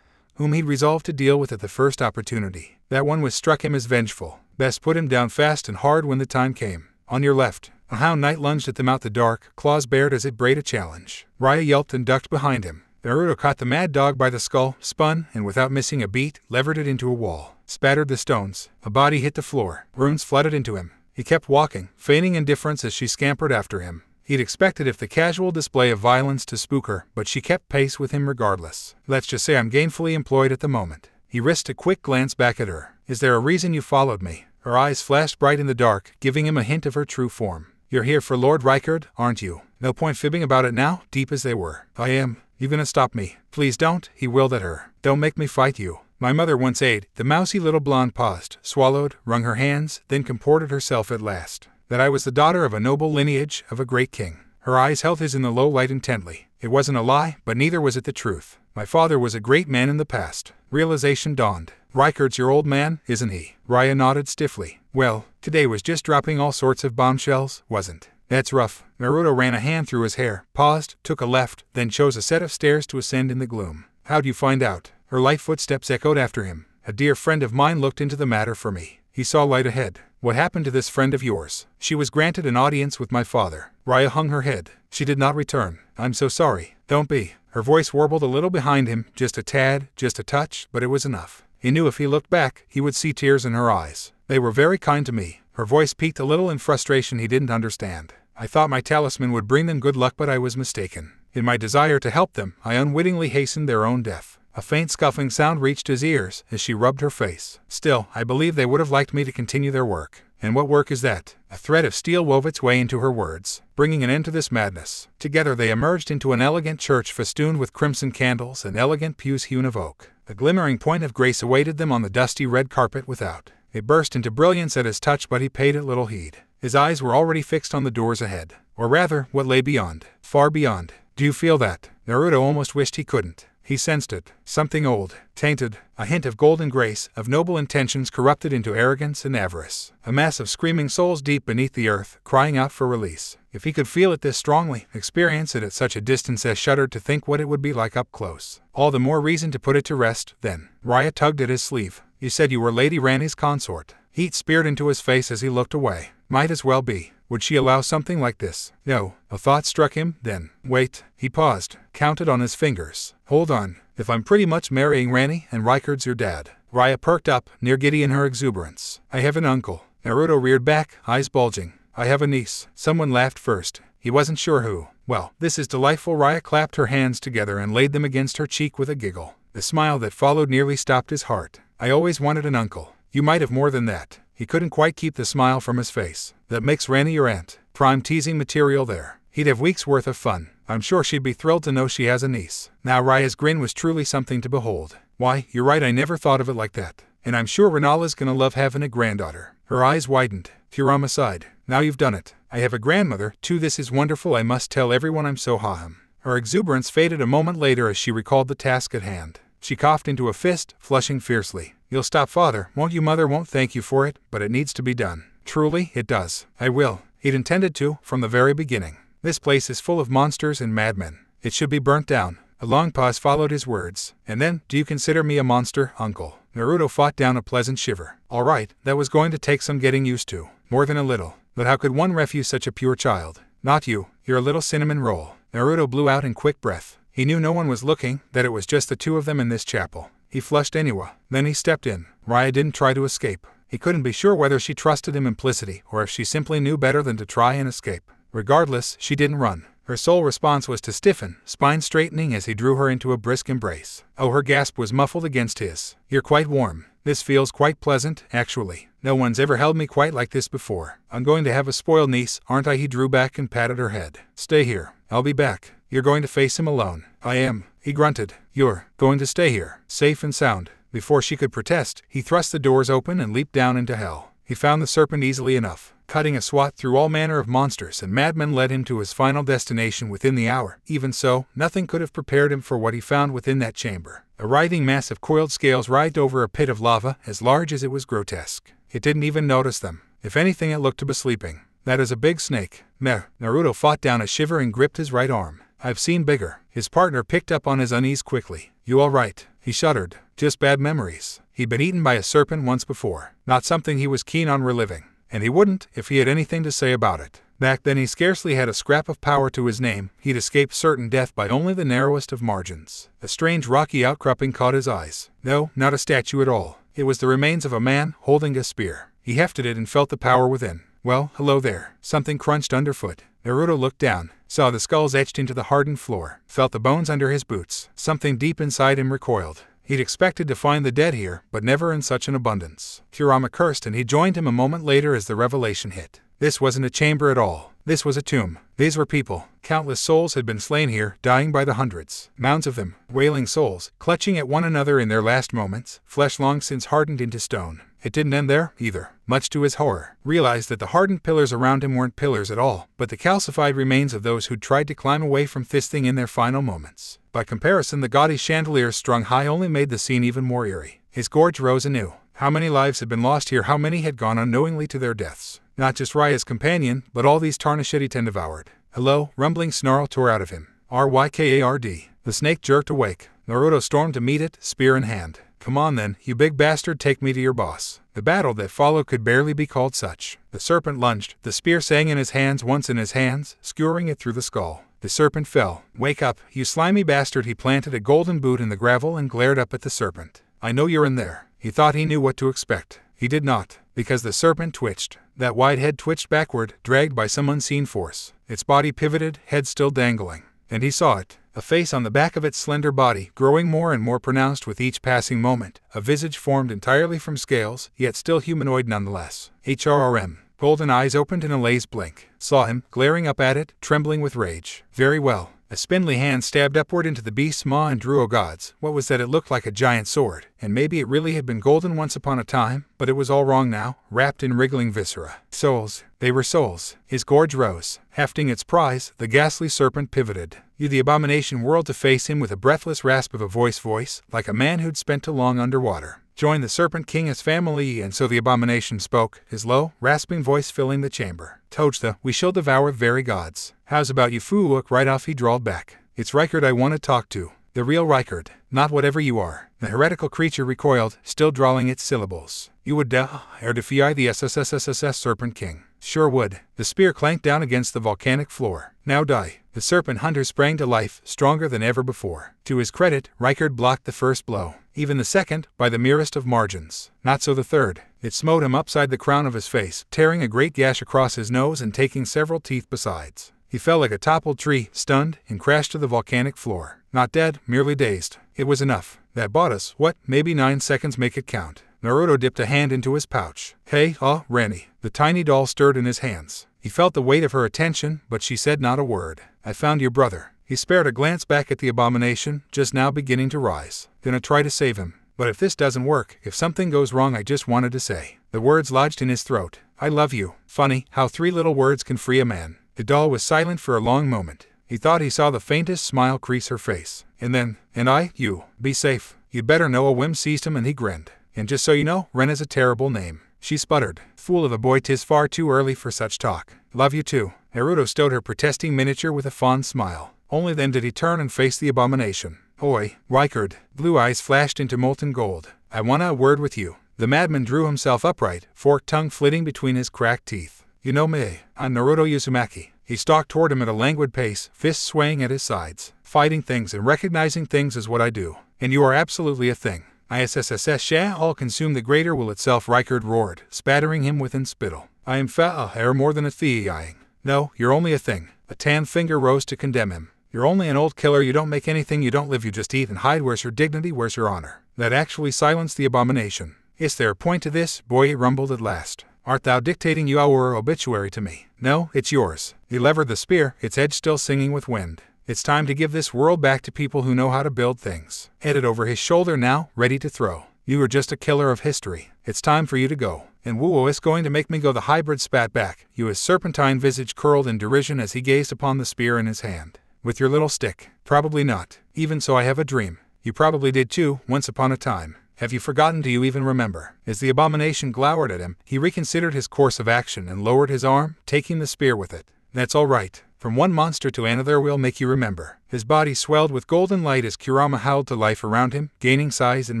whom he'd resolved to deal with at the first opportunity. That one was struck him as vengeful. Best put him down fast and hard when the time came. On your left, a hound knight lunged at them out the dark, claws bared as it brayed a challenge. Raya yelped and ducked behind him. Naruto caught the mad dog by the skull, spun, and without missing a beat, levered it into a wall spattered the stones. A body hit the floor. Runes flooded into him. He kept walking, feigning indifference as she scampered after him. He'd expected if the casual display of violence to spook her, but she kept pace with him regardless. Let's just say I'm gainfully employed at the moment. He risked a quick glance back at her. Is there a reason you followed me? Her eyes flashed bright in the dark, giving him a hint of her true form. You're here for Lord Rykard, aren't you? No point fibbing about it now, deep as they were. I am. You gonna stop me? Please don't, he willed at her. Don't make me fight you. My mother once ate. The mousy little blonde paused, swallowed, wrung her hands, then comported herself at last. That I was the daughter of a noble lineage, of a great king. Her eyes held his in the low light intently. It wasn't a lie, but neither was it the truth. My father was a great man in the past. Realization dawned. Rykard's your old man, isn't he? Raya nodded stiffly. Well, today was just dropping all sorts of bombshells, wasn't? That's rough. Naruto ran a hand through his hair, paused, took a left, then chose a set of stairs to ascend in the gloom. How'd you find out? Her light footsteps echoed after him. A dear friend of mine looked into the matter for me. He saw light ahead. What happened to this friend of yours? She was granted an audience with my father. Raya hung her head. She did not return. I'm so sorry. Don't be. Her voice warbled a little behind him, just a tad, just a touch, but it was enough. He knew if he looked back, he would see tears in her eyes. They were very kind to me. Her voice peaked a little in frustration he didn't understand. I thought my talisman would bring them good luck, but I was mistaken. In my desire to help them, I unwittingly hastened their own death. A faint scuffing sound reached his ears as she rubbed her face. Still, I believe they would have liked me to continue their work. And what work is that? A thread of steel wove its way into her words, bringing an end to this madness. Together they emerged into an elegant church festooned with crimson candles and elegant pews hewn of oak. A glimmering point of grace awaited them on the dusty red carpet without. It burst into brilliance at his touch, but he paid it little heed. His eyes were already fixed on the doors ahead, or rather, what lay beyond, far beyond. Do you feel that? Naruto almost wished he couldn't. He sensed it. Something old, tainted, a hint of golden grace, of noble intentions corrupted into arrogance and avarice. A mass of screaming souls deep beneath the earth, crying out for release. If he could feel it this strongly, experience it at such a distance as shuddered to think what it would be like up close. All the more reason to put it to rest, then. Raya tugged at his sleeve. You said you were Lady Ranni's consort. Heat speared into his face as he looked away. Might as well be. Would she allow something like this? No. A thought struck him, then. Wait. He paused, counted on his fingers. Hold on. If I'm pretty much marrying Ranni and Rykard's your dad. Raya perked up, near giddy in her exuberance. I have an uncle. Naruto reared back, eyes bulging. I have a niece. Someone laughed first. He wasn't sure who. Well, this is delightful. Raya clapped her hands together and laid them against her cheek with a giggle. The smile that followed nearly stopped his heart. I always wanted an uncle. You might have more than that. He couldn't quite keep the smile from his face. That makes Ranni your aunt. Prime teasing material there. He'd have weeks worth of fun. I'm sure she'd be thrilled to know she has a niece. Now Raya's grin was truly something to behold. Why, you're right, I never thought of it like that. And I'm sure Rennala's gonna love having a granddaughter. Her eyes widened. Kurama sighed. Now you've done it. I have a grandmother, too. This is wonderful. I must tell everyone I'm so haham. Her exuberance faded a moment later as she recalled the task at hand. She coughed into a fist, flushing fiercely. You'll stop father, won't you? Mother won't thank you for it, but it needs to be done. Truly, it does. I will. He'd intended to, from the very beginning. This place is full of monsters and madmen. It should be burnt down. A long pause followed his words. And then, do you consider me a monster, uncle? Naruto fought down a pleasant shiver. All right, that was going to take some getting used to. More than a little. But how could one refuse such a pure child? Not you. You're a little cinnamon roll. Naruto blew out in quick breath. He knew no one was looking, that it was just the two of them in this chapel. He flushed anyway. Then he stepped in. Raya didn't try to escape. He couldn't be sure whether she trusted him implicitly or if she simply knew better than to try and escape. Regardless, she didn't run. Her sole response was to stiffen, spine straightening as he drew her into a brisk embrace. Oh, her gasp was muffled against his. You're quite warm. This feels quite pleasant, actually. No one's ever held me quite like this before. I'm going to have a spoiled niece, aren't I? He drew back and patted her head. Stay here. I'll be back. You're going to face him alone. I am, he grunted. You're going to stay here, safe and sound. Before she could protest, he thrust the doors open and leaped down into hell. He found the serpent easily enough cutting a swat through all manner of monsters, and madmen led him to his final destination within the hour. Even so, nothing could have prepared him for what he found within that chamber. A writhing mass of coiled scales writhed over a pit of lava as large as it was grotesque. It didn't even notice them. If anything, it looked to be sleeping. That is a big snake. Meh. Naruto fought down a shiver and gripped his right arm. I've seen bigger. His partner picked up on his unease quickly. You all right? He shuddered. Just bad memories. He'd been eaten by a serpent once before. Not something he was keen on reliving and he wouldn't if he had anything to say about it. Back then he scarcely had a scrap of power to his name, he'd escaped certain death by only the narrowest of margins. A strange rocky outcropping caught his eyes. No, not a statue at all. It was the remains of a man holding a spear. He hefted it and felt the power within. Well, hello there. Something crunched underfoot. Naruto looked down, saw the skulls etched into the hardened floor, felt the bones under his boots. Something deep inside him recoiled. He'd expected to find the dead here, but never in such an abundance. Kurama cursed and he joined him a moment later as the revelation hit. This wasn't a chamber at all. This was a tomb. These were people. Countless souls had been slain here, dying by the hundreds. Mounds of them, wailing souls, clutching at one another in their last moments, flesh long since hardened into stone. It didn't end there, either. Much to his horror, realized that the hardened pillars around him weren't pillars at all, but the calcified remains of those who'd tried to climb away from this thing in their final moments. By comparison, the gaudy chandeliers strung high only made the scene even more eerie. His gorge rose anew. How many lives had been lost here? How many had gone unknowingly to their deaths? Not just Raya's companion, but all these tarnished ten devoured. Hello, rumbling snarl tore out of him. R-Y-K-A-R-D. The snake jerked awake. Naruto stormed to meet it, spear in hand. Come on then, you big bastard, take me to your boss. The battle that followed could barely be called such. The serpent lunged, the spear sang in his hands once in his hands, skewering it through the skull. The serpent fell. Wake up, you slimy bastard. He planted a golden boot in the gravel and glared up at the serpent. I know you're in there. He thought he knew what to expect. He did not, because the serpent twitched. That wide head twitched backward, dragged by some unseen force. Its body pivoted, head still dangling. And he saw it a face on the back of its slender body, growing more and more pronounced with each passing moment, a visage formed entirely from scales, yet still humanoid nonetheless. HRRM. Golden eyes opened in a lazy blink, saw him, glaring up at it, trembling with rage. Very well. A spindly hand stabbed upward into the beast's maw and drew, oh gods, what was that? It looked like a giant sword, and maybe it really had been golden once upon a time, but it was all wrong now, wrapped in wriggling viscera. Souls. They were souls. His gorge rose. Hefting its prize, the ghastly serpent pivoted. You the abomination whirled to face him with a breathless rasp of a voice voice, like a man who'd spent too long underwater. Join the Serpent King as family, and so the abomination spoke, his low, rasping voice filling the chamber. Tojta, we shall devour very gods. How's about you fool look right off he drawled back. It's Rykard I want to talk to. The real Rykard, not whatever you are. The heretical creature recoiled, still drawling its syllables. You would dare defy the SSSSS Serpent King. Sure would. The spear clanked down against the volcanic floor. Now die. The serpent hunter sprang to life, stronger than ever before. To his credit, Rykard blocked the first blow. Even the second, by the merest of margins. Not so the third. It smote him upside the crown of his face, tearing a great gash across his nose and taking several teeth besides. He fell like a toppled tree, stunned, and crashed to the volcanic floor. Not dead, merely dazed. It was enough. That bought us, what, maybe nine seconds make it count. Naruto dipped a hand into his pouch. Hey, ah, Ranni. The tiny doll stirred in his hands. He felt the weight of her attention, but she said not a word. I found your brother. He spared a glance back at the abomination, just now beginning to rise. Gonna try to save him. But if this doesn't work, if something goes wrong, I just wanted to say. The words lodged in his throat. I love you. Funny how three little words can free a man. The doll was silent for a long moment. He thought he saw the faintest smile crease her face. And then, and I, you, be safe. You'd better know a whim seized him and he grinned. And just so you know, Ren is a terrible name. She sputtered. Fool of a boy, tis far too early for such talk. Love you too. Naruto stowed her protesting miniature with a fond smile. Only then did he turn and face the abomination. Oi, Rykard. Blue eyes flashed into molten gold. I want a word with you. The madman drew himself upright, forked tongue flitting between his cracked teeth. You know me. I'm Naruto Uzumaki. He stalked toward him at a languid pace, fists swaying at his sides. Fighting things and recognizing things is what I do. And you are absolutely a thing. ISSSS all consume the greater will itself, Rykard roared, spattering him with spittle. I am fa hair more than a thieing. No, you're only a thing. A tan finger rose to condemn him. You're only an old killer, you don't make anything, you don't live, you just eat and hide. Where's your dignity, where's your honor? That actually silenced the abomination. Is there a point to this? Boy rumbled at last. Art thou dictating your obituary to me? No, it's yours. He levered the spear, its edge still singing with wind. It's time to give this world back to people who know how to build things. Headed over his shoulder now, ready to throw. You are just a killer of history. It's time for you to go. And Woo is going to make me go. The hybrid spat back, you his serpentine visage curled in derision as he gazed upon the spear in his hand. With your little stick? Probably not. Even so, I have a dream. You probably did too, once upon a time. Have you forgotten? Do you even remember? As the abomination glowered at him, he reconsidered his course of action and lowered his arm, taking the spear with it. That's all right. From one monster to another will make you remember. His body swelled with golden light as Kurama howled to life around him, gaining size and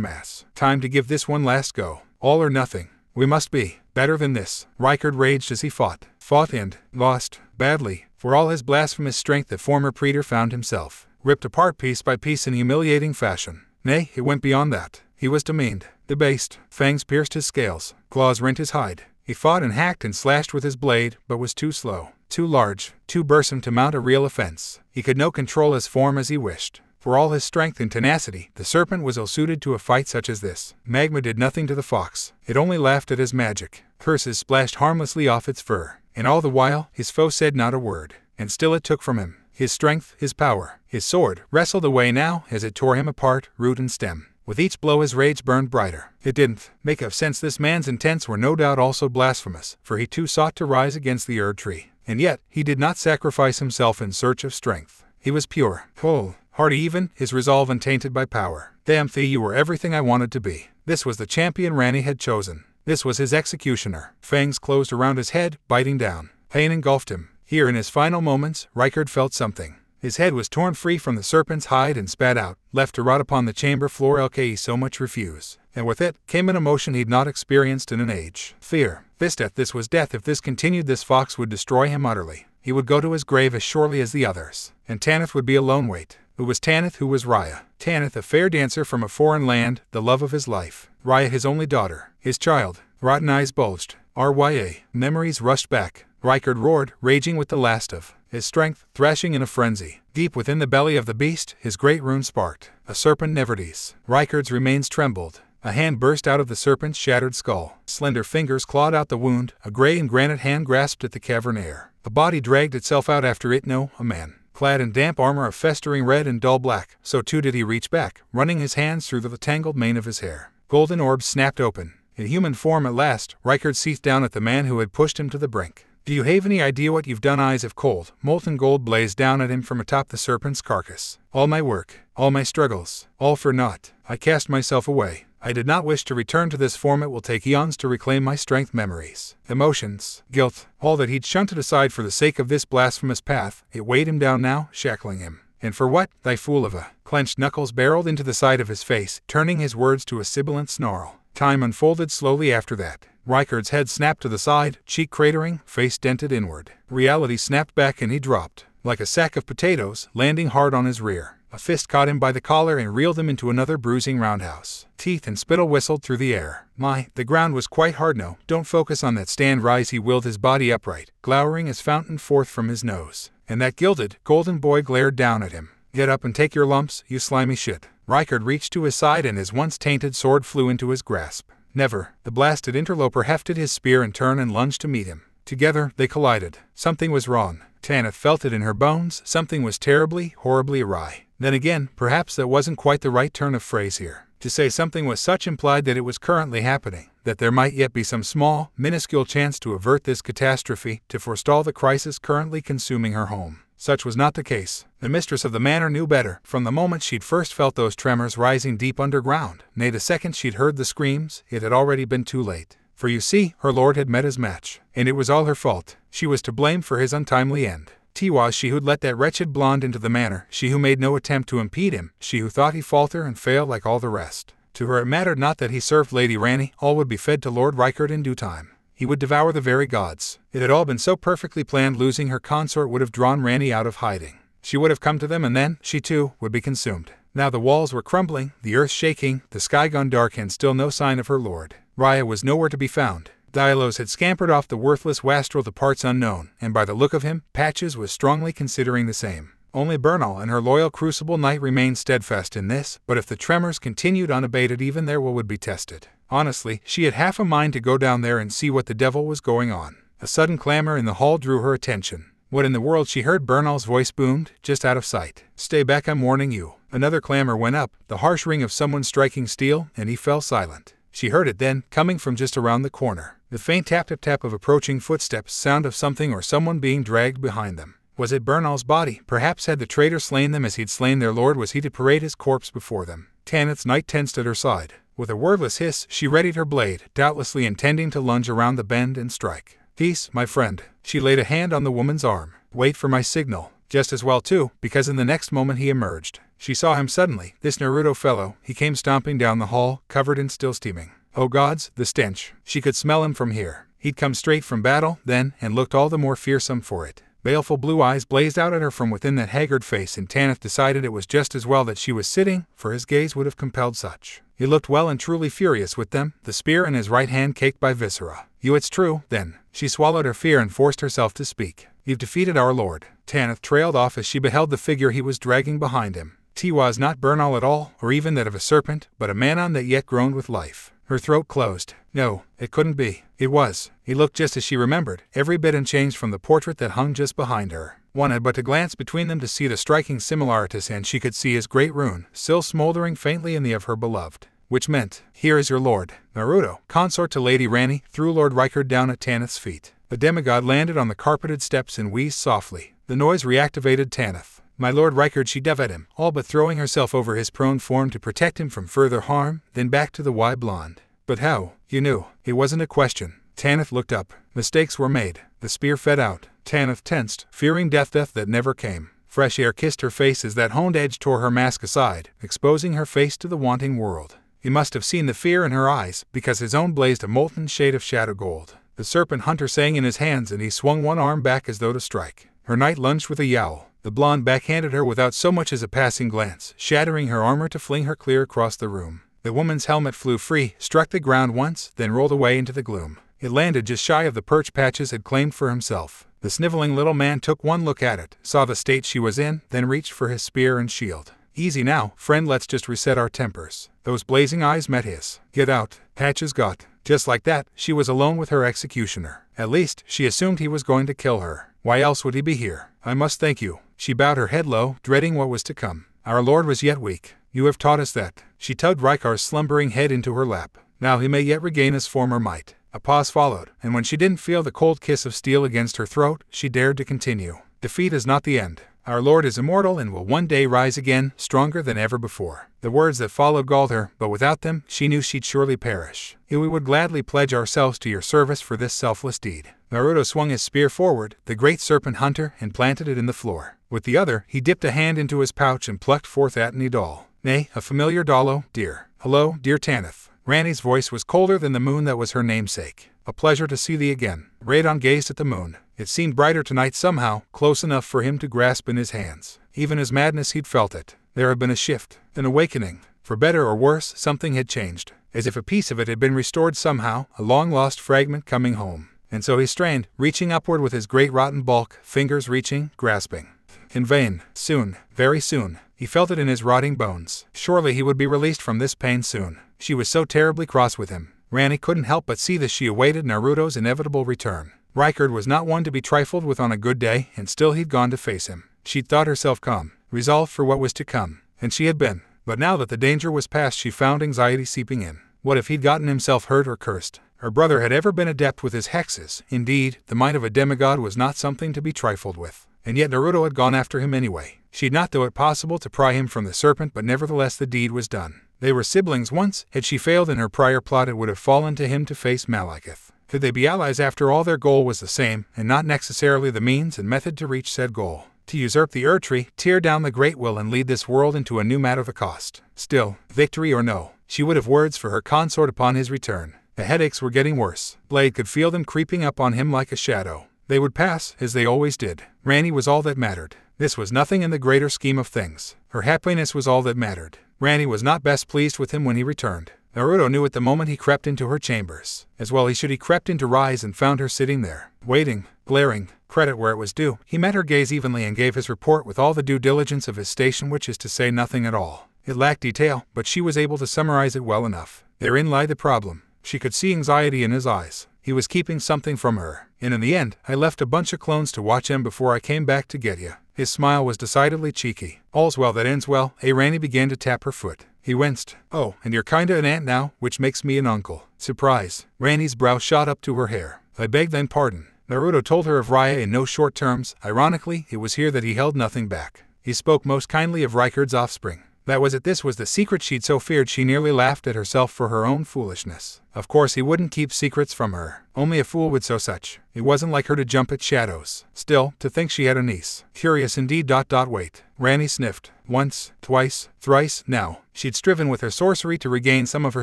mass. Time to give this one last go. All or nothing. We must be better than this. Rykard raged as he fought, fought and lost badly. For all his blasphemous strength, the former praetor found himself ripped apart piece by piece in humiliating fashion. Nay, it went beyond that. He was demeaned, debased, fangs pierced his scales, claws rent his hide. He fought and hacked and slashed with his blade, but was too slow, too large, too bursome to mount a real offense. He could no control his form as he wished. For all his strength and tenacity, the serpent was ill suited to a fight such as this. Magma did nothing to the fox, it only laughed at his magic. Curses splashed harmlessly off its fur, and all the while his foe said not a word. And still it took from him his strength, his power, his sword, wrestled away now as it tore him apart, root and stem. With each blow his rage burned brighter. It didn't make of sense this man's intents were no doubt also blasphemous, for he too sought to rise against the Erd tree. And yet, he did not sacrifice himself in search of strength. He was pure, whole, hearty even, his resolve untainted by power. Damn thee, you were everything I wanted to be. This was the champion Ranni had chosen. This was his executioner. Fangs closed around his head, biting down. Pain engulfed him. Here in his final moments, Rykard felt something. His head was torn free from the serpent's hide and spat out, left to rot upon the chamber floor LKE so much refuse. And with it came an emotion he'd not experienced in an age. Fear. This death, this was death. If this continued, this fox would destroy him utterly. He would go to his grave as surely as the others. And Tanith would be a lone weight. Who was Tanith? Who was Rya? Tanith, a fair dancer from a foreign land, the love of his life. Rya, his only daughter, his child. Rotten eyes bulged. RYA. Memories rushed back. Rykard roared, raging with the last of his strength, thrashing in a frenzy. Deep within the belly of the beast, his great rune sparked. A serpent Neverdes. Rykard's remains trembled. A hand burst out of the serpent's shattered skull. Slender fingers clawed out the wound. A gray and granite hand grasped at the cavern air. A body dragged itself out after it. No, a man. Clad in damp armor of festering red and dull black, so too did he reach back, running his hands through the tangled mane of his hair. Golden orbs snapped open. In human form at last, Rykard seethed down at the man who had pushed him to the brink. Do you have any idea what you've done? Eyes of cold, molten gold blazed down at him from atop the serpent's carcass. All my work, all my struggles, all for naught. I cast myself away. I did not wish to return to this form. It will take eons to reclaim my strength, memories, emotions, guilt, all that he'd shunted aside for the sake of this blasphemous path. It weighed him down now, shackling him. And for what, thy fool of a? Clenched knuckles barreled into the side of his face, turning his words to a sibilant snarl. Time unfolded slowly after that. Rykard's head snapped to the side, cheek cratering, face dented inward. Reality snapped back and he dropped, like a sack of potatoes, landing hard on his rear. A fist caught him by the collar and reeled him into another bruising roundhouse. Teeth and spittle whistled through the air. My, the ground was quite hard no. Don't focus on that stand rise he willed his body upright, glowering as fountain forth from his nose. And that gilded, golden boy glared down at him. Get up and take your lumps, you slimy shit. Rykard reached to his side and his once tainted sword flew into his grasp. Never. The blasted interloper hefted his spear in turn and lunged to meet him. Together, they collided. Something was wrong. Tanith felt it in her bones. Something was terribly, horribly awry. Then again, perhaps that wasn't quite the right turn of phrase here. To say something was such implied that it was currently happening, that there might yet be some small, minuscule chance to avert this catastrophe, to forestall the crisis currently consuming her home. Such was not the case. The mistress of the manor knew better. From the moment she'd first felt those tremors rising deep underground, nay, the second she'd heard the screams, it had already been too late. For you see, her lord had met his match, and it was all her fault. She was to blame for his untimely end. Tiwa, she who'd let that wretched blonde into the manor, she who made no attempt to impede him, she who thought he falter and fail like all the rest. To her it mattered not that he served Lady Ranni, all would be fed to Lord Rykard in due time. He would devour the very gods. It had all been so perfectly planned losing her consort would have drawn Ranni out of hiding. She would have come to them and then, she too, would be consumed. Now the walls were crumbling, the earth shaking, the sky gone dark, and still no sign of her lord. Raya was nowhere to be found. Diallos had scampered off the worthless wastrel to parts unknown, and by the look of him, Patches was strongly considering the same. Only Bernahl and her loyal Crucible Knight remained steadfast in this, but if the tremors continued unabated, even their will would be tested. Honestly, she had half a mind to go down there and see what the devil was going on. A sudden clamor in the hall drew her attention. What in the world she heard Bernahl's voice boomed, just out of sight. Stay back, I'm warning you. Another clamor went up, the harsh ring of someone striking steel, and he fell silent. She heard it then, coming from just around the corner. The faint tap tap tap of approaching footsteps, sound of something or someone being dragged behind them. Was it Bernahl's body? Perhaps had the traitor slain them as he'd slain their lord, was he to parade his corpse before them? Tanith's knight tensed at her side. With a wordless hiss, she readied her blade, doubtlessly intending to lunge around the bend and strike. Peace, my friend. She laid a hand on the woman's arm. Wait for my signal. Just as well, too, because in the next moment he emerged. She saw him suddenly, this Naruto fellow. He came stomping down the hall, covered and still steaming. Oh gods, the stench. She could smell him from here. He'd come straight from battle, then, and looked all the more fearsome for it. Baleful blue eyes blazed out at her from within that haggard face, and Tanith decided it was just as well that she was sitting, for his gaze would have compelled such. He looked well and truly furious with them, the spear in his right hand caked by viscera. You, it's true, then. She swallowed her fear and forced herself to speak. You've defeated our lord. Tanith trailed off as she beheld the figure he was dragging behind him. Tiwa's not Bernahl at all, or even that of a serpent, but a manon that yet groaned with life. Her throat closed. No, it couldn't be. It was. He looked just as she remembered, every bit unchanged from the portrait that hung just behind her. One had but to glance between them to see the striking similarities, and she could see his great rune, still smoldering faintly in the of her beloved. Which meant, Here is your lord. Naruto, consort to Lady Ranni, threw Lord Rykard down at Tanith's feet. The demigod landed on the carpeted steps and wheezed softly. The noise reactivated Tanith. My lord Rykard she dove at him, all but throwing herself over his prone form to protect him from further harm, then back to the Y blonde. But how? You knew. It wasn't a question. Tanith looked up. Mistakes were made. The spear fed out. Tanith tensed, fearing death death that never came. Fresh air kissed her face as that honed edge tore her mask aside, exposing her face to the wanting world. He must have seen the fear in her eyes, because his own blazed a molten shade of shadow gold. The serpent hunter sang in his hands, and he swung one arm back as though to strike. Her knight lunged with a yowl. The blonde backhanded her without so much as a passing glance, shattering her armor to fling her clear across the room. The woman's helmet flew free, struck the ground once, then rolled away into the gloom. It landed just shy of the perch Patches had claimed for himself. The sniveling little man took one look at it, saw the state she was in, then reached for his spear and shield. Easy now, friend, let's just reset our tempers. Those blazing eyes met his. Get out, Patches got. Just like that, she was alone with her executioner. At least, she assumed he was going to kill her. Why else would he be here? I must thank you. She bowed her head low, dreading what was to come. Our Lord was yet weak. You have taught us that. She tugged Rykard's slumbering head into her lap. Now he may yet regain his former might. A pause followed, and when she didn't feel the cold kiss of steel against her throat, she dared to continue. Defeat is not the end. Our Lord is immortal and will one day rise again, stronger than ever before. The words that followed galled her, but without them, she knew she'd surely perish. We would gladly pledge ourselves to your service for this selfless deed. Naruto swung his spear forward, the great serpent hunter, and planted it in the floor. With the other, he dipped a hand into his pouch and plucked forth Atani doll. Nay, a familiar dollo, dear. Hello, dear Tanith. Ranni's voice was colder than the moon that was her namesake. A pleasure to see thee again. Radahn gazed at the moon. It seemed brighter tonight somehow, close enough for him to grasp in his hands. Even his madness he'd felt it. There had been a shift, an awakening. For better or worse, something had changed. As if a piece of it had been restored somehow, a long lost fragment coming home. And so he strained, reaching upward with his great rotten bulk, fingers reaching, grasping. In vain. Soon, very soon, he felt it in his rotting bones. Surely he would be released from this pain soon. She was so terribly cross with him. Ranni couldn't help but see that she awaited Naruto's inevitable return. Rykard was not one to be trifled with on a good day, and still he'd gone to face him. She'd thought herself calm, resolved for what was to come, and she had been. But now that the danger was past, she found anxiety seeping in. What if he'd gotten himself hurt or cursed? Her brother had ever been adept with his hexes. Indeed, the might of a demigod was not something to be trifled with. And yet Naruto had gone after him anyway. She'd not thought it possible to pry him from the serpent, but nevertheless the deed was done. They were siblings once. Had she failed in her prior plot, it would have fallen to him to face Maliketh. Could they be allies after all? Their goal was the same, and not necessarily the means and method to reach said goal. To usurp the Erdtree, tear down the Great Will, and lead this world into a new matter of the cost. Still, victory or no, she would have words for her consort upon his return. The headaches were getting worse. Blaidd could feel them creeping up on him like a shadow. They would pass, as they always did. Ranni was all that mattered. This was nothing in the greater scheme of things. Her happiness was all that mattered. Ranni was not best pleased with him when he returned. Naruto knew at the moment he crept into her chambers. As well he should he crept into Rise and found her sitting there, waiting, glaring, credit where it was due. He met her gaze evenly and gave his report with all the due diligence of his station which is to say nothing at all. It lacked detail, but she was able to summarize it well enough. Therein lay the problem. She could see anxiety in his eyes. He was keeping something from her. And in the end, I left a bunch of clones to watch him before I came back to get you. His smile was decidedly cheeky. All's well that ends well. A Ranni began to tap her foot. He winced. Oh, and you're kinda an aunt now, which makes me an uncle. Surprise. Ranni's brow shot up to her hair. I beg thine pardon. Naruto told her of Raya in no short terms. Ironically, it was here that he held nothing back. He spoke most kindly of Rykard's offspring. That was it, this was the secret she'd so feared she nearly laughed at herself for her own foolishness. Of course, he wouldn't keep secrets from her. Only a fool would so such. It wasn't like her to jump at shadows. Still, to think she had a niece. Curious indeed. Dot dot wait. Ranni sniffed. Once, twice, thrice, now. She'd striven with her sorcery to regain some of her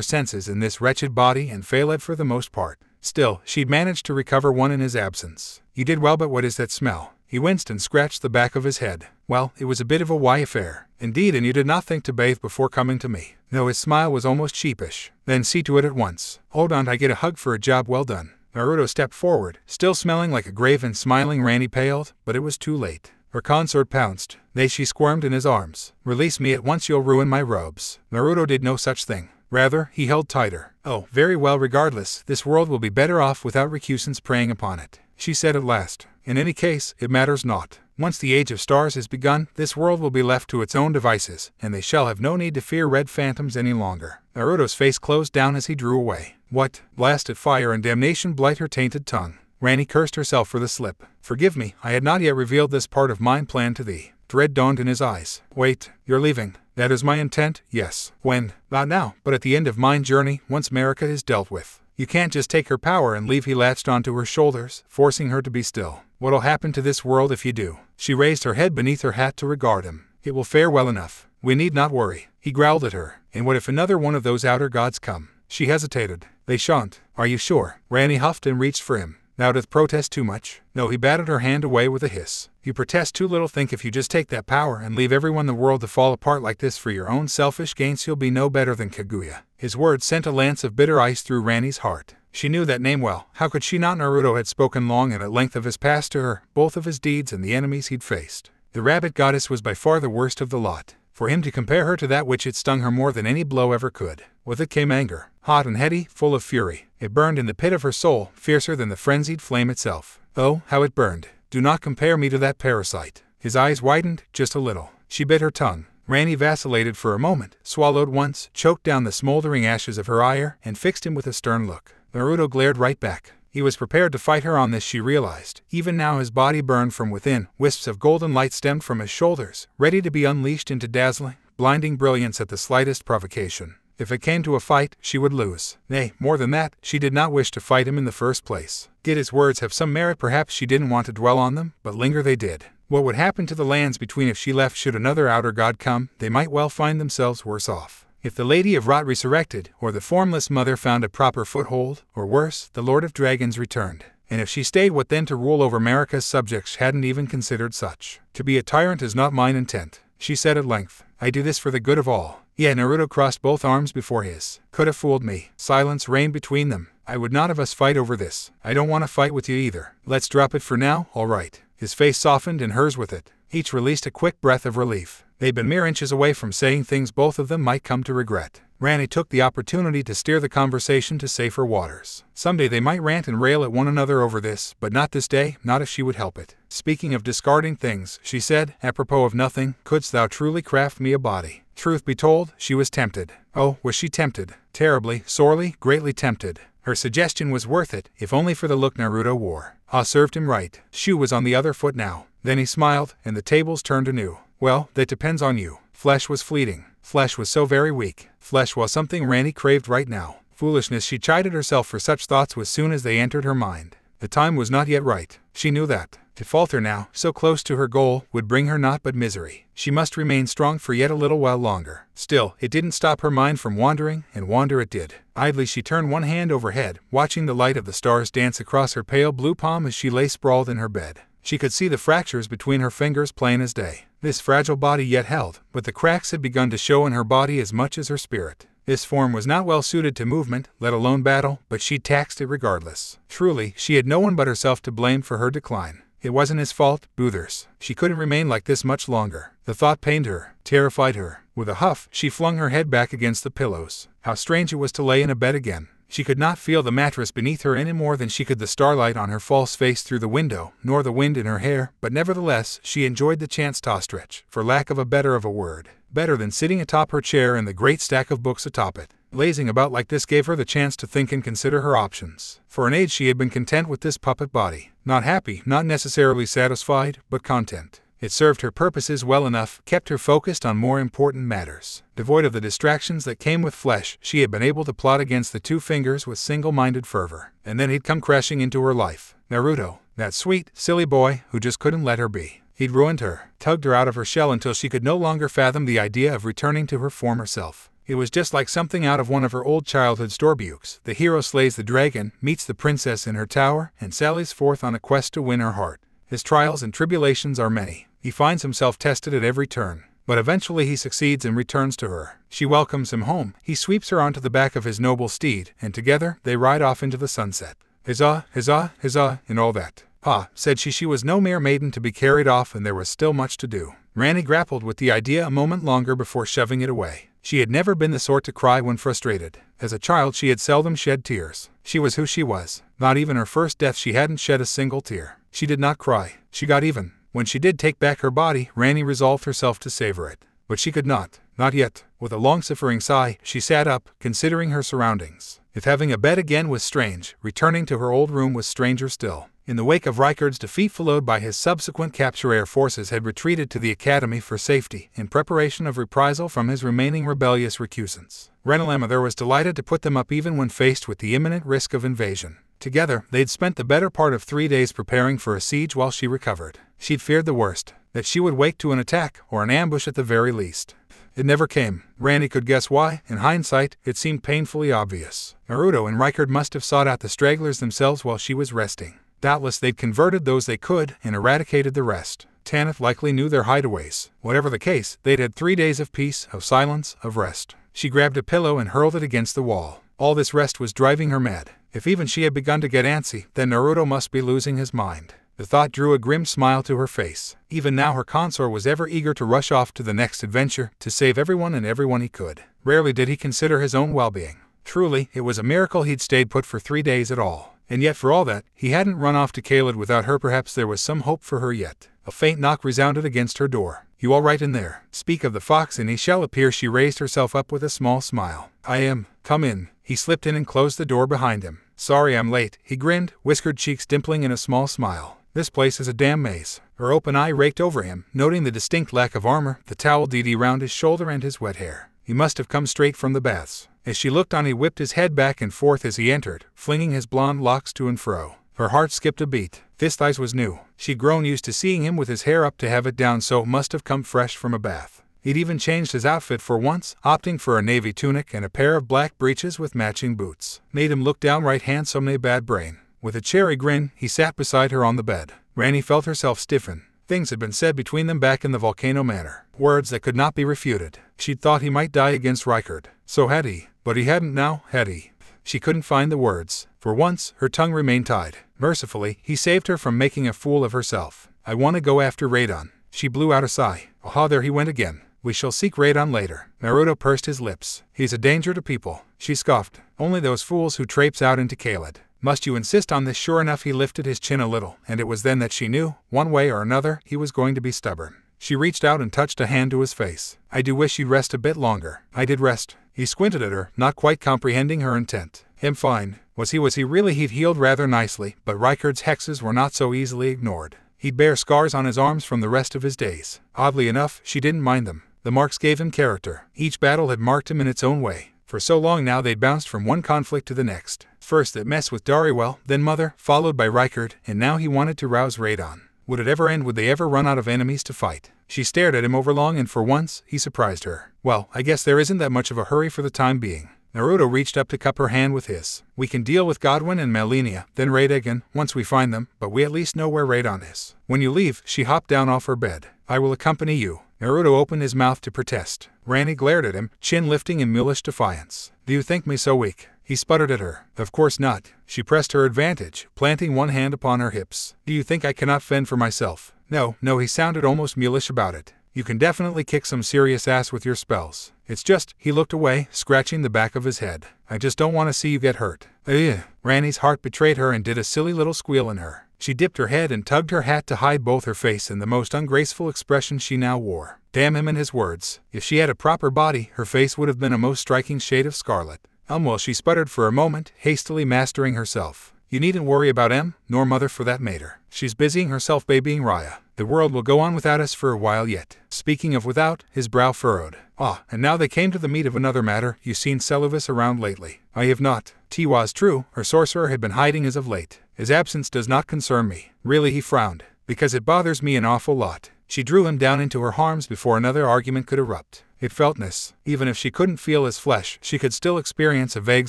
senses in this wretched body and failed for the most part. Still, she'd managed to recover one in his absence. You did well, but what is that smell? He winced and scratched the back of his head. Well, it was a bit of a why affair. Indeed, and you did not think to bathe before coming to me. Though his smile was almost sheepish. Then see to it at once. Hold on, I get a hug for a job well done. Naruto stepped forward, still smelling like a grave and smiling Ranni paled, but it was too late. Her consort pounced. They she squirmed in his arms. Release me at once, you'll ruin my robes. Naruto did no such thing. Rather, he held tighter. Oh, very well, regardless, this world will be better off without recusants preying upon it. She said at last. In any case, it matters not. Once the age of stars has begun, this world will be left to its own devices, and they shall have no need to fear red phantoms any longer. Naruto's face closed down as he drew away. What, blasted fire and damnation blight her tainted tongue. Ranni cursed herself for the slip. Forgive me, I had not yet revealed this part of mine plan to thee. Dread dawned in his eyes. Wait, you're leaving. That is my intent, yes. When? Not now, but at the end of mine journey, once Marika is dealt with. You can't just take her power and leave he latched onto her shoulders, forcing her to be still. What'll happen to this world if you do? She raised her head beneath her hat to regard him. It will fare well enough. We need not worry. He growled at her. And what if another one of those outer gods come? She hesitated. They shan't. Are you sure? Ranni huffed and reached for him. Thou doth protest too much. No, he batted her hand away with a hiss. You protest too little. Think if you just take that power and leave everyone in the world to fall apart like this for your own selfish gains, you'll be no better than Kaguya. His words sent a lance of bitter ice through Ranni's heart. She knew that name well. How could she not? Naruto had spoken long and at length of his past to her, both of his deeds and the enemies he'd faced. The rabbit goddess was by far the worst of the lot. For him to compare her to that which had stung her more than any blow ever could. With it came anger, hot and heady, full of fury. It burned in the pit of her soul, fiercer than the frenzied flame itself. Oh, how it burned! Do not compare me to that parasite. His eyes widened, just a little. She bit her tongue. Ranni vacillated for a moment, swallowed once, choked down the smoldering ashes of her ire, and fixed him with a stern look. Naruto glared right back. He was prepared to fight her on this, she realized. Even now his body burned from within, wisps of golden light stemmed from his shoulders, ready to be unleashed into dazzling, blinding brilliance at the slightest provocation. If it came to a fight, she would lose. Nay, more than that, she did not wish to fight him in the first place. Did his words have some merit? Perhaps she didn't want to dwell on them, but linger they did. What would happen to the lands between if she left should another outer god come? They might well find themselves worse off. If the Lady of Rot resurrected, or the formless mother found a proper foothold, or worse, the Lord of Dragons returned. And if she stayed, what then to rule over Marika's subjects hadn't even considered such. To be a tyrant is not mine intent, she said at length. I do this for the good of all. Yeah, Naruto crossed both arms before his. Could have fooled me. Silence reigned between them. I would not have us fight over this. I don't want to fight with you either. Let's drop it for now, all right. His face softened and hers with it. Each released a quick breath of relief. They'd been mere inches away from saying things both of them might come to regret. Ranni took the opportunity to steer the conversation to safer waters. Someday they might rant and rail at one another over this, but not this day, not if she would help it. Speaking of discarding things, she said, apropos of nothing, couldst thou truly craft me a body? Truth be told, she was tempted. Oh, was she tempted? Terribly, sorely, greatly tempted. Her suggestion was worth it, if only for the look Naruto wore. Ah served him right. Shu was on the other foot now. Then he smiled, and the tables turned anew. Well, that depends on you. Flesh was fleeting. Flesh was so very weak. Flesh was something Ranni craved right now. Foolishness she chided herself for such thoughts as soon as they entered her mind. The time was not yet right. She knew that. To falter now, so close to her goal, would bring her naught but misery. She must remain strong for yet a little while longer. Still, it didn't stop her mind from wandering, and wander it did. Idly she turned one hand overhead, watching the light of the stars dance across her pale blue palm as she lay sprawled in her bed. She could see the fractures between her fingers plain as day. This fragile body yet held, but the cracks had begun to show in her body as much as her spirit. This form was not well suited to movement, let alone battle, but she taxed it regardless. Truly, she had no one but herself to blame for her decline. It wasn't his fault, Boothers. She couldn't remain like this much longer. The thought pained her, terrified her. With a huff, she flung her head back against the pillows. How strange it was to lay in a bed again. She could not feel the mattress beneath her any more than she could the starlight on her false face through the window, nor the wind in her hair, but nevertheless, she enjoyed the chance to stretch, for lack of a better of a word. Better than sitting atop her chair and the great stack of books atop it. Lazing about like this gave her the chance to think and consider her options. For an age she had been content with this puppet body. Not happy, not necessarily satisfied, but content. It served her purposes well enough, kept her focused on more important matters. Devoid of the distractions that came with flesh, she had been able to plot against the two fingers with single minded fervor. And then he'd come crashing into her life. Naruto, that sweet, silly boy who just couldn't let her be. He'd ruined her, tugged her out of her shell until she could no longer fathom the idea of returning to her former self. It was just like something out of one of her old childhood storybooks. The hero slays the dragon, meets the princess in her tower, and sallies forth on a quest to win her heart. His trials and tribulations are many. He finds himself tested at every turn. But eventually he succeeds and returns to her. She welcomes him home. He sweeps her onto the back of his noble steed, and together they ride off into the sunset. Huzzah, huzzah, huzzah, and all that. Ah, said she, she was no mere maiden to be carried off, and there was still much to do. Ranni grappled with the idea a moment longer before shoving it away. She had never been the sort to cry when frustrated. As a child, she had seldom shed tears. She was who she was. Not even her first death, she hadn't shed a single tear. She did not cry. She got even. When she did take back her body, Ranni resolved herself to savor it. But she could not. Not yet. With a long suffering sigh, she sat up, considering her surroundings. If having a bed again was strange, returning to her old room was stranger still. In the wake of Rykard's defeat followed by his subsequent capture air forces had retreated to the academy for safety, in preparation of reprisal from his remaining rebellious recusants. Rennala mother was delighted to put them up even when faced with the imminent risk of invasion. Together, they'd spent the better part of three days preparing for a siege while she recovered. She'd feared the worst, that she would wake to an attack, or an ambush at the very least. It never came. Ranni could guess why. In hindsight, it seemed painfully obvious. Naruto and Rykard must have sought out the stragglers themselves while she was resting. Doubtless they'd converted those they could and eradicated the rest. Tanith likely knew their hideaways. Whatever the case, they'd had three days of peace, of silence, of rest. She grabbed a pillow and hurled it against the wall. All this rest was driving her mad. If even she had begun to get antsy, then Naruto must be losing his mind. The thought drew a grim smile to her face. Even now her consort was ever eager to rush off to the next adventure, to save everyone and everyone he could. Rarely did he consider his own well-being. Truly, it was a miracle he'd stayed put for three days at all. And yet for all that, he hadn't run off to Caelid without her perhaps there was some hope for her yet. A faint knock resounded against her door. You all right in there? Speak of the fox and he shall appear. She raised herself up with a small smile. I am. Come in. He slipped in and closed the door behind him. Sorry I'm late, he grinned, whiskered cheeks dimpling in a small smile. This place is a damn maze. Her open eye raked over him, noting the distinct lack of armor, the towel deedy round his shoulder and his wet hair. He must have come straight from the baths. As she looked on, he whipped his head back and forth as he entered, flinging his blond locks to and fro. Her heart skipped a beat. This thighs was new. She'd grown used to seeing him with his hair up to have it down, so must have come fresh from a bath. He'd even changed his outfit for once, opting for a navy tunic and a pair of black breeches with matching boots. Made him look downright handsome, a bad brain. With a cherry grin, he sat beside her on the bed. Ranni felt herself stiffen. Things had been said between them back in the volcano manor. Words that could not be refuted. She'd thought he might die against Rykard. So had he. But he hadn't now, had he? She couldn't find the words. For once, her tongue remained tied. Mercifully, he saved her from making a fool of herself. I want to go after Radahn. She blew out a sigh. Aha, there he went again. We shall seek Radahn later. Naruto pursed his lips. He's a danger to people. She scoffed. Only those fools who traipse out into Caelid. Must you insist on this? Sure enough, he lifted his chin a little, and it was then that she knew, one way or another, he was going to be stubborn. She reached out and touched a hand to his face. I do wish you'd rest a bit longer. I did rest. He squinted at her, not quite comprehending her intent. Him fine. Was he was he really he'd healed rather nicely, but Rykard's hexes were not so easily ignored. He'd bear scars on his arms from the rest of his days. Oddly enough, she didn't mind them. The marks gave him character. Each battle had marked him in its own way. For so long now they'd bounced from one conflict to the next. First that mess with Darriwil, then Mother, followed by Rykard, and now he wanted to rouse Radahn. Would it ever end? Would they ever run out of enemies to fight? She stared at him overlong and for once, he surprised her. Well, I guess there isn't that much of a hurry for the time being. Naruto reached up to cup her hand with his. We can deal with Godwyn and Malenia, then Radagon, once we find them, but we at least know where Radahn is. When you leave, she hopped down off her bed. I will accompany you. Naruto opened his mouth to protest. Ranni glared at him, chin lifting in mulish defiance. Do you think me so weak? He sputtered at her. Of course not. She pressed her advantage, planting one hand upon her hips. Do you think I cannot fend for myself? No, no, he sounded almost mulish about it. You can definitely kick some serious ass with your spells. It's just, he looked away, scratching the back of his head. I just don't want to see you get hurt. Ugh. Ranni's heart betrayed her and did a silly little squeal in her. She dipped her head and tugged her hat to hide both her face and the most ungraceful expression she now wore. Damn him and his words. If she had a proper body, her face would have been a most striking shade of scarlet. Um, well, she sputtered for a moment, hastily mastering herself. You needn't worry about Em, nor Mother for that matter. She's busying herself babying Raya. The world will go on without us for a while yet. Speaking of without, his brow furrowed. Ah, and now they came to the meat of another matter. You seen Seluvis around lately? I have not. Tiwa's true, her sorcerer had been hiding as of late. His absence does not concern me. Really, he frowned. Because it bothers me an awful lot. She drew him down into her arms before another argument could erupt. It feltness. Even if she couldn't feel his flesh, she could still experience a vague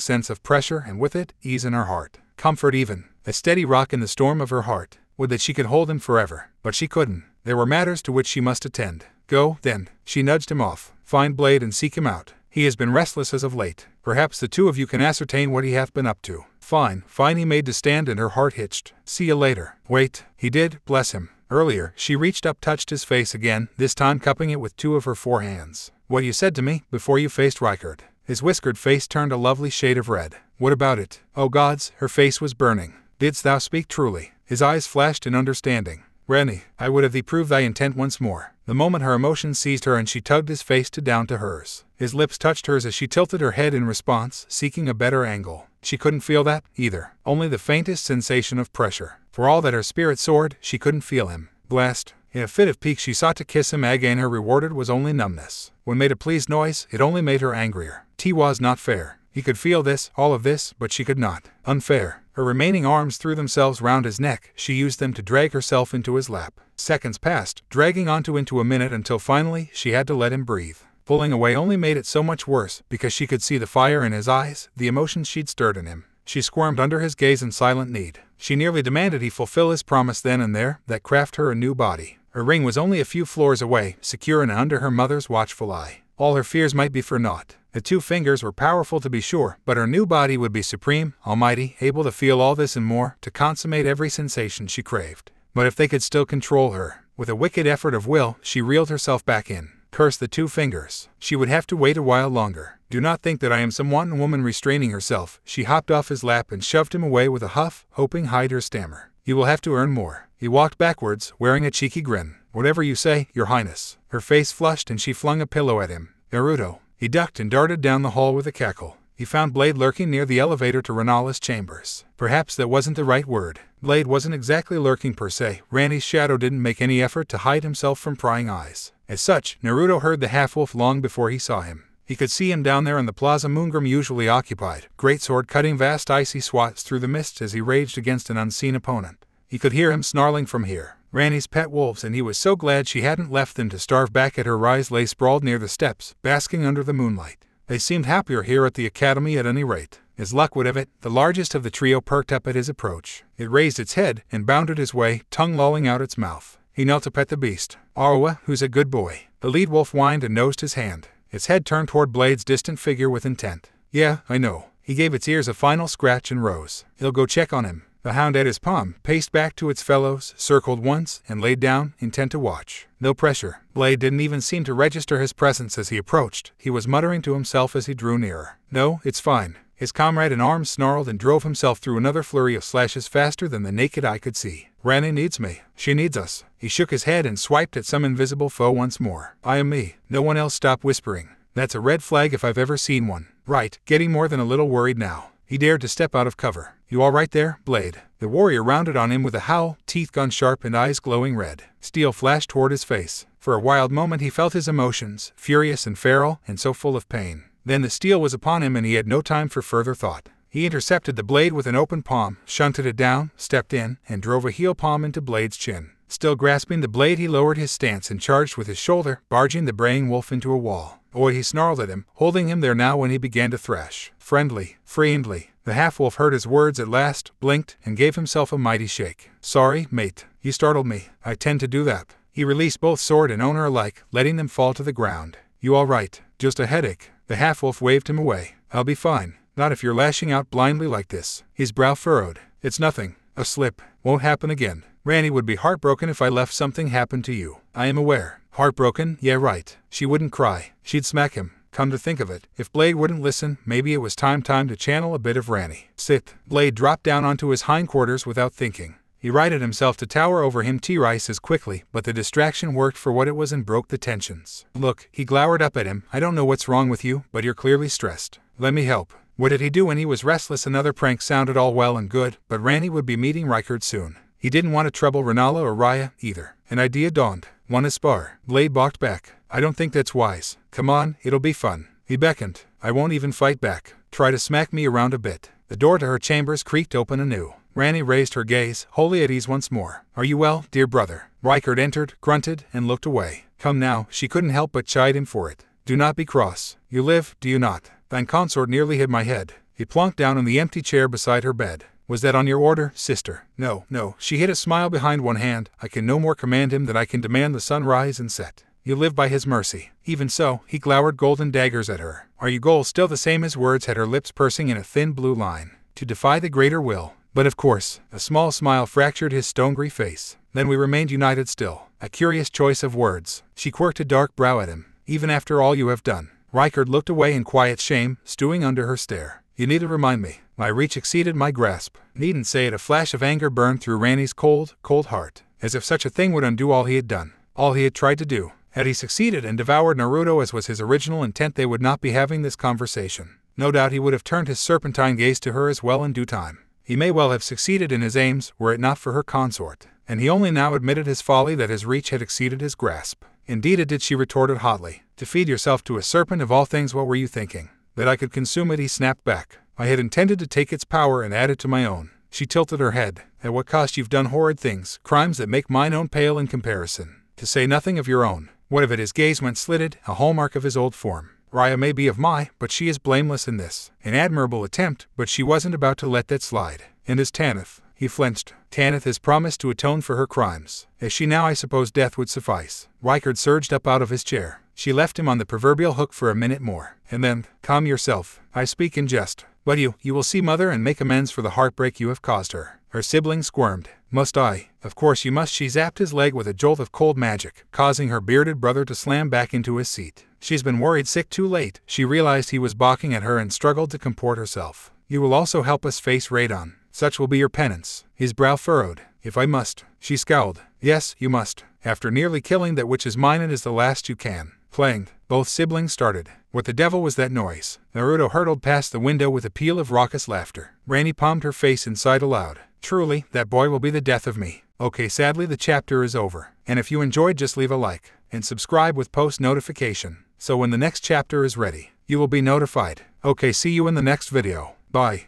sense of pressure and with it, ease in her heart comfort even, a steady rock in the storm of her heart. Would that she could hold him forever, but she couldn't. There were matters to which she must attend. Go, then. She nudged him off. Find Blaidd and seek him out. He has been restless as of late. Perhaps the two of you can ascertain what he hath been up to. Fine, fine, he made to stand and her heart hitched. See you later. Wait, he did, bless him. Earlier, she reached up, touched his face again, this time cupping it with two of her four hands. What you said to me before you faced Rykard. His whiskered face turned a lovely shade of red. What about it? Oh gods, her face was burning. Didst thou speak truly? His eyes flashed in understanding. Ranni, I would have thee prove thy intent once more. The moment her emotion seized her and she tugged his face to down to hers. His lips touched hers as she tilted her head in response, seeking a better angle. She couldn't feel that, either. Only the faintest sensation of pressure. For all that her spirit soared, she couldn't feel him. Blessed, in a fit of pique, she sought to kiss him. Again, her rewarded was only numbness. When made a pleased noise, it only made her angrier. T was not fair. He could feel this, all of this, but she could not. Unfair. Her remaining arms threw themselves round his neck. She used them to drag herself into his lap. Seconds passed, dragging onto into a minute until finally she had to let him breathe. Pulling away only made it so much worse because she could see the fire in his eyes, the emotions she'd stirred in him. She squirmed under his gaze in silent need. She nearly demanded he fulfill his promise then and there, that craft her a new body. Her ring was only a few floors away, secure and under her mother's watchful eye. All her fears might be for naught. The two fingers were powerful to be sure, but her new body would be supreme, almighty, able to feel all this and more, to consummate every sensation she craved. But if they could still control her, with a wicked effort of will, she reeled herself back in. Curse the two fingers. She would have to wait a while longer. Do not think that I am some wanton woman restraining herself. She hopped off his lap and shoved him away with a huff, hoping hide her stammer. You will have to earn more. He walked backwards, wearing a cheeky grin. Whatever you say, Your Highness. Her face flushed and she flung a pillow at him. Naruto. He ducked and darted down the hall with a cackle. He found Blaidd lurking near the elevator to Rennala's chambers. Perhaps that wasn't the right word. Blaidd wasn't exactly lurking per se. Ranni's shadow didn't make any effort to hide himself from prying eyes. As such, Naruto heard the half-wolf long before he saw him. He could see him down there in the plaza Moongrum usually occupied, great sword cutting vast icy swats through the mist as he raged against an unseen opponent. He could hear him snarling from here. Ranni's pet wolves, and he was so glad she hadn't left them to starve back at her rise lay sprawled near the steps, basking under the moonlight. They seemed happier here at the academy at any rate. As luck would have it, the largest of the trio perked up at his approach. It raised its head and bounded his way, tongue lolling out its mouth. He knelt to pet the beast. Arwa, who's a good boy. The lead wolf whined and nosed his hand. Its head turned toward Blaidd's distant figure with intent. Yeah, I know. He gave its ears a final scratch and rose. He'll go check on him. The hound at his palm paced back to its fellows, circled once, and laid down, intent to watch. No pressure. Blaidd didn't even seem to register his presence as he approached. He was muttering to himself as he drew nearer. No, it's fine. His comrade in arms snarled and drove himself through another flurry of slashes faster than the naked eye could see. Ranni needs me. She needs us. He shook his head and swiped at some invisible foe once more. I am me. No one else stopped whispering. That's a red flag if I've ever seen one. Right, getting more than a little worried now. He dared to step out of cover. You all right there, Blaidd? The warrior rounded on him with a howl, teeth gun sharp and eyes glowing red. Steel flashed toward his face. For a wild moment he felt his emotions, furious and feral, and so full of pain. Then the steel was upon him and he had no time for further thought. He intercepted the blade with an open palm, shunted it down, stepped in, and drove a heel palm into Blaidd's chin. Still grasping the blade, he lowered his stance and charged with his shoulder, barging the braying wolf into a wall. Oi, he snarled at him, holding him there now when he began to thrash. Friendly, friendly. The half wolf heard his words at last, blinked, and gave himself a mighty shake. Sorry, mate. You startled me. I tend to do that. He released both sword and owner alike, letting them fall to the ground. You all right? Just a headache. The half wolf waved him away. I'll be fine. Not if you're lashing out blindly like this. His brow furrowed. It's nothing. A slip. Won't happen again. Ranni would be heartbroken if I left something happen to you. I am aware. Heartbroken? Yeah, right. She wouldn't cry. She'd smack him. Come to think of it, if Blaidd wouldn't listen, maybe it was time time to channel a bit of Ranni. Sit. Blaidd dropped down onto his hindquarters without thinking. He righted himself to tower over him T-Rice as quickly, but the distraction worked for what it was and broke the tensions. Look, he glowered up at him, I don't know what's wrong with you, but you're clearly stressed. Let me help. What did he do when he was restless? Another prank sounded all well and good, but Ranni would be meeting Rykard soon. He didn't want to trouble Rennala or Raya, either. An idea dawned. Want spar? Blaidd balked back. I don't think that's wise. Come on, it'll be fun. He beckoned. I won't even fight back. Try to smack me around a bit. The door to her chambers creaked open anew. Ranni raised her gaze, wholly at ease once more. Are you well, dear brother? Rykard entered, grunted, and looked away. Come now, she couldn't help but chide him for it. Do not be cross. You live, do you not? Thine consort nearly hit my head. He plunked down in the empty chair beside her bed. Was that on your order, sister? No, no. She hid a smile behind one hand. I can no more command him than I can demand the sun rise and set. You live by his mercy. Even so, he glowered golden daggers at her. Are you goals still the same as words had her lips pursing in a thin blue line? To defy the greater will, but of course, a small smile fractured his stone-gray face. Then we remained united still. A curious choice of words. She quirked a dark brow at him. Even after all you have done. Rykard looked away in quiet shame, stewing under her stare. You need to remind me. My reach exceeded my grasp. Needn't say it. A flash of anger burned through Ranni's cold, cold heart. As if such a thing would undo all he had done. All he had tried to do. Had he succeeded and devoured Naruto as was his original intent, they would not be having this conversation. No doubt he would have turned his serpentine gaze to her as well in due time. He may well have succeeded in his aims were it not for her consort, and he only now admitted his folly that his reach had exceeded his grasp. Indeed it did, she retorted hotly. To feed yourself to a serpent of all things, what were you thinking? That I could consume it, he snapped back. I had intended to take its power and add it to my own. She tilted her head. At what cost you've done horrid things, crimes that make mine own pale in comparison. To say nothing of your own. What of it his gaze went slitted, a hallmark of his old form. Raya may be of my, but she is blameless in this. An admirable attempt, but she wasn't about to let that slide. And as Tanith, he flinched. Tanith has promised to atone for her crimes. As she now, I suppose death would suffice. Rykard surged up out of his chair. She left him on the proverbial hook for a minute more. And then, calm yourself. I speak in jest. But you, you will see mother and make amends for the heartbreak you have caused her. Her sibling squirmed. Must I? Of course you must. She zapped his leg with a jolt of cold magic, causing her bearded brother to slam back into his seat. She's been worried sick too late. She realized he was balking at her and struggled to comport herself. You will also help us face Radon. Such will be your penance. His brow furrowed. If I must. She scowled. Yes, you must. After nearly killing that which is mine, it is the last you can. Clanged. Both siblings started. What the devil was that noise? Naruto hurtled past the window with a peal of raucous laughter. Ranni palmed her face sighed aloud. Truly, that boy will be the death of me. Okay, sadly the chapter is over. And if you enjoyed, just leave a like and subscribe with post notification. So when the next chapter is ready, you will be notified. Okay, see you in the next video. Bye.